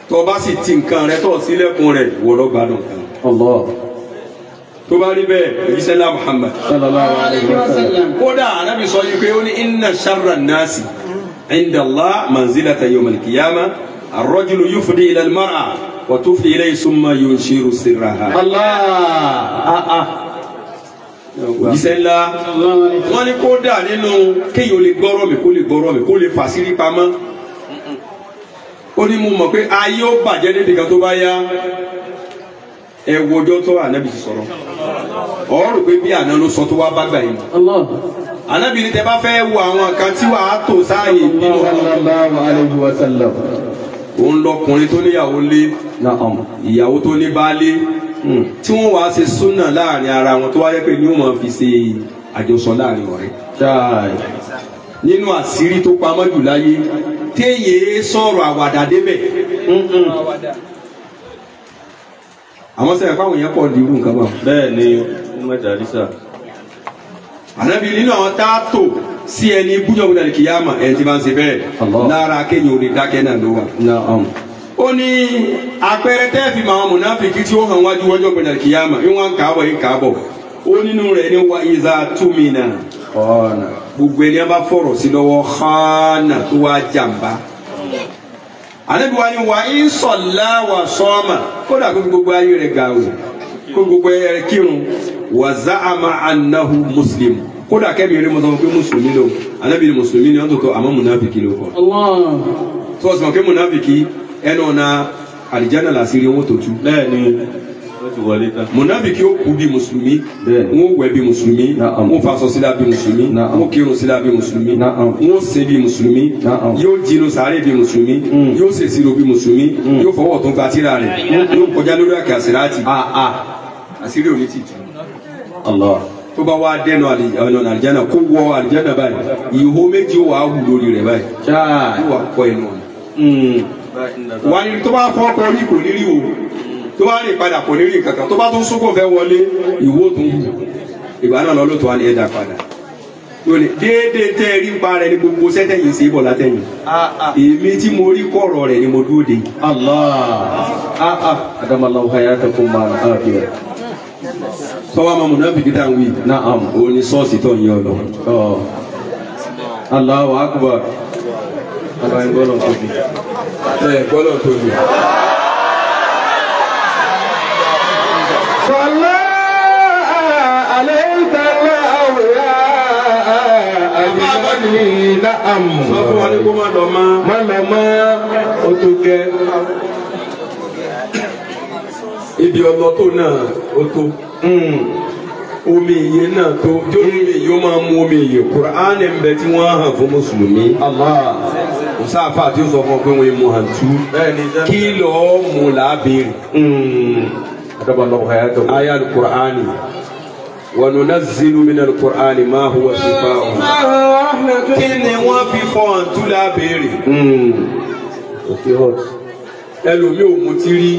tọ́ ọba sì ti nǹkan rẹ̀ tọ̀ sílẹ̀kùn rẹ̀ wọ́lọ́ gbádùn kan tó bá rí bẹ́ẹ̀ òjíṣẹ́lá Muhammad. Kódà anábì sọ yìí pé ó ní inna sharra nasi inda Allah manzilata yawm al-qiyama ar-rajulu yufdi ila al-mar'a wa tufdi ilayhi summa yunshiru sirraha. Allah. Òjíṣẹ́ ńlá wọ́n ní kódà nínú kéèyàn lè gbọ́rọ̀ mi kó lè gbọ́rọ̀ mi kó lè fàṣírí pamọ́. Ó ní mo mọ̀ pé ayé ó bàjẹ́ débi kan tó bá yá. Ẹ wo ọjọ́ tó ànábì ti sọ̀rọ̀. Ọ̀ rò pé bí àná ló sọ tó wá bá gbà yìí. Ànábì ní tẹ bá fẹ́ wo àwọn kan tí wàá tò sáàyè nínú sallam. òun lọkùnrin tó níyàwó lé. Ìyàwó tó ní baálé tí wọ́n wàá ṣe súnà láàárín ara wọn tó wáyé pé ní wọ́n máa fi ṣe àjọsọ láàárín ọ̀rẹ́. Nínú àṣírí tó pamọ́ jù láyé téèyàn sọ̀rọ̀ àwàdà débẹ̀. Àwọn sẹ́yìn fáwọn èèyàn pọ̀ di irú nǹkan bá bẹ́ẹ̀ ni mẹ́ta àdísà ànábi nínú àwọn táàtò sí ẹni bújọ́ gbọdọ̀ kìyàmà ẹni tí bá ń ṣe bẹ́ẹ̀. Lára kéèyàn ò lè dákẹ́ náà ló wà. Ó ní àpẹẹrẹ tẹ́ẹ̀fì máa mùnáfìkì tí ó hàn wájú wọ́jọ́ gbọdọ̀ kìyàmà ìwọ̀n kàábọ̀ yìí kàábọ̀ ó nínú rẹ̀ ní wa ìzà túmínà Ọ̀nà. gbogbo ẹni a bá fọ̀rọ̀ sí lọ́wọ́ hánà tó wá jàmbá ànábi wa ni wa ń sọ̀lá wa sọ́ọ̀mà kódà kó gbogbo ayé rẹ̀ gàwé kó fi gbogbo ayé rẹ̀ kírun. Wa za'ama annahu muslim. Kódà kẹ́mi eré mọ́tò pé mùsùlùmí lò ànábi ni mùsùlùmí ni wọ́n tó tó àmọ́ mùnàfìkì ló kọ́. Allah. tó mọ̀ pé mùnàfìkì ẹnu ọ̀nà àlìjáná làásìrí owó tó tú. Bẹ́ẹ̀ ni ó ti wọlé tán. Mùnàfìkì ó kú bí mùsùlùmí wọn ó wẹ̀ bí mùsùlùmí Na'am. wọn ó faṣọ sílá bí mùsùlùmí Na'am. wọn ó kírun sílá bí mùsùlùmí Na'am. wọn ó ṣe bí mùsùlùmí yóò jinu sàárè bí mùsùlùmí Mm. yóò ṣe ìṣirò bí mùsùlùmí yóò fọwọ́ tó gba tíra rẹ̀ yóò kọjá lórí àkè àsìláàtì àà àṣírí òní ti tù Allah. tó bá wá dẹnu ọ̀nà àlìjáná kó wọ àlìjáná báyìí ìhó méjì ó wà á wù lórí rẹ̀ báyìí. Yóò wà kọ ẹnu ọ̀nà Wà ní tó bá fọ́ ọkọ orí kò ní rí o tó bá rìn padà kò ní rí kankan tó bá tún sókò fẹ́ wọlé ìwó tó ń wù ìgbà náà lọ́lọ́ tó wà ní ẹ̀dá padà ní déédéé tẹ́ ẹ rí ń pa rẹ ní gbogbo sẹ́tẹ̀yìn sí bọ̀ látẹ̀yìn èmi tí mo rí kọ̀rọ̀ rẹ̀ ni mo dúró de Allah. Ah ah. Adamallahu hayatakum ma al-akhirah. sọ́wọ́ máa mọ̀ náà fìdí dáhùn wí Na'am. òun ni sọ́ọ̀sì tó ń yọ lọ. Oh. Allahu akbar bàbá ń gbọ́dọ̀ tóbi ẹ gbọ́dọ̀ tóbi. sọlá alẹ́ ìtàlá àwòrán àbíkọ́ni láàmú. sọ fún wa ní kó má lọ mọ́. má lọ mọ́ o tó gẹ. ibi ọlọ tó náà o tó omi iye náà tó jó omi iye máa mú omi iye kura á ní bẹ tí wọ́n hàn fún mùsùlùmí. Allah kò sáfà tí ó sọ fún ọ pé wọ́n mú hàn tú kí lọ́ọ́ mú làábìrì hayatakum ayé alukur'ani wa nunazzilu min alukur'ani ma huwa shifaa'un kí ni wọ́n fi fọ́ hàn tú làábìrì hot ẹlòmíì ò mú tí rí.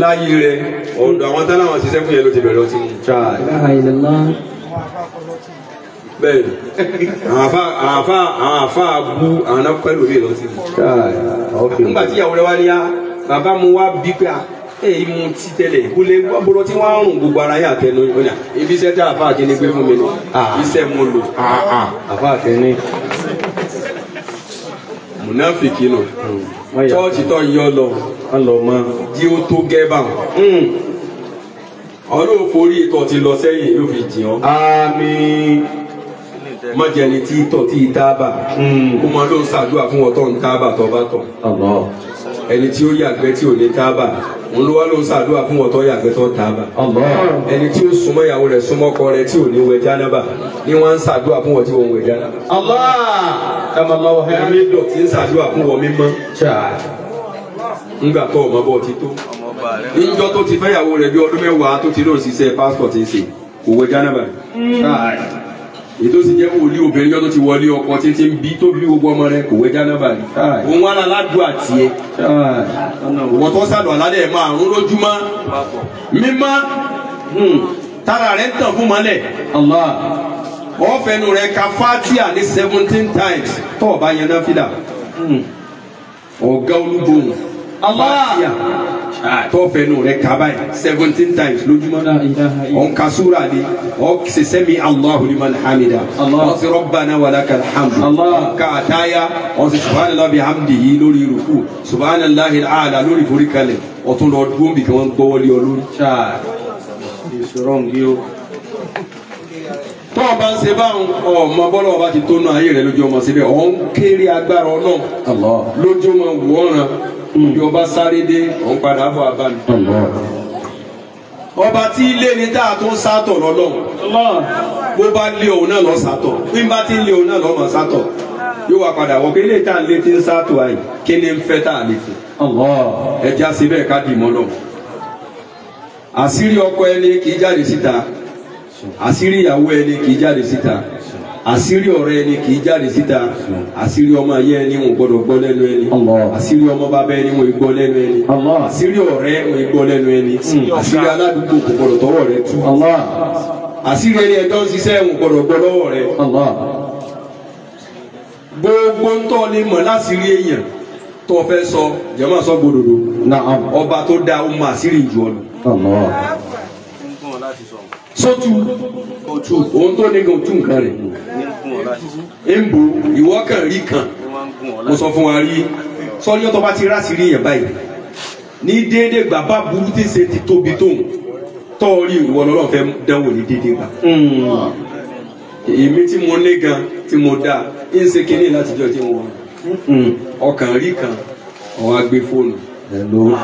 Láyé rẹ. Ọ̀dọ̀ àwọn táwọn ṣiṣẹ́ fún yẹn ló ti bẹ̀rẹ̀ ọtí mu. Chai bẹ́ẹ̀ni àwọn afa àwọn afa àwọn afa bu àwọn náà pẹ̀lú mi lọ sí. Mi. chai ok nígbà tí ìyàwó rẹ wá ní ya bàbá mu wá bí pé a èyí mu ti tẹ́lẹ̀ kó lè bọ́lọ́ tí wọ́n á rùn gbogbo ara yà tẹnu ọ̀nà ibi iṣẹ́ tí àfa àkíní gbé fún mi ni. Iṣẹ́ mo lò. Àfa àkẹ́ni mùnáfìkì nù. Yà. Chọ́ọ̀chì tó ń yọ lọ. Wọ́n lọ mọ́. Jí ó tó gẹ́ bá wọn. ọlọ́run forí ìtọ̀ ti lọ sẹ́yìn yóò fi jìn ọ́. àmín mọ̀jẹ̀ni tí tọ̀ tí tábà kó máa ló ń ṣàdúrà fún ọtọ́ ń tábà tó bá tọ̀. Ẹni tí ó yàgbẹ́ tí ò ní tábà òun ló wá ló ń ṣàdúrà fún ọtọ́ yàgbẹ́ tó tábà. Allah ẹni tí ó súnmọ́ ìyàwó rẹ̀ súnmọ́ ọkọ rẹ̀ tí ò ní wẹ̀ jánábà ni wọ́n ń ṣàdúrà fún wọn tí wọ́n ń wẹ̀ jánábà. Hayatakum dọ̀tí ń ṣàdúrà fún wọn mímọ́ ńgbà tó ọmọ bọ́ ti tó. níjọ́ tó ti fẹ́yàwó rẹ̀ bí ọdún mẹ́wàá tó ti lóun ṣiṣẹ́ pásítọ̀ ti ń ṣe kò wẹ̀ jánábà. Chai ètò sì jẹ́ wòlíì obìnrin yọ́ tó ti wọlé ọkọ títí ń bí tó bí gbogbo ọmọ rẹ̀ kò wẹ̀ jánábà ni. Òun wá lá ládùúgbò tiẹ̀ chai ọ̀nà wo wọ́n tó sàdùn aládẹ́ máa rún lójúmọ́. Mímọ́. Tára rẹ̀ ń tàn fún mọ́lẹ̀. Ọ̀fẹ́nu rẹ̀ ka fatia ní seventeen times. Tó o bá yan náà fìlà ọ̀gá olúbohùn fatia tó o fẹ́nu rẹ̀ ka báyìí seventeen times lójúmọ́ on ka sura de o se sami allahu liman hamida. Allah. o se rabbana wa lakal hamd Allah. ka ataya o se subhanallah bi hamdihi lórí ruku subhanallahi ala lórí forí kalẹ̀ o tún lọ dúró bí kan gbọ́wọ́lé ọ lórí. chai ìṣòro ń ṣe báwọn ọmọ bọ́lá ọba ti tó nu ayé rẹ lójú ọmọ síbẹ̀. Ọ̀ ń kéré agbára ọlọ́run. Allah. lójú ọmọ wọ́ọ̀ràn bí ọba sáré dé ń padà bọ̀ abáni. Ọba tí ilé ni tá a tún sátọ̀ lọ́lọ́run. Bó bá lé òun náà lọ sátọ̀. Bí n bá ti lé òun náà lọ́ mọ̀ sátọ̀. Yóò wá padà wọ ilé tá a lé ti ń sátọ̀ àyè kí ni ń fẹ́ tá a lè fún? Ẹja síbẹ̀ ká dì mọ́ lọ. àṣírí ọkọ ẹni kì í jáde síta. Àṣírí ìyàwó ẹni kì í jáde síta àṣírí ọ̀rẹ́ ẹni kì í jáde síta. Àṣírí ọmọ ayé ẹni wọn gbọ́dọ̀ gbọ́ lẹ́nu ẹni. Àṣírí ọmọ bàbá ẹni wọn gbọ́ lẹ́nu ẹni. Allah. àṣírí ọ̀rẹ́ wọn gbọ́ lẹ́nu ẹni. Àṣírí aládùúgbò kò gbọ́dọ̀ tọwọ́ rẹ̀ tú. Àṣírí ẹni ẹjọ́ ń ṣiṣẹ́ wọn gbọ́dọ̀ gbọ́ lọ́wọ́ rẹ̀. Allah. gbogbo ń tọ́ ni mọ̀ láṣírí èèyàn tó fẹ́ sọ jẹ́mọ̀ sọ gbòdòdó ọba tó dá ó àṣírí ìjọ lọ. Sótú òun tó ní kan tú nǹkan rẹ̀. Ń bò ìwọ kan rí kan. Mo sọ fún wa rí. Sọ́ni ọ̀tọ̀ bá ti ráṣìírí yẹn báyìí. Ní déédéé gbà bá burú tí ń ṣe ti tóbi tóun tọ́ọ̀rí ìwọ lọ́rọ̀ fẹ́ dánwò ní déédéé gbà. Èmi tí mo ní gan tí mo dá ń ṣe kinní látijọ́ tí mo wọ̀ ọkàn rí kan ọ̀hún agbé fóònù Hello.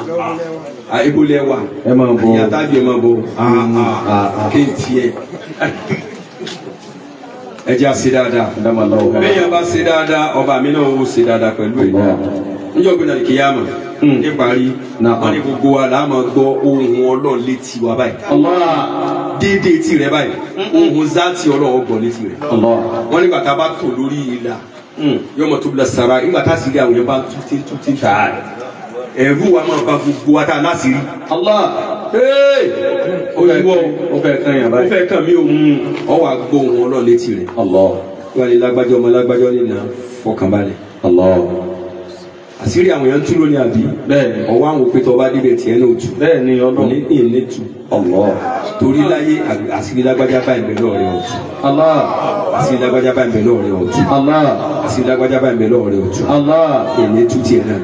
àìbólẹ̀ wà Ẹ máa bọ̀. ìyá tábìlì ẹ máa bọ̀. Ah. kí n tiẹ̀ ẹ. Jẹ́ àṣẹ dáadáa. Adama Allah. bẹ́ẹ̀ bá ṣe dáadáa ọba mi náà ó ṣe dáadáa pẹ̀lú ẹ̀. Níjọ́ gbé nàìjíríà kíyàmà níparí Náà. wọn ni gbogbo wa là á máa gbọ́ ohun ọlọ́run létí wa báyìí. Allah. déédéé tí rẹ báyìí. Ohun záàtì ọlọ́run gbọ́ létí rẹ. Allah. wọn nígbà tá a bá tò lórí ìlà yọmọ tó bila sara nígbà tá a sì rí àwọn yẹn bá túté túté táà ẹ̀rú wa máa ba gbogbo wa tá a láti rí Allah. oyinbo Ó fẹ́ kan yàn báyìí. fẹ́ kàn mí o ọ wà gbọ́ ohun ọlọ́run létí rẹ Allah. ni lágbájọ ọmọ lágbájọ nínú fọkànbalẹ̀ Allah. Àṣírí àwọn èèyàn tú lónìí àbí ọwọ́ àwọn òpin tó bá débẹ̀ tiẹ̀ náà tú Bẹ́ẹ̀ni ní ọlọ́run. ìní tú Allah. torí láyé àṣírí lágbájá báyìí bẹ̀ lọ́ọ̀rẹ́ ọ̀tún Allah. àṣírí lágbájá báyìí bẹ̀ lọ́ọ̀rẹ́ ọ̀tún Allah. àṣírí lágbájá báyìí bẹ̀ lọ́ọ̀rẹ́ ọ̀tún Allah. ìní tú tiẹ̀ náà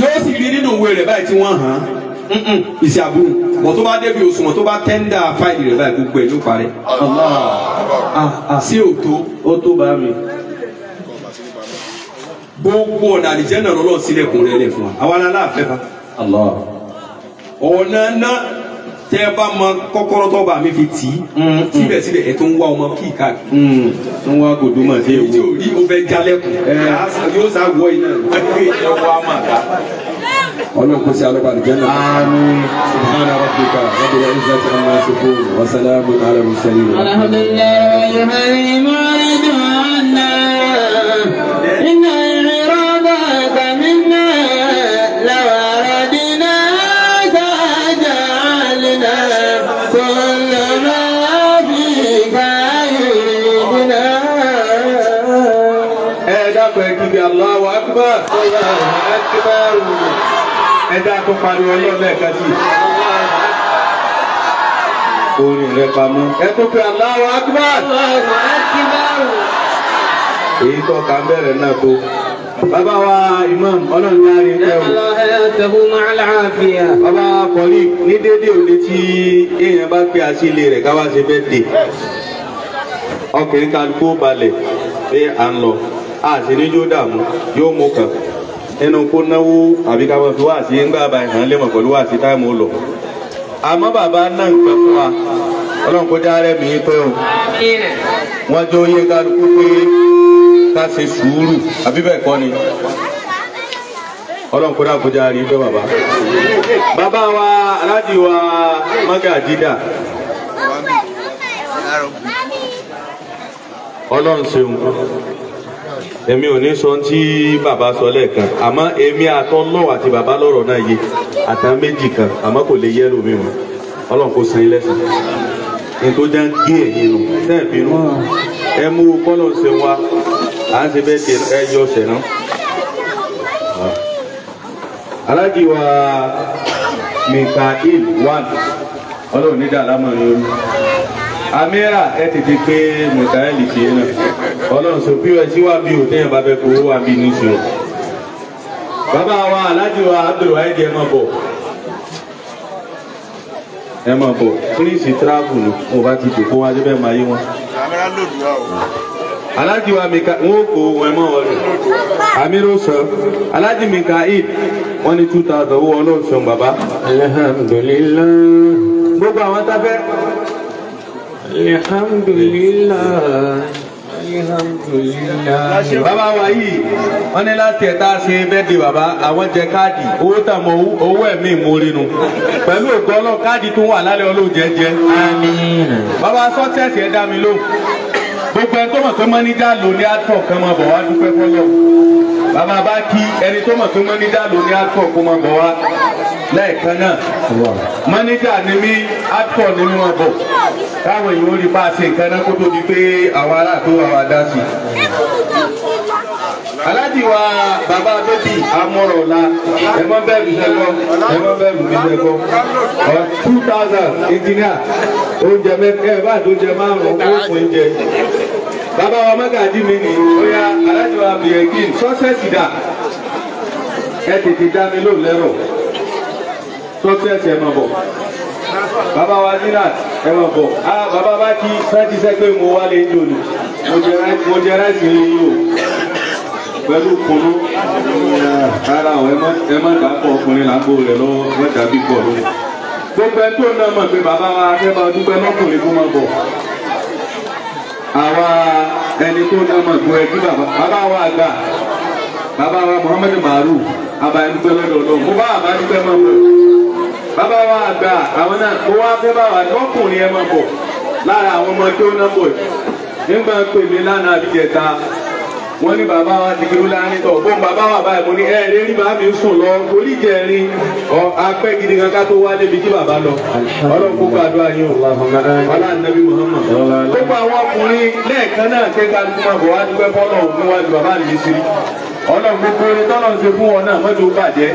yóò sì rí nínú ìwé rẹ̀ báyìí tí wọ́n hàn án ìṣe àbúrò mọ̀ tó bá débi òṣùwọ̀n tó bá tẹ́ńdà fáìlì rẹ̀ báyìí gbogbo ẹ̀ ló parẹ́ Allah. Ah ah. sí òtó Ó tó bá mi gbogbo ọ̀nà àlìjẹ́nà lọ́lọ́ sílẹ̀kùn rẹ̀ lẹ̀ fún wa àwa la láàfẹ́ fa. ọ̀nà náà tẹ́ ẹ bá mọ kọ́kọ́rọ́ tó mi fi tì í mm, mm. síbẹ̀síbẹ̀ ẹ tó ń wá ọmọ kí káàkiri. Mm, tó ń wá gòdó mà dé ewu. yóò rí o fẹ́ jalẹ́kùn. yóò sá wọ iná rẹ̀ wọ́n ẹ wá mà ká. ọlọ́run kò sí alọ́ba àlìjẹ́nà. àmín subhana rabbika rabbil izzati amma yasifun wa salamun ala mursalin. alhamdulilayi wa rahmatulahi. akbar ẹ̀dá tó pariwo ọlọ́ọ̀lẹ́ kan sí. orin rẹ pamọ́ ẹ tó pe Allahu akbar. èyí tó kà ń bẹ̀rẹ̀ náà tó. Bàbá wa Imam ọlọ́run ní àárín tẹ́ o. Ẹ̀ẹ́dẹ́gbẹ̀rún máa ń láàfin. Bàbá Kọ̀lí ní déédéé òde tí èèyàn bá pe àṣìlè rẹ̀ káwá ṣe bẹ́ẹ̀ dé. Ọkùnrin kan kó balẹ̀ pé à ń lọ. A yóò dààmú, yóò mú kàn nínú kó náwó àbí ká máa fi wá sí ńgbà bá ìhàn lé mọ̀ pẹ̀lú wá sí táìmù lọ. àmọ́ bàbá náà ń pẹ́ fún wa. Ọlọ́run kó dáa rẹ̀ mí pẹ́ o. Wọ́n jọ yé kálukú pé ká ṣe sùúrù. Àbí bẹ́ẹ̀ kọ́ ni? Ọlọ́run kó dáa kó dáa rí pẹ́ bàbá. bàbá wa aláàjì wa Mágàjídà ọlọ́run ṣeun èmi ò ní sọ tí bàbá sọ lẹ́ẹ̀kan. Àmọ́ èmi àtọ́ lọ́wọ́ àti bàbá lọ́rọ̀ náà yé. Àtàn méjì kan àmọ́ kò lè yẹ́rù mi mọ́. Ọlọ́run kò san ilé sàn ní tó já ń gé ẹ̀yìn nù náà bínú? Ẹ mú kọ́lọ̀ ṣe wa à ń ṣe bẹ́ẹ̀ di ẹ yọ ọ̀sẹ̀ náà. aláàjì wa mikael one ọlọ́run ní dàlámọ̀ ni ó ní amira ẹ tètè pé mikael tiẹ̀ náà. Ọlọ́run sọ pos wà bí o téèyàn bá fẹ́ kó owó wà bí ní sùn. bàbá wa aláàjì wa abdulwahid ẹ máa bọ̀. Ẹ máa bọ̀. Prince travel wọn bá ti dòkó wájú bẹ́ẹ̀ máa yé wọn. alájí wa mi ka wọn ò kó wọn mọ wọlé amiru sọ. Alájí mi ka eid wọn ní two thousand owó ọlọ́run sọ bàbá. alhamdulilayi gbogbo àwọn tábẹ́ alhamdulilayi alhamdulilayi. bàbá wa yìí wọn ní láti ẹ̀ta ṣe bẹ́ẹ̀dì bàbá àwọn jẹ káàdì owó tà mọ owó ẹ̀mí ìmúrí nu pẹ̀lú ògbọ́ ọlọ́run káàdì tó wà lálẹ́ jẹ́jẹ́. amiina. bàbá sọ́tẹ̀sì ẹ̀ dá mi lóhùn gbogbo ẹni tó mọ̀ pé mọ́níjà ló ní àtọ̀ kan máa bọ̀ wá dúpẹ́ fọlọ́. Bàbá bá kí ẹni tó mọ̀ pé mọ́níjà ló ní àtọ̀ kó máa bọ̀ wá. Lẹ́ẹ̀kan náà mọ́níjà ni mí àtọ̀ ni mí máa bọ̀. Káwọn èèyàn ó rí bá a ṣe kó tó di pé àwọn ará tó wà wá dá sí i aláàjì wa bàbá bébì amọ̀rọ̀la ẹ mọ bẹ́ẹ̀rù sẹ́kọ̀ ẹ mọ bẹ́ẹ̀rù mi sẹ́kọ̀ ọ two thousand engineer oúnjẹ mẹ́kẹ́ ẹ bá tó jẹ márùn-ún ó fún oúnjẹ bàbá wa mẹ́gàdí mi nì óyá aláàjì wa bìyẹ̀kì sọ́sẹ̀sì dà. Ẹ tètè dá mi lò lẹ́rọ̀. Sọ́sẹ̀sì ẹ mọ̀ bọ̀. Bàbá wa zinat ẹ mọ̀ bọ̀. Ah bàbá bá kí sáàtì sẹ́pẹ́ mo wálé ń jòlù mo jẹ ráìsì yìí o pẹ̀lú kunu rárá o ẹ má dà pọ̀ ọkùnrin làǹbò rẹ̀ lọ́wọ́ ẹ dàbí pọ̀ lórí. gbogbo ẹ tó náà mọ̀ pé bàbá wa bá dúpẹ́ lọ́kùnrin kó máa bọ̀. àwa ẹni tó náà mọ̀ pé kí bàbá wa àgbà bàbá wa Muhammad Maru abayé dúpẹ́ lọ́dọ̀ lọ mo bá àbá dúpẹ́ máa bọ̀. bàbá wa àgbà àwọn náà mo wá fẹ́ bá wa lọ́kùnrin ẹ máa bọ̀ lára àwọn ọmọ tó náà bọ̀ nígbà pè mí lánàá àbíjẹta wọ́n ní bàbá wa ti kiri láàárín tọ̀. Bóun bàbá wa báyìí mo ní ẹ ẹ lérí bàbá mi sùn lọ. Orí jẹrin ọ apẹ́ gidi kan ká tó wá débi tí bàbá lọ. Ọlọ́run gbogbo àdúrà yín o. Ọlá nàbí Muhammad. Gbogbo àwọn ọkùnrin lẹ́ẹ̀kan náà kéka tó máa bọ̀ wá dúpẹ́ fọ́lọ́ níwájú bàbá mi sí ọlọ́run gbogbo orin tọ́lọ̀ ń ṣe fún wọn náà mọ́tò bàjẹ́.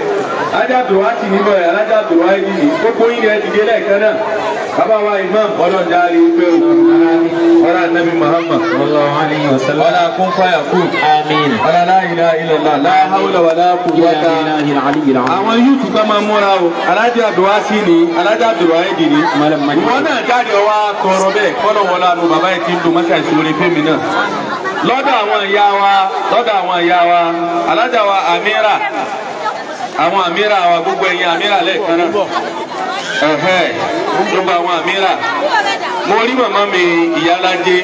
Ajábìrò wá ti níbọ̀ ẹ̀ alájábìrò wá yìí gbogbo yín ẹ dìde lẹ́ẹ̀kan náà. Bàbá wa imam ọlọ́run jáde pé o. Ọlá nàbí Muhammad. Sallallahu alayhi wa sallam. ọlá kún fáyà kún amiina. ọlá la ilaha illallah la hawla wala quwwata. Àwọn yúùtù kan máa múra o. Alájà abdulwasi ni. Alájà abdulwahidi ni. Ìwọ náà jáde wá tọrọ bẹ́ẹ̀. Kọlọ wọlé àánú bàbá yìí ti dùn mọ́sá ìṣòro fẹ́mi náà lọ́dọ̀ àwọn ìyá wa lọ́dọ̀ àwọn ìyá wa alájà wa amira. Àwọn amira wa gbogbo ẹ̀yin amira lẹ́ẹ̀kan náà. Ẹ̀hẹ́ gbogbo àwọn amira. Mo rí màmá mi ìyálájé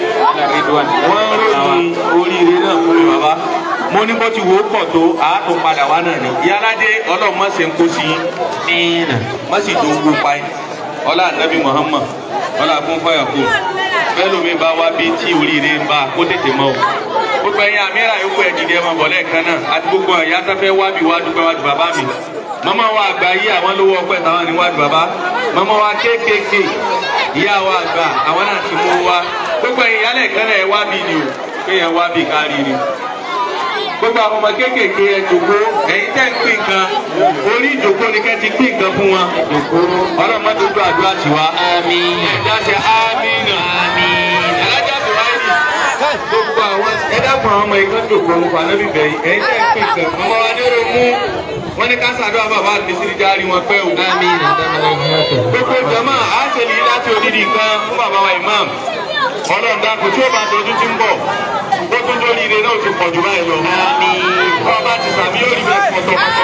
wọ́n ròyìn oríire náà fún mi bàbá. Mo ní bó ti wò ó pọ̀ tó àátó padà wá náà ni. Ìyálájé ọlọ́run má ṣe ń kó sí yín. Má sì dògbò pa yín. Ọlá ànábì Muhammad ọlá kún fọyà kù bẹ́ẹ̀ lómi bá wá bí tí oríire ń bá kó tètè mọ́ o. Gbogbo ẹ̀yin àmìrà yòókù ẹ̀ dìde ẹ̀mọ̀ bọ̀ lẹ́ẹ̀kan náà. Àti gbogbo ẹ̀yà tó fẹ́ wá dúpẹ́ wá ju bàbá mi. Màmá wa àgbà yí àwọn lówó ọpẹ́ táwọn ní wá ju bàbá. Màmá wa kéékèèké ìyá wa àgbà àwọn náà ti mú wa. Gbogbo ẹ̀yin yálẹ̀ kan náà ẹ̀ wá bí ni o. Kéèyàn wá bí kárí ni gbogbo àwọn ọmọ kéékèèké ẹ jòkó. Ẹ̀yin tẹ́ ń pín nǹkan orí ìjòkó ni kẹ́ ti pín nǹkan fún wọn. Ọlọ́mọdé ojú àdúrà tiwa àmín. ẹ̀dá ṣe ámínà alájà ni. Gbogbo àwọn ẹ̀dá kan àwọn ọmọ ìkan jòkó ń fa nábì bẹ̀yìn ẹ̀yin tẹ́ ń pín nǹkan ọmọ wa ní oró mú. Wọn ní ká ṣàdúrà bàbá mi sí járí wọn pẹ́ o. àmín. gbogbo jama a ṣe ní láti odidi nǹkan fún bàbá wa imam. Ọlọ́run dákun tí ó bá dojú ti ń bọ̀ ó tún lórí ire náà ti pọ̀ jù báyìí lọ. ọba ti sàmì yóò rí bẹ́ẹ̀ pọ̀ tọkọtọ.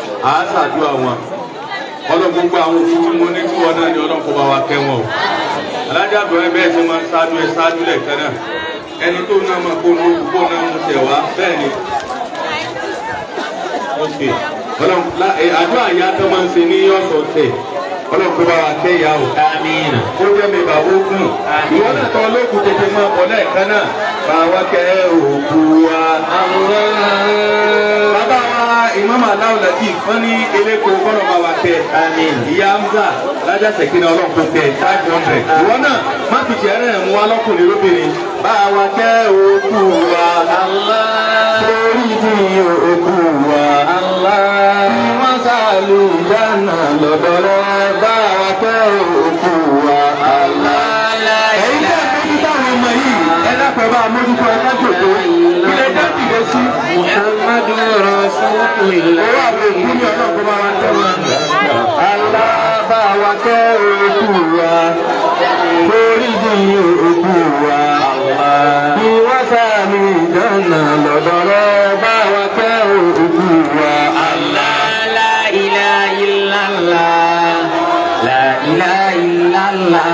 á ṣàdúrà wọn. Ọlọ́run gbogbo àwọn òkú tí mo ní kí wọn náà ní ọlọ́run kó bá wa kẹ́ wọn o. Alájà bẹ̀rẹ̀ bẹ́ẹ̀ ṣe máa ń ṣáájú ẹ ṣáájú lẹ́ẹ̀kan náà. Ẹni tó náà máa kó ní òkú kó náà mú tẹ̀ wá bẹ́ẹ̀ ni. Ọlọ́run àdúrà ìyá tó máa ń ṣe ní ọ̀sọ̀ọ̀sẹ̀. Ọlọ́run kó bá wa kẹ́ ìyá o. Ó jẹ́ mi bàbá ogun. ìwọ náà tán lókun tètè máa bọ̀ lẹ́ẹ̀kan náà. bá wa kẹ́ òkú wa ìmọ̀mọ̀ aláwọ̀ lẹ́tì wọ́n ní eléko kọ́nà wa kẹ́. Àmín. ìyá hamza lájà sẹ̀kínà ọlọ́run kó kẹ́ five hundred. ìwọ náà má fi jẹ́ rẹ̀ mú wa lọ́kùnrin lóbìnrin. bá wa kẹ́ òkú wa. sórí bí òkú wa. wọ́n sàlù jánà lọ́dọ̀ rẹ̀ bá wa kẹ́ òkú wa. ẹ̀yin náà mójútó àwọn ọmọ yìí ẹ dápẹ́ bá mójútó ẹ ká jòkó Rasulullah. owó àwọn òkú ní ọlọ́run bá wa tẹ̀ wọ́n. alábà wa kẹ́ òkú wa. sórí bí òkú wa. bí wọ́n sàlù jánà lọ́dọ̀ rẹ̀ bá wa kẹ́ òkú wa. La ilaha illallah. La ilaha illallah.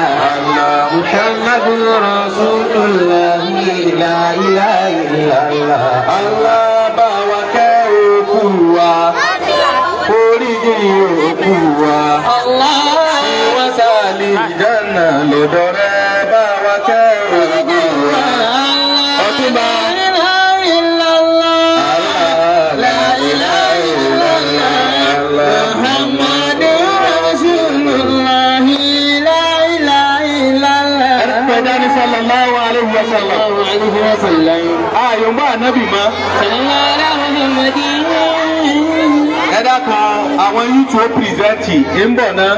Muhammadu Rasulullah. La ilaha illallah. alábà Muhammadu Rasulullah. La ilaha illallah. Ẹ̀rọ ní sallallahu alayhi wa sallam. Ayọ̀ mbọ́ ànábì mọ́. ẹ àwọn yútu ó pírẹsẹ̀ntì ń bọ̀ náà.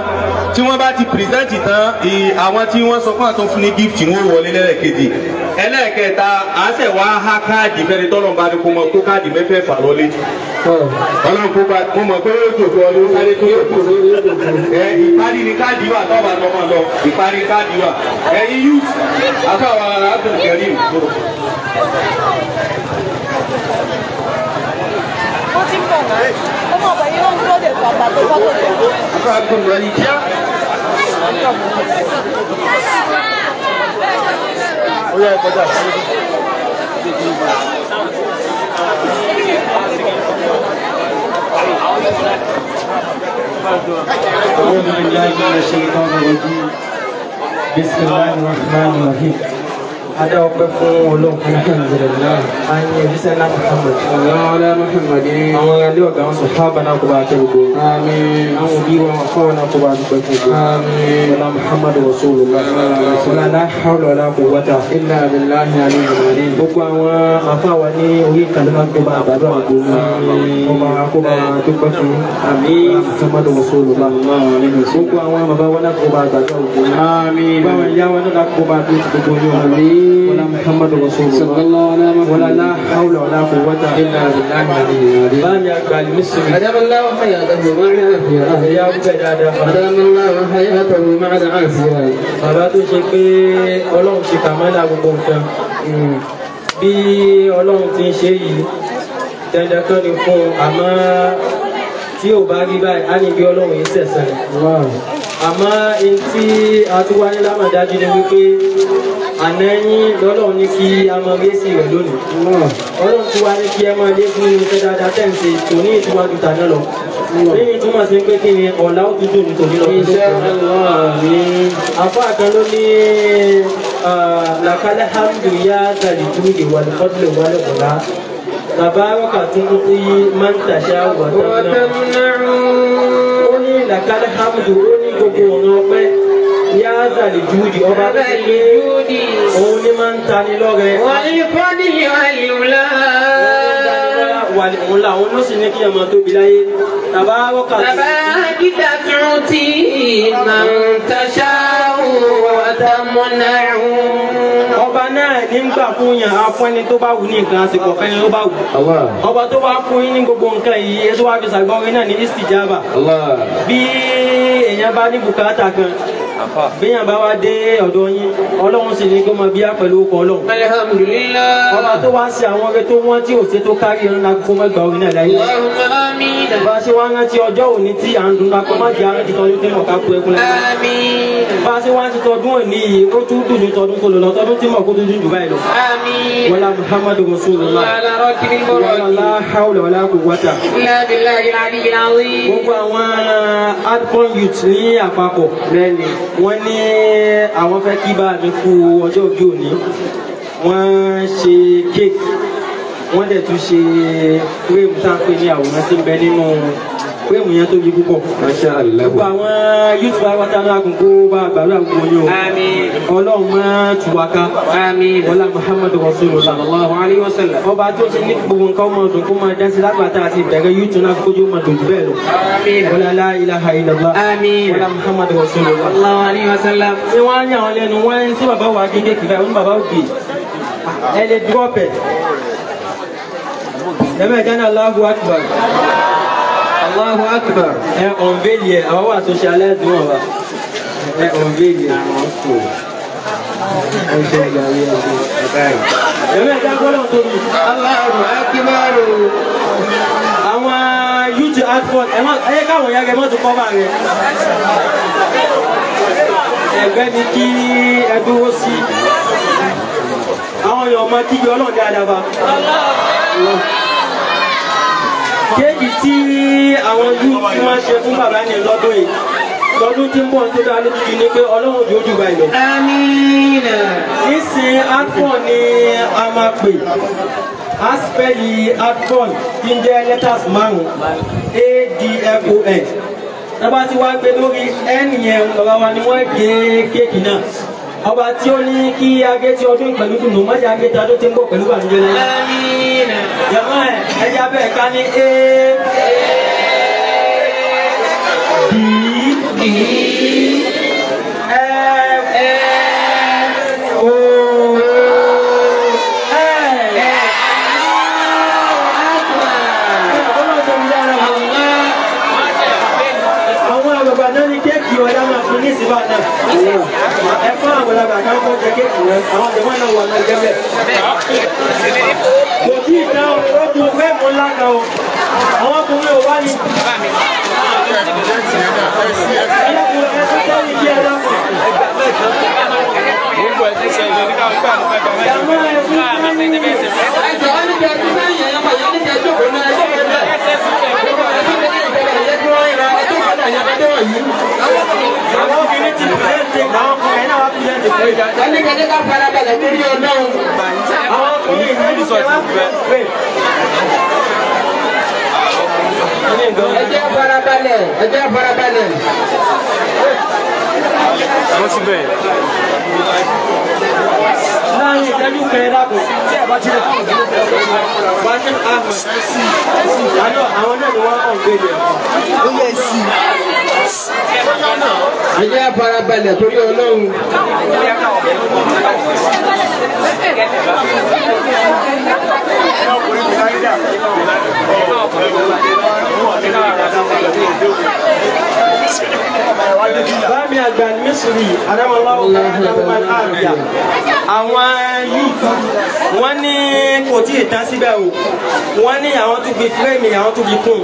Tí wọ́n bá ti pírẹsẹ̀ntì tán àwọn tí wọ́n sọ fún àtọ́ fún ní gift wọn ó wọlé lẹ́lẹ́kejì. Ẹlẹ́ẹ̀kẹta à ń sẹ̀ wá há káàdì fẹ́ni tọ́lọ̀ bá ní kó mọ kó káàdì mẹ́fẹ̀ẹ̀fà lọ́lé. Ọlọ́run kó bá mo mọ̀ pé yóò tòkó ọdún sáré tó yóò tòkó ẹ ìparí ni káàdì wà tọ́ba tọmọ lọ. Ìparí káàdì wà. Ẹ̀yin youth àtàwọn arákùnrin wọ́n ti ń bọ̀ náà Encore بسم الله الرحمن الرحيم. Ada ọpẹ́ fún Ọlọ́run alhamdulilayi an yi bisa na muhammad ala muhammad. Àwọn ilé ọ̀gá wọn sọhábà náà kó bá tẹ gbogbo. Àmín. Àwọn òbí wọn fọwọ́ náà kó bá dúpẹ́ fún gbogbo. Àmín. Wàlá muhammad rasulullah. Wàlá la hawla wàlá quwwata illa billahi aliyu alim. Gbogbo àwọn afáwa ní orí náà kó bá àbádọ kó bá kó bá dúpẹ́ fún àmín. Muhammad rasulullah. Gbogbo àwọn bàbá wọn náà kó bá àgbàdo àgbò àmín. Báwọn ìyá wọn náà kó bá tó ti gbogbo yóò àmín. ولا محمد رسول الله ولا لا حول ولا قوة إلا بالله العلي العظيم بان يا قال مسلم أدب الله حياته مع العافية يا بجدادة أدب الله حياته مع العافية bàbá tó ṣe pé ọlọ́run ṣe kàmálà gbogbo nǹkan bí ọlọ́run ti ń ṣe yìí dandan kan ni fún un àmọ́ tí ò bá rí báyìí á ní bí ọlọ́run yìí ṣẹ̀ṣẹ̀ àmọ́ ẹni tí a tún wá ní lámàdájú ni wípé àná yín lọ́lọ́run ní kí a mọ résì rẹ̀ lónìí. Ọlọ́run tún wá ní kí ẹ máa lé fún iṣẹ́ dáadáa tẹ̀ ń ṣe tòní ìtúwájú tàná lọ. Lẹ́yìn túmọ̀ sí pé kí ni ọ̀la ó dúdú nítorí lọ́dún tó kàn àfa kan ló ní làkàlẹ̀ hamdu yá zàlìjúdì wà ní fọ́dúlẹ̀ wà ní ọ̀la tabaraka kí máa ń tàṣà wà tẹ́lẹ̀ ó ní làkàlẹ̀ hamdu ó ní gbogbo ọ̀nà ọpẹ́ yá zàlì júùdì ọba tó ti òun ní máa ń tani lọ́rẹ. wàlí kọ́ni àlìwúlá. wàlí òun ló sì ní kí ọmọ tóbi láyé tàbá wọ́kà tàbá kíkà tó ti máa ń tàṣà ọba náà nígbà fún yàn ẹni tó bá wù ní nǹkan àsìkò fẹ́ni tó bá wù. ọba tó bá fún yín ní gbogbo nǹkan yìí ẹ tó wá fi ṣàgbọ́n náà ní istijaba. bí èèyàn bá ní bùkátà kan bíyàn bá wá dé ọ̀dọ̀ yín ọlọ́run sì ní kí ó máa bíyà pẹ̀lú ọkọ̀ ọlọ́run. alhamdulilayi. ọba tó wá sí àwọn ọrẹ tó wọ́n tí òṣè tó kárí ẹran la kó mẹ́gbàá orin náà láyé. bá a ṣe wá rántí ọjọ́ òní tí à ń dun la kọ́ má jẹ́ àrùn títọ́ lójú mọ̀ ká kú ẹkún lẹ́yìn. bá a ṣe wá ti tọdún òní yìí ó tún dùn ní tọdún tó lọ tọdún tí mọ̀ kó dúdú jù báyìí lọ. wala muhammadu rasulullah wala hawla wala quwwata. gbogbo àwọn uh, adpon youth ní àpapọ̀ wọ́n ní àwọn fẹ́ kí bá mi kú ọjọ́ òbí òní. Wọ́n ṣe cake. Wọ́n dẹ̀ tún ṣe fúrèmù tá à ń pè ní àwòrán tí ń bẹ nínú fúrèmù yẹn tóbi púpọ̀. Masha Allah. gbogbo àwọn youth bá wáta náà kún kó bá gbàdúrà gbogbo yín o. Àmín. Ọlọ́run máa tù wá ká. Àmín. Wọlá muhammadu rasulullah sallallahu alayhi wa sallam ọba tó ṣe ní gbogbo nǹkan ọmọ ọdún kó máa dásí lágbàtà àti ìbẹ̀rẹ̀ tún náà kójú máa dòjú bẹ́ẹ̀ lọ. àmín. Wọlá la ilaha illallah. Àmín. Wọlá muhammadu rasulullah. sallallahu alayhi wa sallam ṣé wọ́n á ní àwọn lẹ́nu? Wọ́n ń sí bàbá wa gẹ́gẹ́ kìlá wọ́n bàbá òbí ẹ lè dúrọ́pẹ̀. ẹ̀mẹ́ gánà Allahu akbar allahu akbar. Ẹ ọ̀nvẹ́lì ẹ̀ àwọn wà tó ṣe alẹ́ dùn wa ẹ ọ̀nvẹ́lì ẹ̀ ọ̀ṣẹ́ ìyàwó ẹ̀ ẹ̀mẹ́ gánà gbọ́dọ̀ tóbi. allahu akbar. Àwọn youth adford ẹ má ẹ káwọn ya rẹ mọ́tò kọ́fà rẹ. Ẹgbẹ́ ni kí ẹ dúró sí. Àwọn èèyàn ọmọ kíbi ọlọ́run dáadáa bá kéèkì tí àwọn youth tí wọ́n ṣe fún bàbá ní lọ́dún yìí lọ́dún tí ń bọ̀ tó dá lójú ni pé ọlọ́run ojú ojú báyìí lọ. Àmín. Nísìn adford ni a máa pè. Aspẹ́lì adford tí ń jẹ́ letters márùn-ún. Adfon tọ́ba tí wàá gbé lórí n yẹn bàbá wa ni wọ́n gé kéèkì náà ọba tí ó ní kí agé tí ọdún pẹ̀lú dùnú mọ́jà agé tí ọdún tí ń bọ̀ pẹ̀lú bànújẹ́ lẹ́yìn. àmín. Jẹ̀mọ́ ẹ̀ ẹja bẹ́ẹ̀ ká ní a d f kéèkì rẹ àwọn jẹmọ náà wà náà jẹbẹ. kò tí ì dá o kú ńlá kan o àwọn ẹ fún fún àwọn obìnrin ti bẹ̀rẹ̀ ṣe àwọn ọkùnrin náà wá fi ẹ̀ ṣe fún ìjà. ẹnikẹ́ni ká farabalẹ̀ lórí ọlọ́run àwọn ọkùnrin ṣe wá pè. ẹ jẹ́ farabalẹ̀ ẹ jẹ́ farabalẹ̀. Láàárín ìtẹ́jú kẹrẹ dàpọ̀. Tí ẹ bá ti lè fún ìdílé Bashir Ahmed àná àwọn náà ni wọ́n kàn gbé yẹn. ó yẹ sí ẹ jẹ́ farabalẹ̀ torí ọlọ́run. Báàmì àgbà mísírì adámọláwò káàkiri àríyá àwọn youth wọ́n ní kò tí ì tán síbẹ̀ o wọ́n ní àwọn tó fi fírèmì àwọn tó fi kún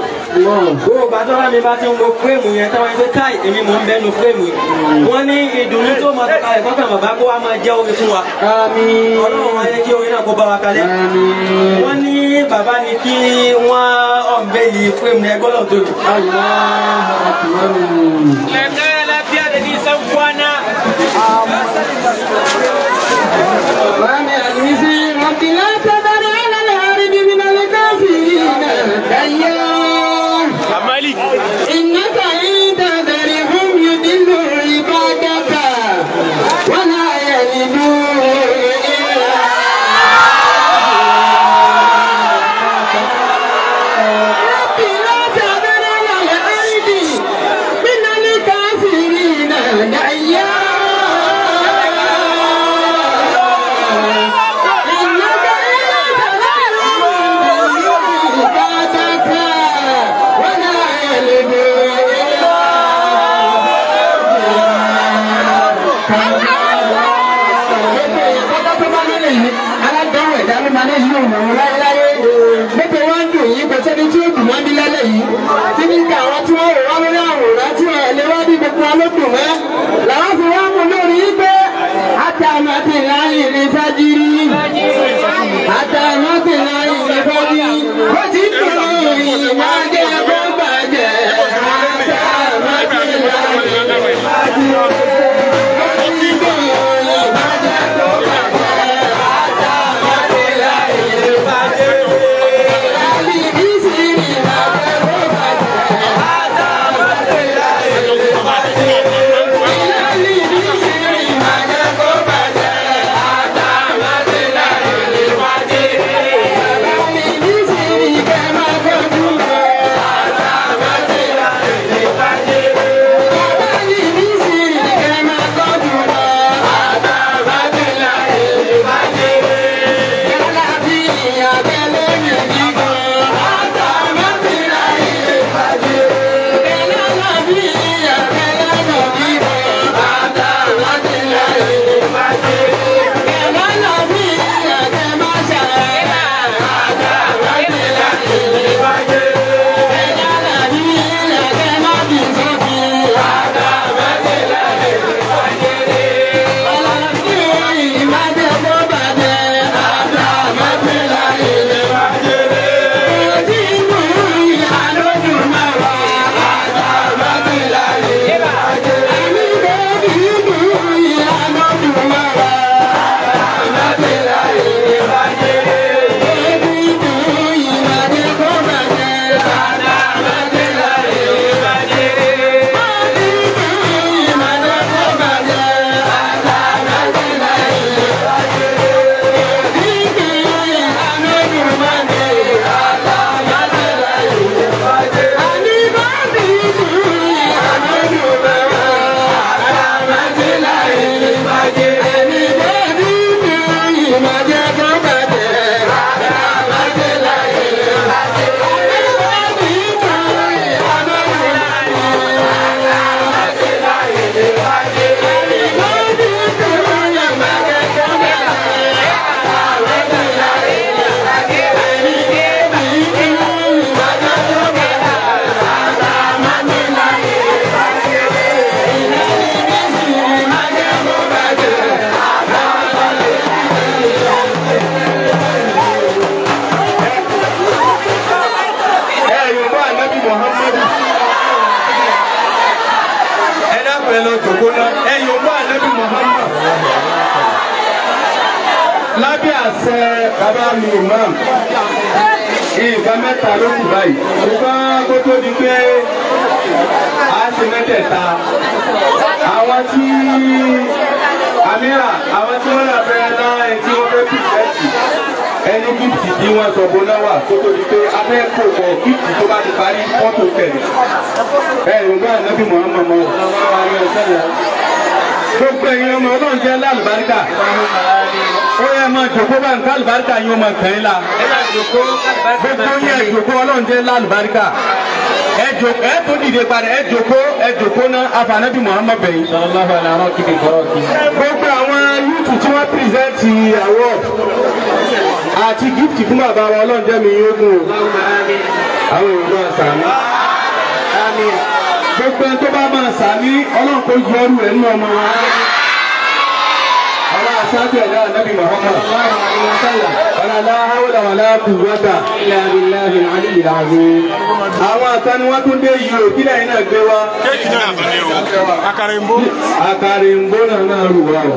gbogbo bàtọ́lá mi bá ti ń wo fírèmù yẹn táwọn ẹgbẹ́ káì èmi mò ń bẹ́nu fírèmù yìí wọ́n ní ìdùnnú tó máa tó kalẹ̀ kọ́kàn bàbá kó wa máa jẹ́ orin fún wa ọlọ́run máa yẹ kí orin náà kó bá wa kalẹ̀ wọ́n ní bàbá ní kí wọ́n ọ̀nbẹ́lì fírèmù yẹn gbọ́dọ̀ tóbi. Mami tí wọ́n sọ bọ́ná wà kó tó di pé a fẹ́ kó pọ̀ gíftì tó bá ti parí fọ́tò tẹ̀lé. Ẹ̀ yorùbá ànábì Muhammad mọ́ gbogbo ẹ̀yin ọmọ ọlọ́run jẹ́ lálùbáríkà. Ó yẹ máa jòkó bá nǹkan àlùbáríkà yín máa kàn yín la. Gbogbo yín ẹ jòkó ọlọ́run jẹ́ lálùbáríkà. Ẹ jòkó ẹ tó dìde padà ẹ jòkó ẹ jòkó ná afanabi Muhammad bẹ̀yìn. gbogbo àwọn yúùtù tí wọ́n pírẹsẹ̀ntì award àti gift fún bàbá wa ọlọ́run jẹ́ mi yín ogun o àwọn èèyàn máa sàmì. Gbogbo ẹni tó bá máa sàmì ọlọ́run kò yọ ọrù rẹ̀ nínú ọmọ wa. Ọlá aṣáájú ẹ̀dá ànábì Muhammad. Wàlá láhàwùlà wàlá kùwàtà ilà abiláhi aliyu azim. Àwọn àtàní wọn tún dé yìí o kílẹ̀ yìí náà gbé wa. kéèkì náà tó ní o akarimbo. akarimbo náà náà rù wá o.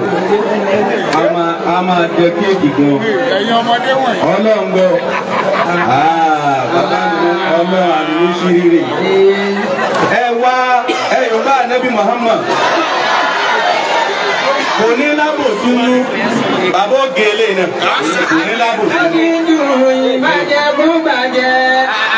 a máa a máa jẹ kéèkì gan. ẹ̀yin ọmọdé wọ̀nyí. ọlọ́run gbọ́. bàbá mi ọlọ́run àmì ní ṣírírí. ẹ wá ẹ yóò bá ànábì Muhammad kò ní lábò dúnú bàbá ògèlè náà kò ní lábò dúnú. Akíndù ìbàjẹ́ fún bàjẹ́ àtàmátì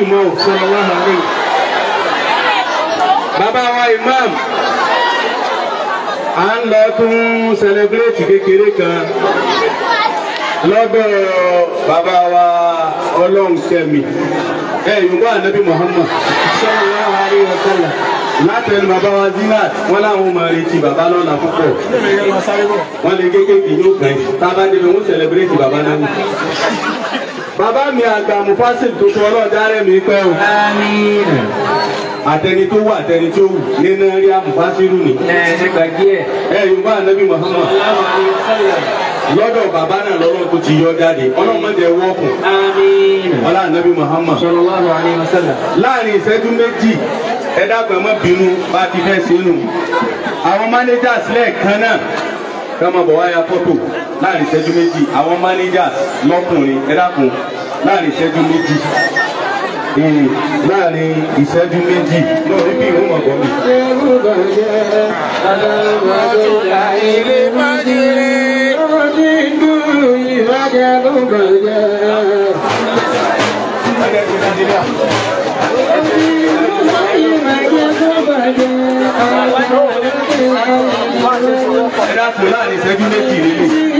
ànábì mọ́ ò bàbá wa imam. À ń lọ tún sẹlẹbírẹ́tì kékeré kan. Lọ́dọ̀ bàbá wa ọlọ́nkẹ́mi ẹ yorùbá ànábì Muhammad sallallahu alaihi wa sallam látẹnu bàbá wa zinat wọn làwọn máa retí bàbá lọ́la púpọ̀. Wọn lè kékeré yóò kàn yín tábà débi wọn bàbá náà. Bàbá mi àgbà mufasil tó sọ ọlọ́ọ̀dá rẹ̀ mi pẹ́ o. àtẹni tó wà àtẹni tó wù nínú rí amufasiru ni. ẹ yorùbá anabi muhammad lọ́dọ̀ bàbá náà lọ́rọ̀ tó ti yọ jáde ọlọ́mọdé wọ́ọ̀kùn. ọlá anabi muhammad. láàárín ìṣẹ́jú méjì ẹ ẹ má bínú bá ti fẹ́ sínú. àwọn managers lẹ́ẹ̀kan náà ká máa bọ̀ wáyà fọ́tò láàárín ìṣẹ́jú méjì àwọn managers lọ́kùnrin ẹ dákun láàárín ìṣẹ́jú méjì. Ee láàárín ìṣẹ́jú méjì. Náà níbi ìwọ̀n ọ̀gbọ́n mi. ẹ dákun láàárín ìṣẹ́jú méjì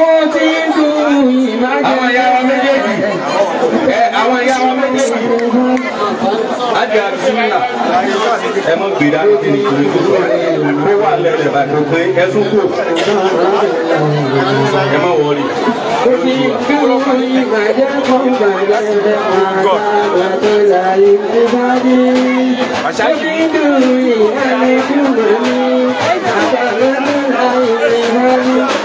Ó ti dùn ìmájẹ́. àwọn ìyá wa méjèèjì ẹ àwọn ìyá wa méjèèjì láti àbísímìlà ẹ mọ ni kò ní kó tó ó wà lẹ́lẹ̀ bàtò pé ẹ tún kù ẹ mọ wọlé. Ó ti dùn ìmájẹ́ fún gbàgbé àgbàdo láyé ìbádí. Ó ti dùn ìmájẹ́ fún gbàgbé àgbàdo láyé ìbádí.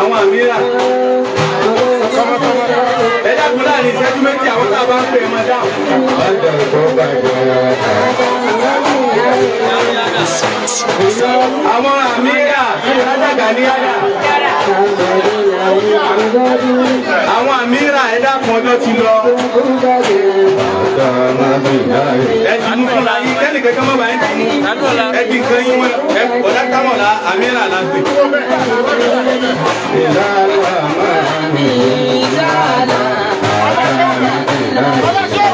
Àwọn amíra ẹ dákun láàárín ìṣẹ́jú méjì àwọn tá a bá ń pè é máa dáhùn. Àwọn amíra lájàgà ní àyà àwọn amíra ẹ dákun ọjọ́ ti lọ. ẹ ti mú fúnra yín kẹ́ni kankan má bàa ń dì mú ẹ nǹkan yín wọn ẹ ọ̀dà támọ̀lá amíra la gbé. ẹ yà fọ́tò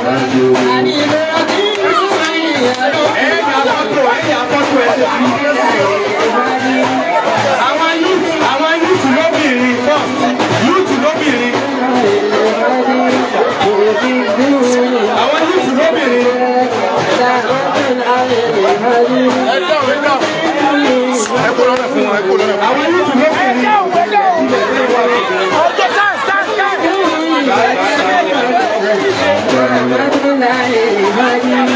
ẹ yà fọ́tò ẹ ṣe fi. àwọn yúùtù àwọn yúùtù lóbìnrin pọ̀ yúùtù lóbìnrin àwọn yúùtù lóbìnrin. àwọn yúùtù lóbìnrin. àwọn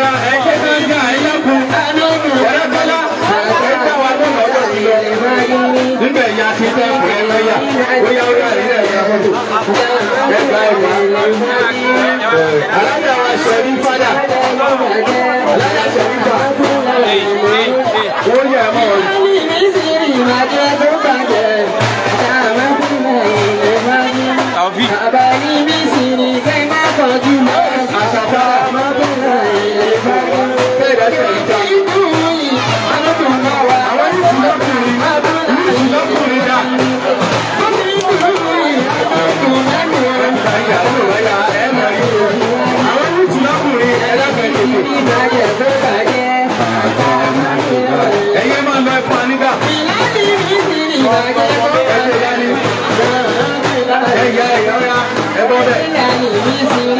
níbẹ̀ ya ti tẹ́ ẹ̀kọ́ ẹ̀ lọ́yà bóyá.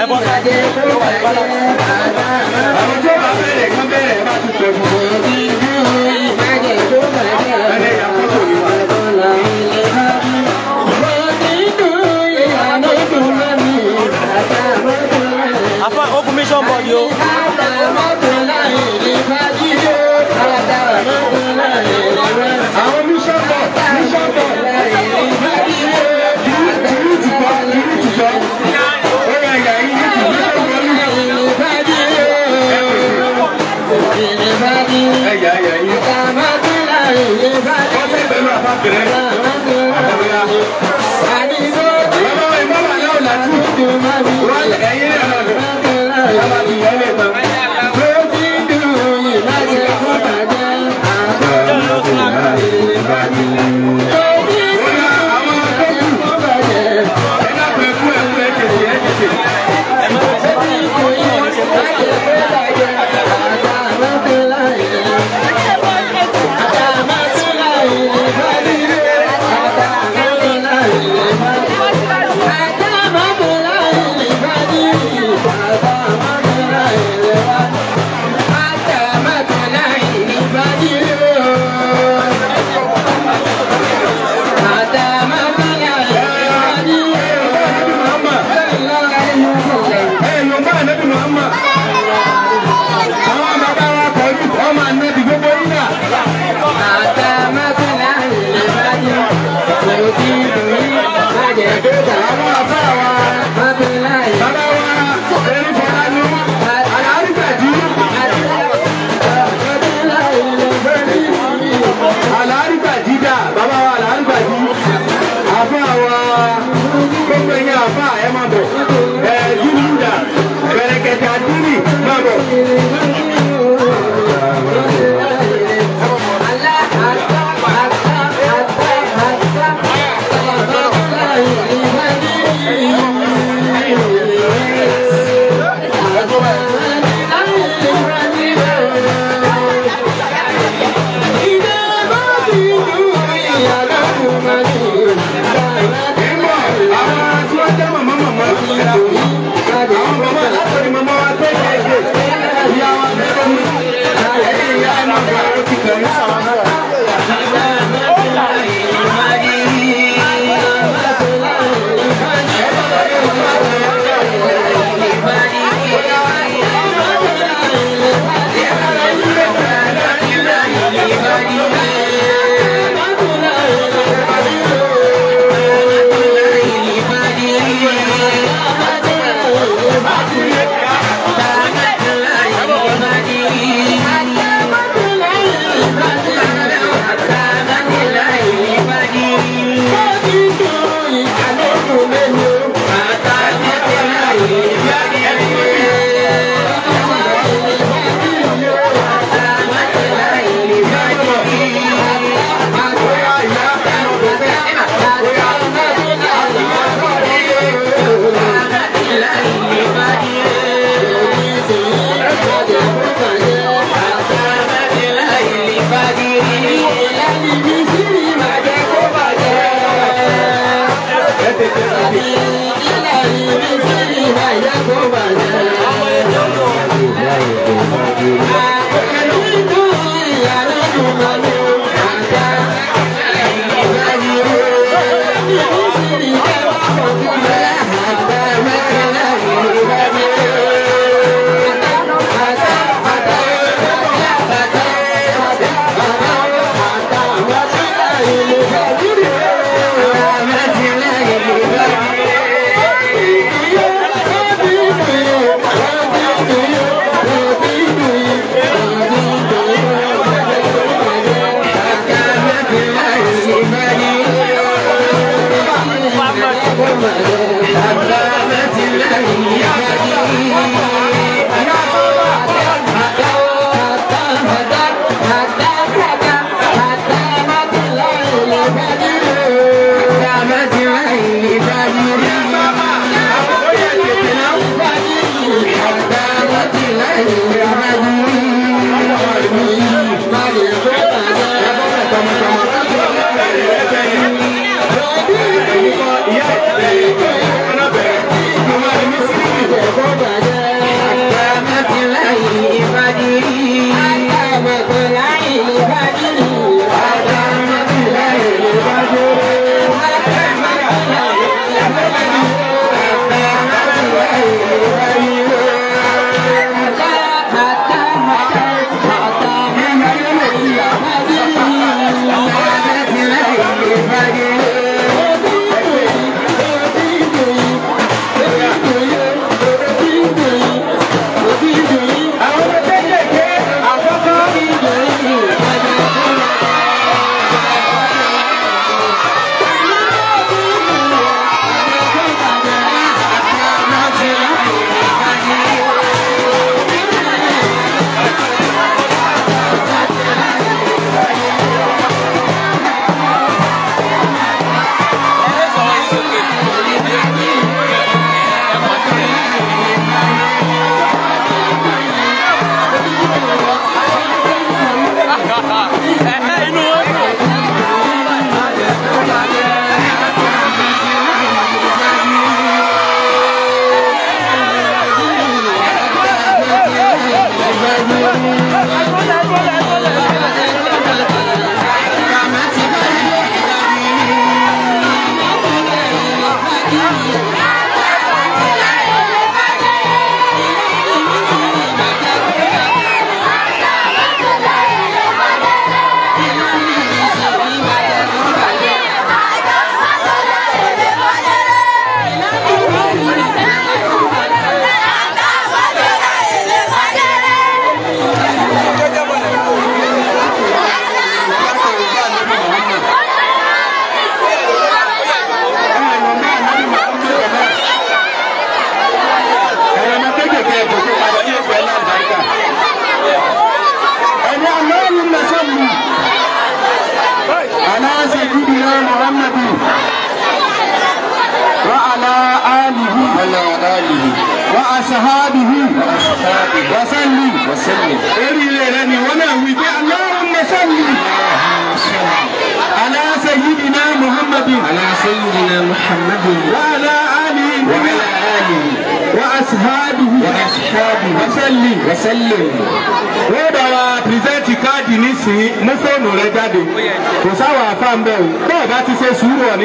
Ẹ̀bọ̀ bẹ̀. àwọn tó bá bẹ̀rẹ̀ kán bẹ̀rẹ̀ ẹ̀ bá ti pẹ̀ fún un. Fẹ́ pẹ̀lú àfàkìrẹ́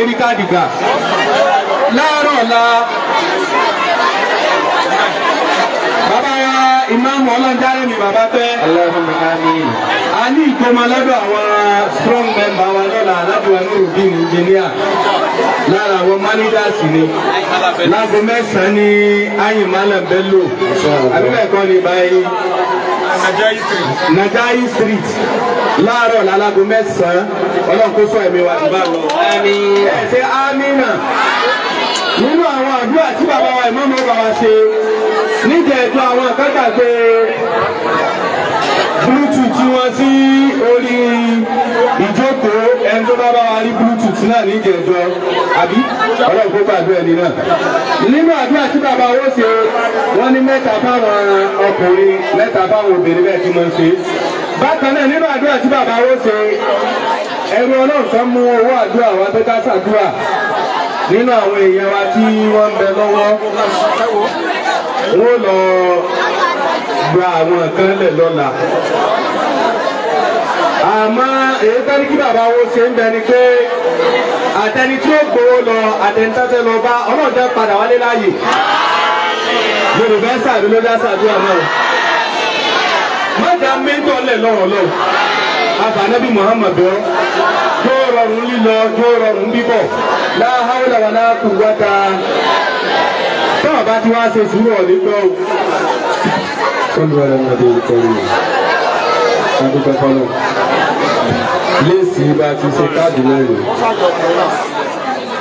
rí káàdì láàárọ̀ la bàbá ya ìmáàmù ọlọ́njárẹ́ ni bàbá pẹ́ a ní ìgbọmọ lọ́dọ̀ àwọn strong member wa lọ́la aládùúgbò nurudin engineer. Lára àwọn managers ni. Láago mẹ́sàn-án ni ayinmalẹ̀ bello. Àbíbẹ̀ kan ní báyìí? Najayi street. Láàárọ̀ láago mẹ́sàn-án ọlọ́run kó sọ ẹ̀mí wa ti bá lọ. ẹ ṣe amina nínú àwọn àdúrà tí bàbá wa ìmọ̀ọ́mọ́ bá wa ṣe níjẹ̀ẹ́dọ́ àwọn akẹ́kọ̀ọ́ pé bluetooth wọ́n sí orí ìjókòó ẹni tó bá bá wa rí bluetooth náà níjẹ̀ẹ́jọ́ àbí ọlọ́run kó gbàdúrà ẹni náà. nínú àdúrà tí bàbá wo ṣe wọ́n ní mẹ́ta fáwọn ọkùnrin mẹ́ta fáwọn obìnrin bẹ́ẹ̀ tí wọ́n ṣe. bákan náà nínú àdúrà tí bàbá wo ṣe ẹrú ọlọ́run kan mú owó àdúrà wa tó ká ṣàdúrà nínú àwọn èèyàn wa tí wọ́n ń bẹ lọ́wọ́ wọ́n lọ gba àwọn nǹkan lẹ̀ lọ́la. àmọ́ èyí tẹ́ni kí bàbá wo ṣe ń bẹ ni pé àtẹni tí ó gbowó lọ àtẹni tẹ́tẹ́ lọ bá ọlọ́ọ̀dẹ́ padà wálé láàyè. yorùbá sàbí ló dá sàdúrà náà. mọ́jà mẹ́tọ̀ lẹ̀ lọ́rọ̀ lọ́wọ́. àbànẹ́bí muhammadu rọrùn lílọ yóò rọrùn bíbọ̀ la hawla wala quwwata. Tọ́wọ́ bá ti wá ṣe sùúrù ọ̀dẹ́ gbọ́ o. sọ́dọ̀ ẹ̀rọ ọmọdé ìkọlù adúgbò fọlọ́ léèsì bá ti ṣe káàdì náà rè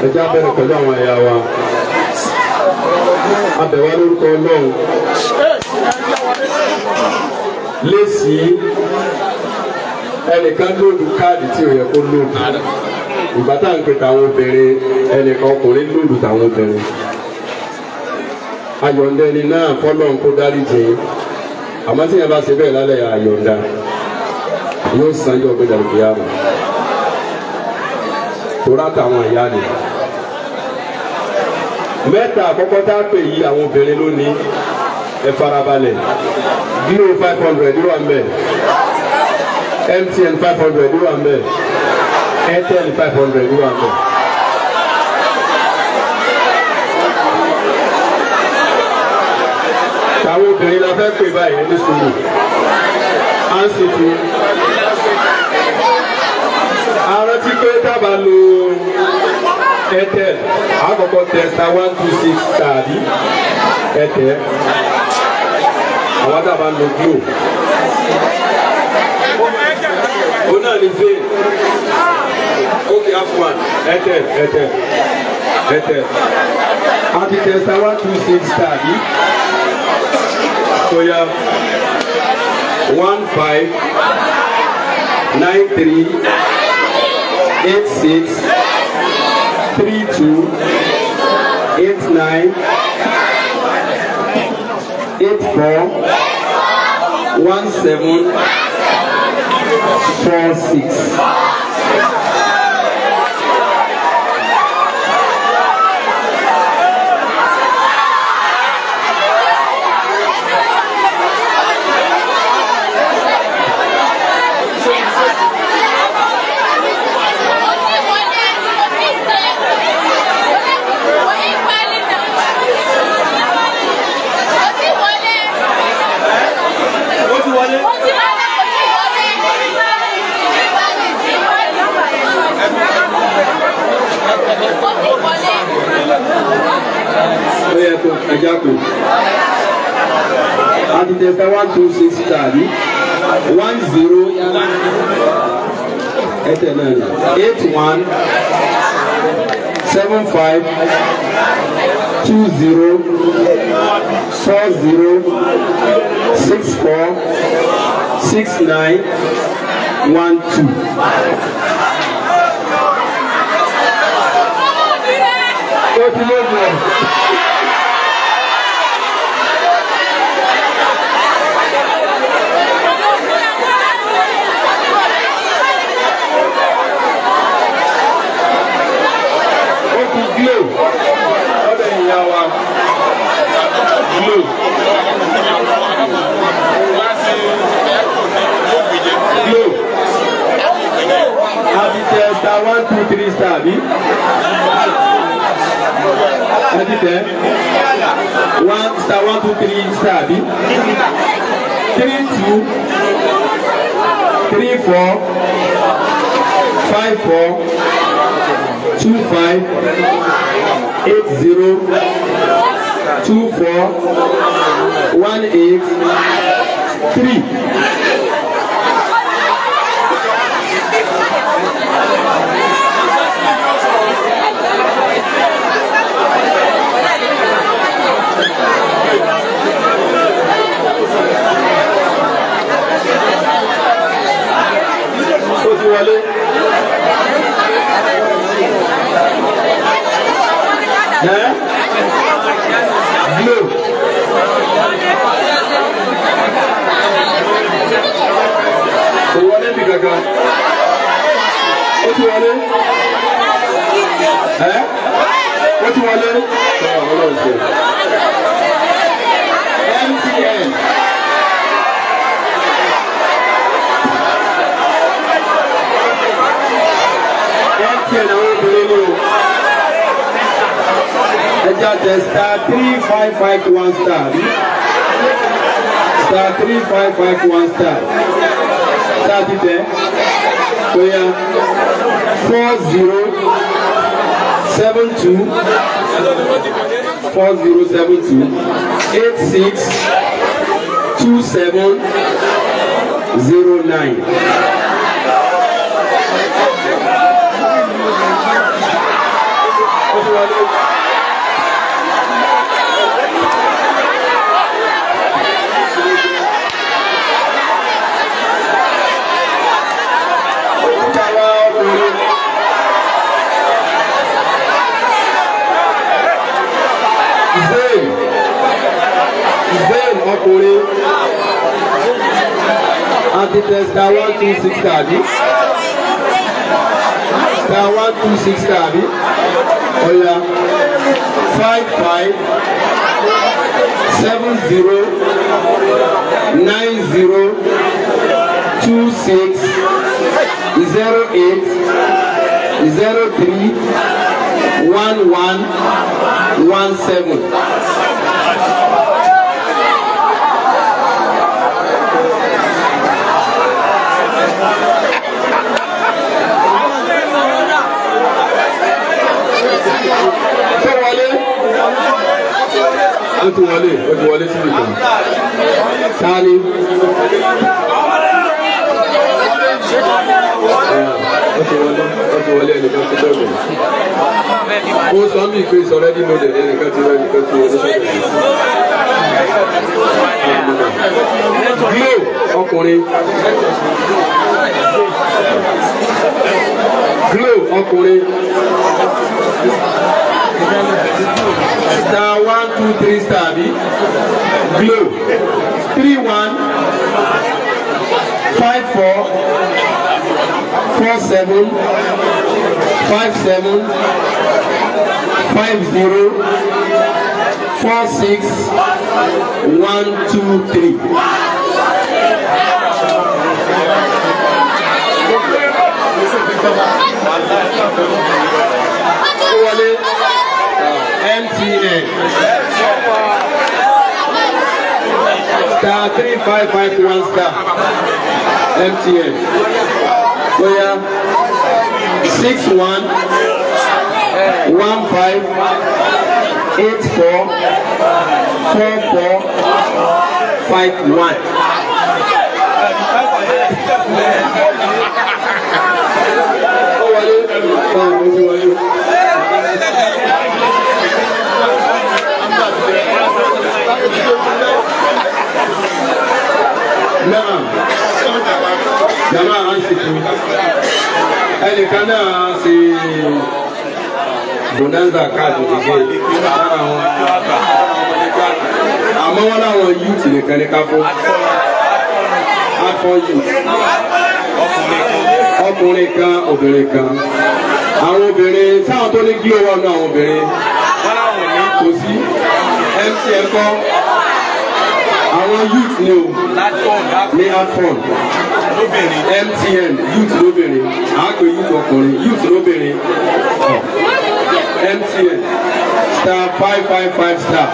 ẹjẹ́ abẹ́rẹ́ pẹ̀lú àwọn ẹ̀yà wa abẹ̀wá lórúkọ ọlọ́run léèsì ẹnìkan lóòdù káàdì tí ò yẹ kó lóòdù ìgbà tá à ń pè tàwọn obìnrin ẹnìkan ọkùnrin lóòdù tàwọn obìnrin. Ayọ̀ǹda ẹni náà fọlọ́n kó dárí jì í àmọ́ tí yẹn bá ṣe bẹ́ẹ̀ lálẹ́ ayọ̀ǹda yóò sanjọ́ pé dàrúkì yá mọ́ tóra táwọn ìyá ni. Mẹ́ta àkọ́kọ́ tá a pè yí àwọn obìnrin lónìí. Ẹ farabalẹ̀. Glo five hundred ló wà mbẹ mtn five hundred ló wà mbẹ airtel five hundred ló wà mbẹ. àwọn obìnrin la fẹ́ pè báyìí ní sùúrù. Ń ṣètò arántí pé dábà lo airtel àkọ́kọ́ tẹ star one two six tàbí airtel. Àwọn dábà lo glo ó náà ní vein. Ókè afwan airtel airtel airtel àti tẹ star one two six tàbí. So yeah, one five nine three eight six three two eight nine eight four one seven four five five one star. Star ti tẹ. Oya four zero seven two four zero seven two eight six two seven tàbí star one two six tàbí ó ti wọlé ẹnìkan ti dọ̀gbìn. Ó sọ mí pé sọ̀rọ̀ ẹni dẹ̀dẹ̀ ẹnìkan ti rẹ̀ ẹnìkan ti sọ̀rọ̀. Glo ọkùnrin. Glo ọkùnrin. Star one two three star bi. Glo three one five four four seven five seven five zero four six one two three. Wọlé. MTN star three five five one star. MTN bóyá six one one five eight four four four five one. Ti wọlé. Náà jama an sìkú ẹnìkan náà ṣe bonanza káàdì ìdíje lára àwọn àmọ́ wọn láwọn youth nìkan ní ká fún. Afọ youth ọkùnrin kan obìnrin kan àwọn obìnrin táwọn tó ní gí owó ọ̀nà àwọn obìnrin kò sí. Mtn kọ́ àwọn youth ni o. Ní atfon mtn youth lóbìnrin. Àgbẹ̀ youth ọkùnrin youth lóbìnrin. Mtn star five five five star.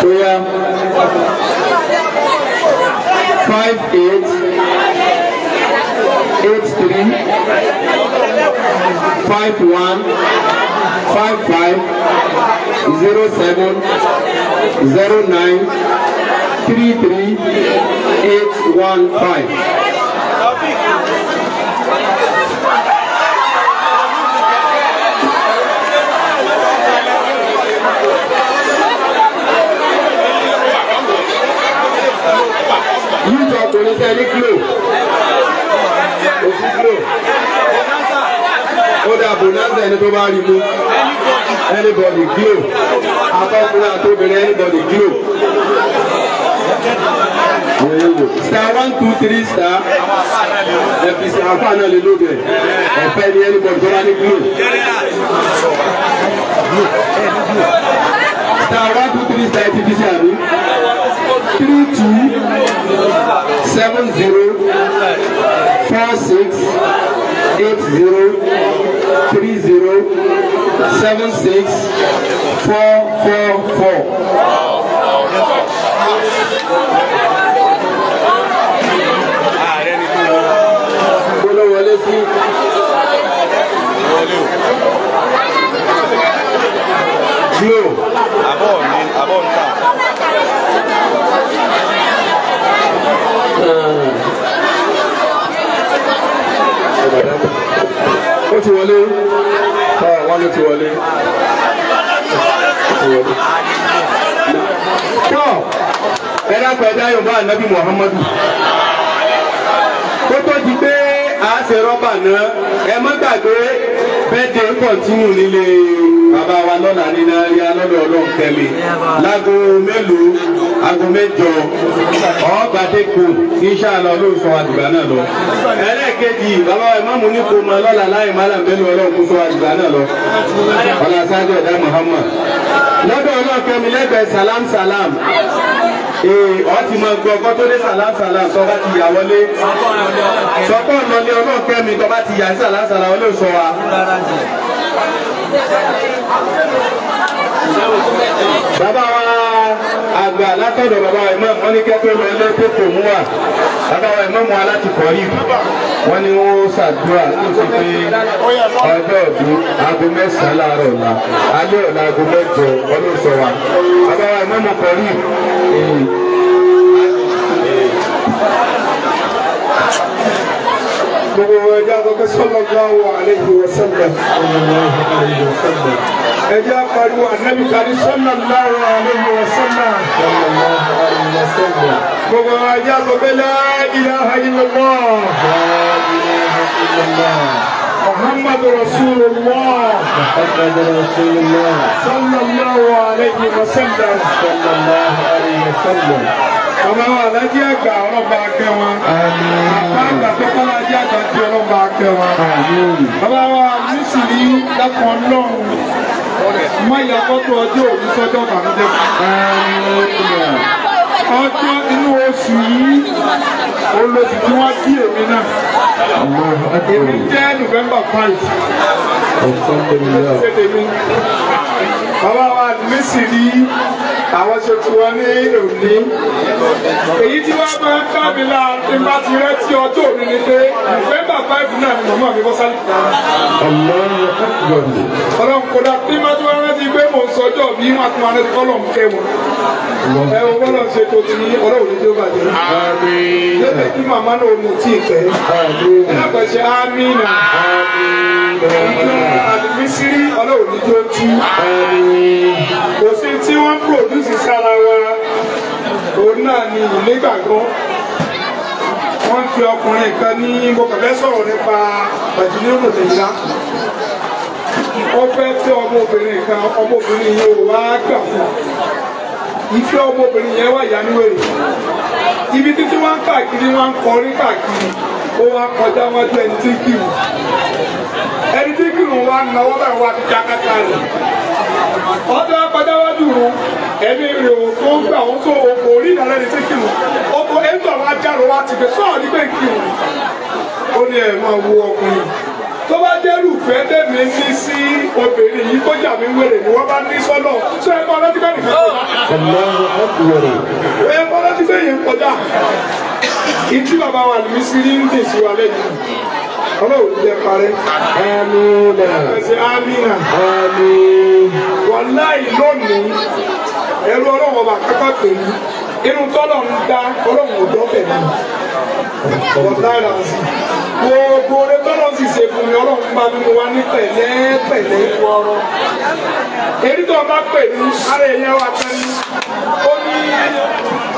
Tóyá five eight eight three five one five five zero seven zero nine three three eight one five. ọkùnrin tẹ ní glo òsì glo ó dà mú. Anybody glo akọkùnrin àtòbìnrin anybody glo. Star one two three star. Ẹfisi afa náà lè lóde. Ẹfẹ ni anybody tó bá ní glo. Star one two three star fi sí àmì three two seven zero four six eight zero three zero seven six four four four. Glo. Àbọ̀ ní àbọ̀ ń tà. Ó ti wọlé. Wọn ló ti wọlé. tọ́ ẹ dákun ẹ̀dá yorùbá ànábì muhammadu kó tó di pé a ṣe rọ́bà náà ẹ má gbàgbé bẹ́ẹ̀dẹ̀ ń kọ̀ntínú nílé bàbá wa lọ́la nínú ẹ̀yà lọ́dọ̀ ọlọ́run tẹ́lẹ̀ láago mélòó aago mẹ́jọ ọ̀ọ́gbàdékò inṣàlá ọlọ́run sọ àdìgbà náà lọ. ẹlẹ́ẹ̀kejì bàbá wa ìmáàmù ní kò mọ lọ́la láì málà bẹ́ẹ̀ ọlọ́run kó sọ àdìgbà náà lọ. ọ̀là sáájú ẹ̀dá muhammad lọ́dọ̀ ọlọ́run kẹmi lẹ́gbẹ̀ẹ́ salam salam ee ọ ti mọ gbọ́ ọkọ tó dé salam tó bá ti yà wọlé sọkọ lọlé ọlọ́run kẹmi tó bá ti yà salam salam ọlọ́run sọ látọ̀dọ̀ bàbá ìmọ̀ wọn ní kẹ́kẹ́ lọ ẹlẹ́tẹ̀ tó mú wa. Bàbá wa mu wa láti kọ́ yìí wọ́n ní wọ́n ṣàdúrà ṣe pé ọjọ́ ọdún aago mẹ́sàn-án láàárọ̀ ọ̀la alẹ́ ọ̀la aago mẹ́jọ ọlọ́sọ wa bàbá wa ìmọ̀ mu gbogbo ẹja àkọ́kọ́ sallallahu alaihi wa sallam. ẹja pariwo anabi kari sallallahu alaihi wa sallam. gbogbo ẹja àkọ́kọ́ la ilaha illallah. محمد رسول الله محمد رسول الله صلى الله عليه وسلم صلى الله عليه وسلم Bàbá wa alájí àgbà ọlọ́ba akẹ́ wọn. Bàbá àgbà tó kọ́lá ajé àgbà tí ọlọ́ba akẹ́ wọn. Bàbá wa nísìnyí dákun ọlọ́run. Má ìyá fọ́tò ọjọ́ òní sọ́jọ́ bàmídẹ́. Ọjọ́ inú oṣù yìí, olóṣù tí wọ́n bí èmi náà. Èmi jẹ́ November five. Ṣé tèmi? Bàbá wa nísìnyí àwọn ṣe tí wọ́n ní òní. èyí tí wọ́n máa ń ká mi la ní bá ti rántí ọjọ́ òní ni pé november five náà ni màmá mi bọ́ sálì. ọlọ́run kò dá bí máa tún wá rántí pé mò ń sọjọ́ bí wọ́n tún rántí kọ́lọ̀ ń kẹ́ wọn. ẹ o bọ́lọ̀ ṣe tó ti ọlọ́run ní tí ó bàjẹ́. lẹ́sẹ̀ kí màmá náà ò ní tí ì pẹ́. ẹ náà pẹ̀ ṣe ámì náà. ìjọ àdìmísírí ọlọ́run ní tí ó tú. kò sí tí wọ́n pòdúsì sára wa òun náà ni ìlégbàgbọ́. Wọ́n fi ọkùnrin kan ní mọ̀kànlẹ́ sọ̀rọ̀ nípa bàjínírò tèjìlá wọ́n fẹ́ fẹ́ ọmọbìnrin kan ọmọbìnrin yẹn ò wá gbà fún ìfẹ́ ọmọbìnrin yẹn wà yá níwèrè ibi títí wọ́n ń káàkiri wọ́n ń kọrí káàkiri ó wá kọjá wájú ẹni tí kìrù ẹni tí kìrù wa náwó báyìí wá kátà rẹ̀ ọdọ akọjá wájú rún ẹ̀mí rẹ̀ ò tó gbà wọ́n tó oko orí ìdálẹ́ ní tí kìnnù oko ẹ̀ńtọ́ àwọn ajáró wa ti gbé sọ́ọ̀ ní pé ó ní ẹ̀ máa wo ọkùnrin. Tó bá jẹ́rù fẹ́ ní sí obìnrin yìí jà mí wèrè ni wọ́n bá ní sọ́nà sọ ẹ̀ kọ́ lọ́tí bẹ́ẹ̀ nìkan kọjá ẹ̀ kọ́ lọ́tí bẹ́ẹ̀ yẹn kọjá. Ìtí bàbá wa ní sírí ń dè sí wa lẹ́yìn ọlọ́run jẹ́ parẹ́. Amina. ẹ̀sìn amina. Amin. wàláì lónìí ẹrú ọlọ́run ọba kápá pẹ̀lú inú tọ́lọ̀ ń dá ọlọ́run wàláì là ń sìn gbogbo rẹ tọ́lọ̀ sì ṣe fún mi ọlọ́run bá mi wá ní pẹ̀lẹ́ pẹ̀lẹ́ wọ́ọ́rọ́ èyí tó bá ní ara ẹ̀yẹ wa ní ó ní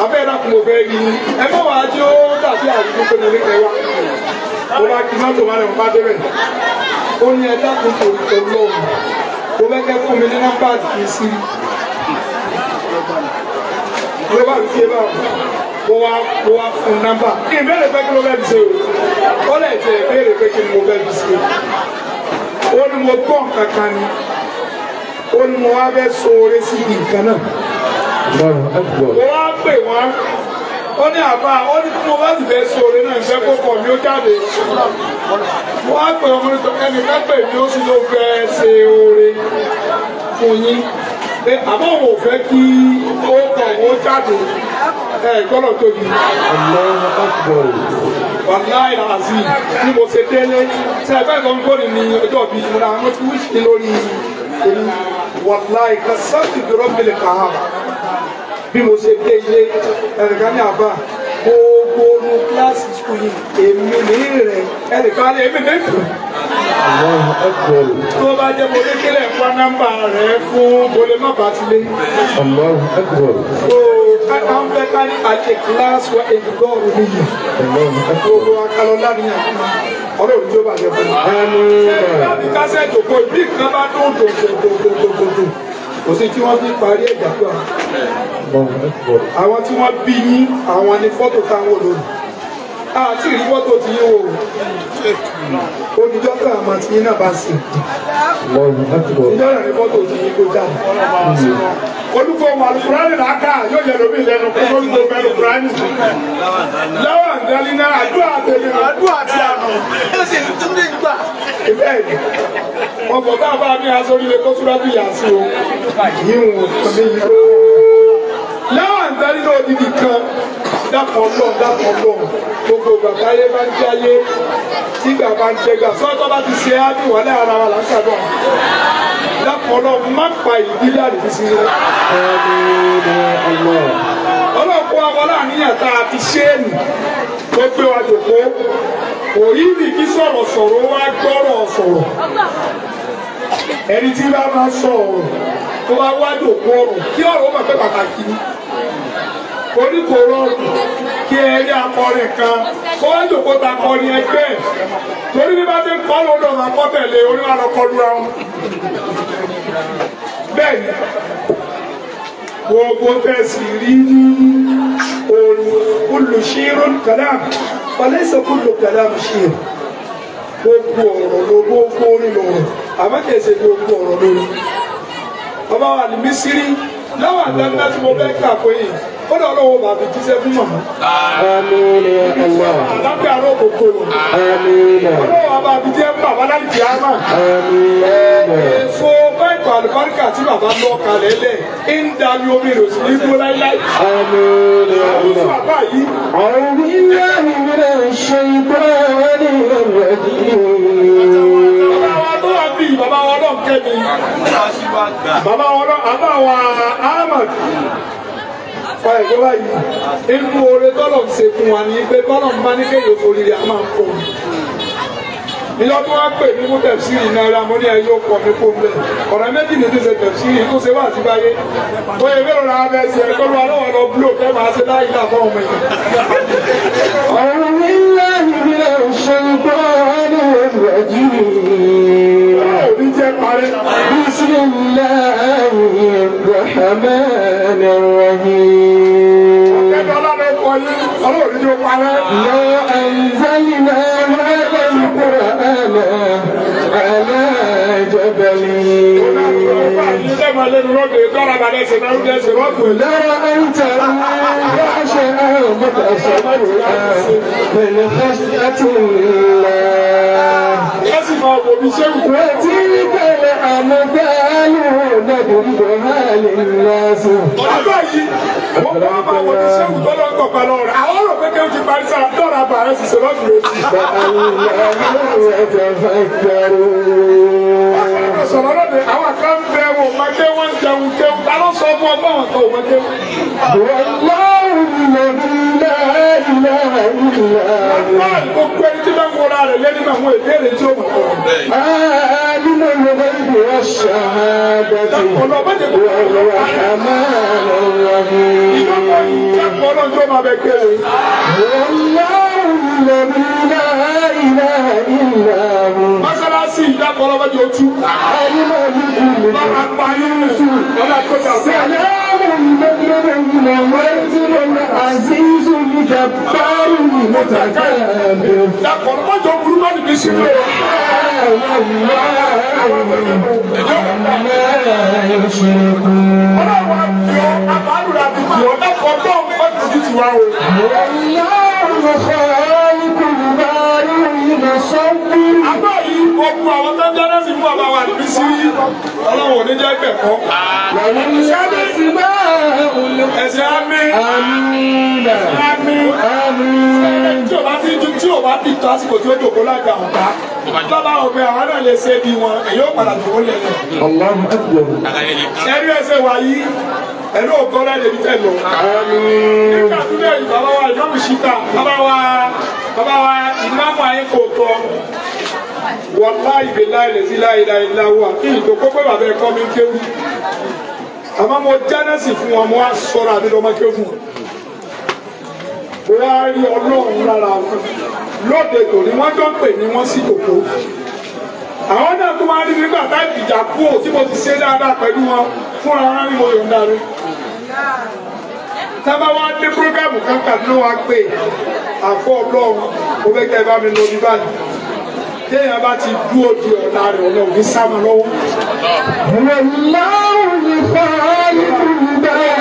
abẹ́rẹ́ rí ni ẹ má wàá jẹ́ ó dàbí àdúgbò pé mo ní kẹ́ wá mo bá kí mọ́tò rẹ̀ mo bá débẹ̀. Ó ní ẹ dákun tó tó lọ́wọ́ mo fẹ́ kẹ́ fún mi ní nọ́mbà kì í sí. Mo bá fi ẹ bá mo wá mo wá fún nọ́mbà. Kí bẹ̀rẹ̀ pé kí ló fi ṣe o. Ó lè tẹ̀ béèrè pé kí mo fẹ́ fi ṣe. Ó ní mo gbọ́ nǹkan kan ni. Ó ní mo wá fẹ́ so oore sí nǹkan náà. Mo wá pè wọ́n ó ní àbá ó ní kí mo bá sì fẹ́ so oore náà ìfẹ́ kó kọ̀ mi ó jáde. Mo wá pè ọmọ nítorí ẹnìkan pè mí ó sì ló fẹ́ ṣe oore fún yín. Pé àmọ́ òun ò fẹ́ kí ó kọ̀ ó jáde. Ẹ̀ gbọ́dọ̀ tóbi. Wàláì àzí ni mo ṣe délé. Ṣe ẹgbẹ́ ìgbọ́n gbọ́dọ̀ ní ọjọ́ bíi ìmúra wọn ti wíṣì lórí wàláì kasọ́ọ̀tì dúró mílì kàá bí mo ṣe dé ilé ẹnìkan ní àbá gbogbo nu kíláàsì skul yìí èmi ní rẹ ẹnìkan ní èmi ní tù. tó bá jẹ́ mo kílẹ̀ fún nọ́mbà rẹ fún bolè má bàa ti lé. àwọn fẹ́ ká ní àti kíláàsì wa èdè gọ́ọ̀rù nìyí. gbogbo akalọ̀ lánìyàn ọlọ́run tó bàjẹ́ fún mi. láti kásẹ̀ jòkó ìbí kan bá dún dòdòdòdòdòdò kò sí tí wọ́n fi parí ẹ̀jà tó àwọn. Àwọn tí wọ́n bí yín àwọn ni fọ́tò táwọn olórí àti ìrí fọ́tò tí yín wò ó oníjọ́ tó àmọ́ tí yín náà bá sì níjọ́ náà ni fọ́tò tí yín kó jáde. olùkọ́ wà lùkùránì làákà yóò yẹ lómi lẹ́nu kó ló ń lo kùránì. lọ́wọ́ àǹdálí náà àdúrà tẹ̀lé àdúrà a nù. bẹ́ẹ̀ ni wọn bọ̀ bá bá mi aṣọ oríire kó súrábì yà sí o yíwùn ọ̀sán yìí ló. lọ́wọ́ àǹdálí náà odidi kan. Dápọ̀ lọ dápọ̀ lọ gbogbo bàbá yé bá ń jáyé tí bàbá ń jẹgà sọ́tọ́ bá ti ṣe á ní wàlẹ́ ara wa là ń ṣàdọ̀ dápọ̀ lọ má pa ìdílé àdìsí sí rẹ. ọlọ́pọ̀ àwọn aláàníyàn tá a ti ṣe é nì tó gbé wa jòkó òyìnbí kí sọ̀rọ̀ sọ̀rọ̀ wá gbọ́rọ̀ sọ̀rọ̀. Ẹni tí bá máa sọ̀rọ̀ tó bá wá jòkó ọ̀rọ̀. Kí ọ̀rọ̀ máa pẹ́ pàtàkì ni orí kò rọrùn kí ẹ rí akọrin kan. Kó wá jòkó ta akọrin ẹgbẹ́. Torí bí bá ti ń kọ́ lọ́dọ̀ máa kọ́ tẹ̀lé orí wa lọ kọlu ra wọn. bẹ́ẹ̀ni gbogbo tẹ̀sí rí ní olùṣírò kàdám falẹ́sẹ̀ kúlò kàdám ṣírò gbogbo ọ̀rọ̀ ló gbogbo orin lọ̀rọ̀ àmọ́ kẹsẹ̀ gbogbo ọ̀rọ̀ lórí. bàbá wa ní mísírì láwọn àdáńdá tí mo fẹ́ kà pé yìí ó dọ̀ lọ́wọ́ bàbá jíṣẹ́ fún màmá. àmín ọlọ́. àlábẹ́ àrò kòkó lò. àmín ọlọ́. ọlọ́wọ́ bàbá jíṣẹ́ fún bàbá láti di àmà. àmín ọlọ́. èso báyìí àlùbáríkà tí bàbá lọ kalẹ̀ lẹ̀ ń da mi omi rò sí igbó láíláí. àmín ọlọ́. àwọn bàbá yìí. àwọn ilé ìwé ṣe ìgbọ́ wọn ní ìrọ̀lẹ́ bàbá wọn náà kẹ́mi bàbá wọn náà àbá wa ahmed fa ìjọba yìí inú oore tọ́lọ̀ ń ṣe fún wa ní pé tọ́lọ̀ ń bá ní kéde orí rẹ̀ a máa ń pọ̀ níjọ́ tó wá pè mí fún tẹ̀síìrì náírà mo ní ẹyọ kọ̀ mí kó bẹ́ẹ̀. Ọ̀rẹ́ méjì ní ti ṣe tẹ̀síìrì tó ṣe wá sí báyé. Tó yẹ rọra abẹ́ ṣe ẹ̀kọ́ lọ alọ́wọ́ lọ búlò kẹ́ máa ṣe láyé náà fọ́ ọmọ yìí. ọ̀rọ̀ mi ń láyé bí ẹ̀ بسم الله الرحمن الرحيم ẹ̀ka ọlọ́run kọ yín ọlọ́run ní ó parẹ́. لو أنزلنا هذا القرآن على جبل máa lẹ́nu lọ́dọ̀ dọ́ra balẹ̀ ṣe náà lóde ẹsẹ̀ rọ́ọ̀bù ẹ̀. لو أنت يعشى متصورا من خشية الله ẹ sì máa wò mí ṣé wù. وتلك الأمثال نضربها للناس ọ̀dọ́ yìí wọ́n bá máa wò mí ṣé wù tó lọ́ ń gbọ̀ pẹ̀lú ọ̀rẹ́ àwọn ọ̀rọ̀ pé kéwù ti parí sára dọ́ra balẹ̀ ṣe ṣe lọ́dún rẹ̀. sọ̀rọ̀ lóde àwọn kan bẹ wọn máa jẹ́ jẹun jẹun ta sọ fún ọgbọ́n wọn tó wọn jẹun. Gbogbo ẹni tí bá ń wọra rẹ̀ lé nínú àwọn ìbéèrè tí ó mọ̀ ọ́. Nínú ìwé bẹ́ẹ̀ ni wọ́n ṣàádọ́tì. Wọ́n wà máa lọ wọ́n mú. Ìjọba ìjọba ọlọ́jọ́ máa bẹ kéré. Wọ́n lọ́rùn lọ́rùn lọ́rùn ilaha illa hu. mọ́sálásí ìdákọ̀ọ́lọ́wọ́dì ojú. àyè náà ní kí n lè dùn. bá a pa yín nù ìdákọ̀ ọlọ́wọ́ jọ burú má níbi sí pé. ọlọ́wọ́ àbí ọ àbálùrà àbí kì ọ́ dákọ̀ ọlọ́run má ti ti wá o. yìí gbogbo àwọn tó ń dáná sí fún bàbá wa níbi sí ọlọ́run òní jẹ́ gbẹ̀kọ́. sábẹ́ sí bá ẹ̀sẹ̀ àmì àmì tí o bá ti ju tí o bá ti tọ́ àsìkò tí o dògbò lága ọ̀gá bàbá ọ̀gbẹ́ àwọn náà lè ṣe bí wọn èyí ò padà dògbò lẹ́lẹ̀. ẹ̀rí ẹsẹ̀ wa yìí ẹ̀rí ògbọ́n láì lè tẹ̀ lọ. nígbà tó dẹ̀ bàbá wa ìmáàmù ṣìkà bàbá wa bàbá wa ìmáàmù ayé kò tọ́ wọ́lá ìgbé láìlẹ̀ sí láìláì láwà kí ìdókó pé bàbá ẹ̀kọ́ mi ń kéwù àmọ́ mo jánẹ́sì fún wọn mo wá sọ̀rọ̀ àbí lọ́mọ kéwù mo wá rí ọlọ́run lára wọn. Lóde tòní wọ́n jọ ń pè ní wọ́n sí kòkó àwọn náà tó máa rí nígbà tá ìjà kú ò tí mo ti ṣe dáadáa pẹ̀lú wọn fúnra wọn ní mo yọ̀ǹda rẹ. tábà wá dé prógámù kan ló wá pè àfọ ọlọ́run mo fẹ́ kẹ́ bá mi lọ ní báyìí téèyàn bá ti dúró di ọ̀la rẹ̀ ọ̀la òní sáwọn lọ́wọ́. ọlọ́run ní fáwọn ìlú bẹ́ẹ̀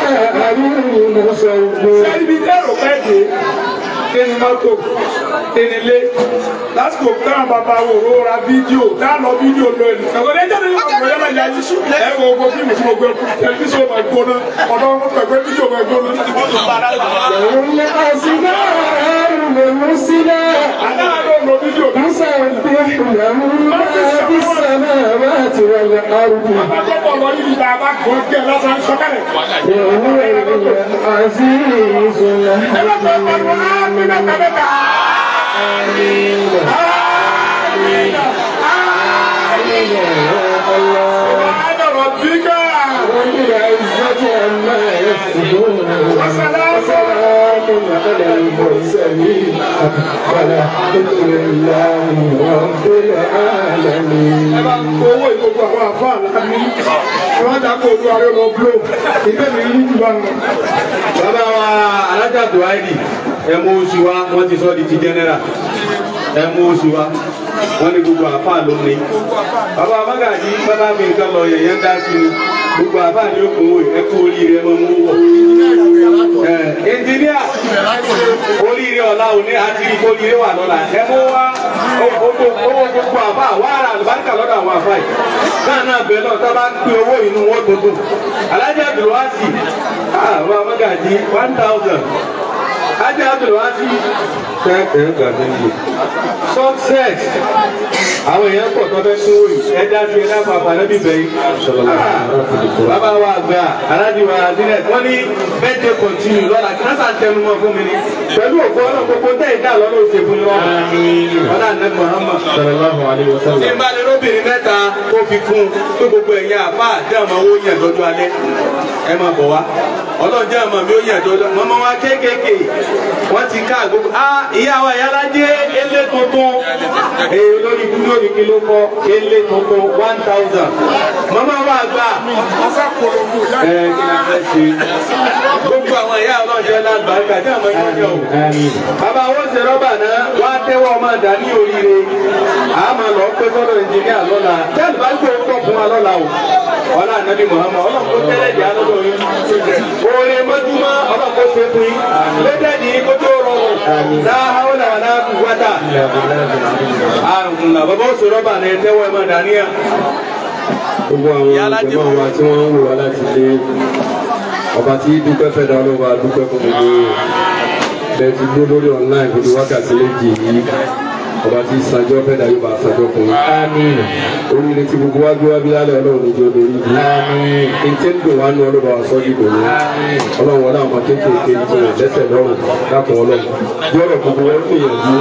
ayé ni mo sọ gbogbo. sẹ́ni bíi dẹ́rù pẹ́ẹ́dì kí ni mọ́tò ìnílé lásìkò táwọn bàbá wò ó ra fídíò táwọn lọ fídíò lọ ìlú. ọ̀gọ̀dẹ̀ ẹjọ́ ni wọ́n mọ̀ yọ́nà yá yíṣu. ẹ wo gbogbo fíìmù tí mo gbé tẹlifíṣàn máa gbóná ọ̀dọ́ wọn pẹ̀pẹ́ fídíò máa gbóná. òun ni àṣìná ẹ̀rù lè mú sílẹ̀. aláàárọ̀ lọ fídíò. musa ń gbé ìyàwó máa fi sàmà máa ti wà ní àrùkù. àkọ́kọ́ lọ yìí bá a bá gbọ́ gẹ́ lọ́sàn-án sọ́kẹ́lẹ̀. òun ni àṣìná ẹ̀rù lè mú sílẹ̀. عما يصفون وسلام على المرسلين والحمد لله رب العالمين ẹ bá kó owó ìgbogbo àwọn àfa àlàní wọn dàgbò ojú ààrẹ lọ blo ìgbẹ́ mi rí jù bá lọ. bàbá wa alájà buhari ẹ mú oṣù wa wọn ti sọ di ti general. Ẹ mú oṣù wa wọn ní gbogbo àfa ló ní. Bàbá magaji bàbá mi nǹkan lọ yẹyẹ ń dá sí i gbogbo àfa ní okùn wo ẹ kú oríire máa mú wọ ẹnjìníà oríire ọ̀la òní àti ìkó oríire wà lọ́la. Ẹ mú wá owó gbogbo àfa wàhálà àlùbáríkà lọ́dọ̀ àwọn àfa yìí. Náà náà bẹ́ẹ̀ náà tá a bá owó inú wọn tuntun alájà abdulwasi ah bàbá magaji one thousand alájà abdulwasi ten ten gàdé yìí success. Àwọn èèyàn pọ̀ tó fẹ́ sún òyìn ẹja sí ẹja pàpà lẹ́bí bẹ́yìn. bàbá wa àgbà aláàjì wa sílẹ̀ wọ́n ní birthday continue lọ́la. Kí wọ́n sàn tẹnu mọ́ fún mi ni? Pẹ̀lú òkú ọ̀nà gbogbo tẹ̀ ìdá lọ́nà òsè fún yọ. ọ̀nà àná Muhammad. ní lóbìnrin mẹ́ta kó fi kún tó gbogbo ẹ̀yìn àfa àti àmọ́ owó yẹn lọ́jọ́ alẹ́. Ẹ máa bọ̀ wá. Ọlọ́run jẹ́ àmọ́ mi ó yẹn lọ́jọ́ mọ́mọ́ wa kéékèèké wọ́n ti ká gbogbo ah ìyá wa ìyá lajẹ́ ilé tuntun. Èyí olórí ikú lórí kí ló kọ́ kéle tuntun one thousand. Màmá wa gbà ẹ kí la fẹ́ ṣe? Gbogbo àwọn ìyá ọlọ́jọ́ lágbàáyé tí àwọn yóò yọ bàbá wọn ṣe rọ́bà náà wá tẹ́wọ́ ọmọ dání oríire. Àmọ́ lọ pé sọ́dọ̀ ẹnjìníà lọ́la. Tẹ́lẹ̀ bá gbé pọ̀ fún wa lọ́la o. ọlá ànábì muhammad ọlọ́run kó tẹ́lẹ̀ jẹ́ alọ́dọ̀ yín. oore mọ́júmọ́ ọlọ́run kó ṣe fún yín. Kó tó rọrùn. láhàúlà wà láàbù wátà. àrùn bàbá wọn ṣe rọ́bà náà tẹ́wọ́ ọmọ dání à. gbogbo àwọn ìjọba wa tí wọ́n ń wò wá láti lé ọba tí dúpẹ́ fẹ́ dá ọlọ́ba dúpẹ́ fún gbogbo bẹ́ẹ̀ ti dúró lórí online fún wákàtí méjì yìí ọba tí sanjọ́ fẹ́ yóò bá sanjọ́ fún yín. àmín. oríire tí gbogbo wa gbé wá bí lálẹ́ ọlọ́run ní jọ́ lórí ibi. àmín. ntẹ́ ń dùn wá nú ọlọ́ba wa sọ́jú kò ní. àmín. ọlọ́run wọlé àwọn kéékèèké tí wọ́n lẹ́sẹ̀ lọ́rùn dákun ọlọ́run. bí ọ̀rọ̀ gbogbo wọn gbìyànjú.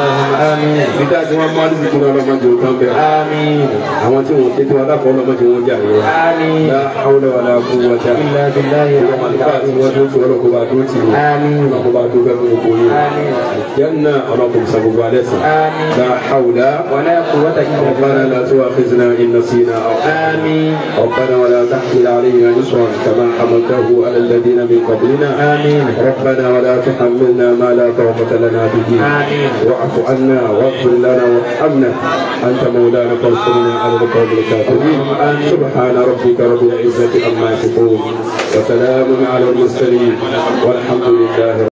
àmín. níta tí wọ́n máa dùn kúnlẹ̀ ọlọ́mọdé ò tán bẹ́ẹ̀. àmín. àwọn tí wọ́n kéde wọn dákun ọlọ́mọdé wọn jà yẹn. àmín. la hawla wala quwwata illa billahi àti hawla ولا قوة إلا ربنا لا تؤاخذنا إن نسينا أو آمين. ربنا ولا تحمل علينا إصرا كما حملته على الذين من قبلنا. آمين. ربنا ولا تحملنا ما لا طاقة لنا به. آمين. واعف عنا واغفر لنا وارحمنا. أنت مولانا فانصرنا على القوم الكافرين. سبحان ربك رب العزة عما يصفون. وسلام على المرسلين. والحمد لله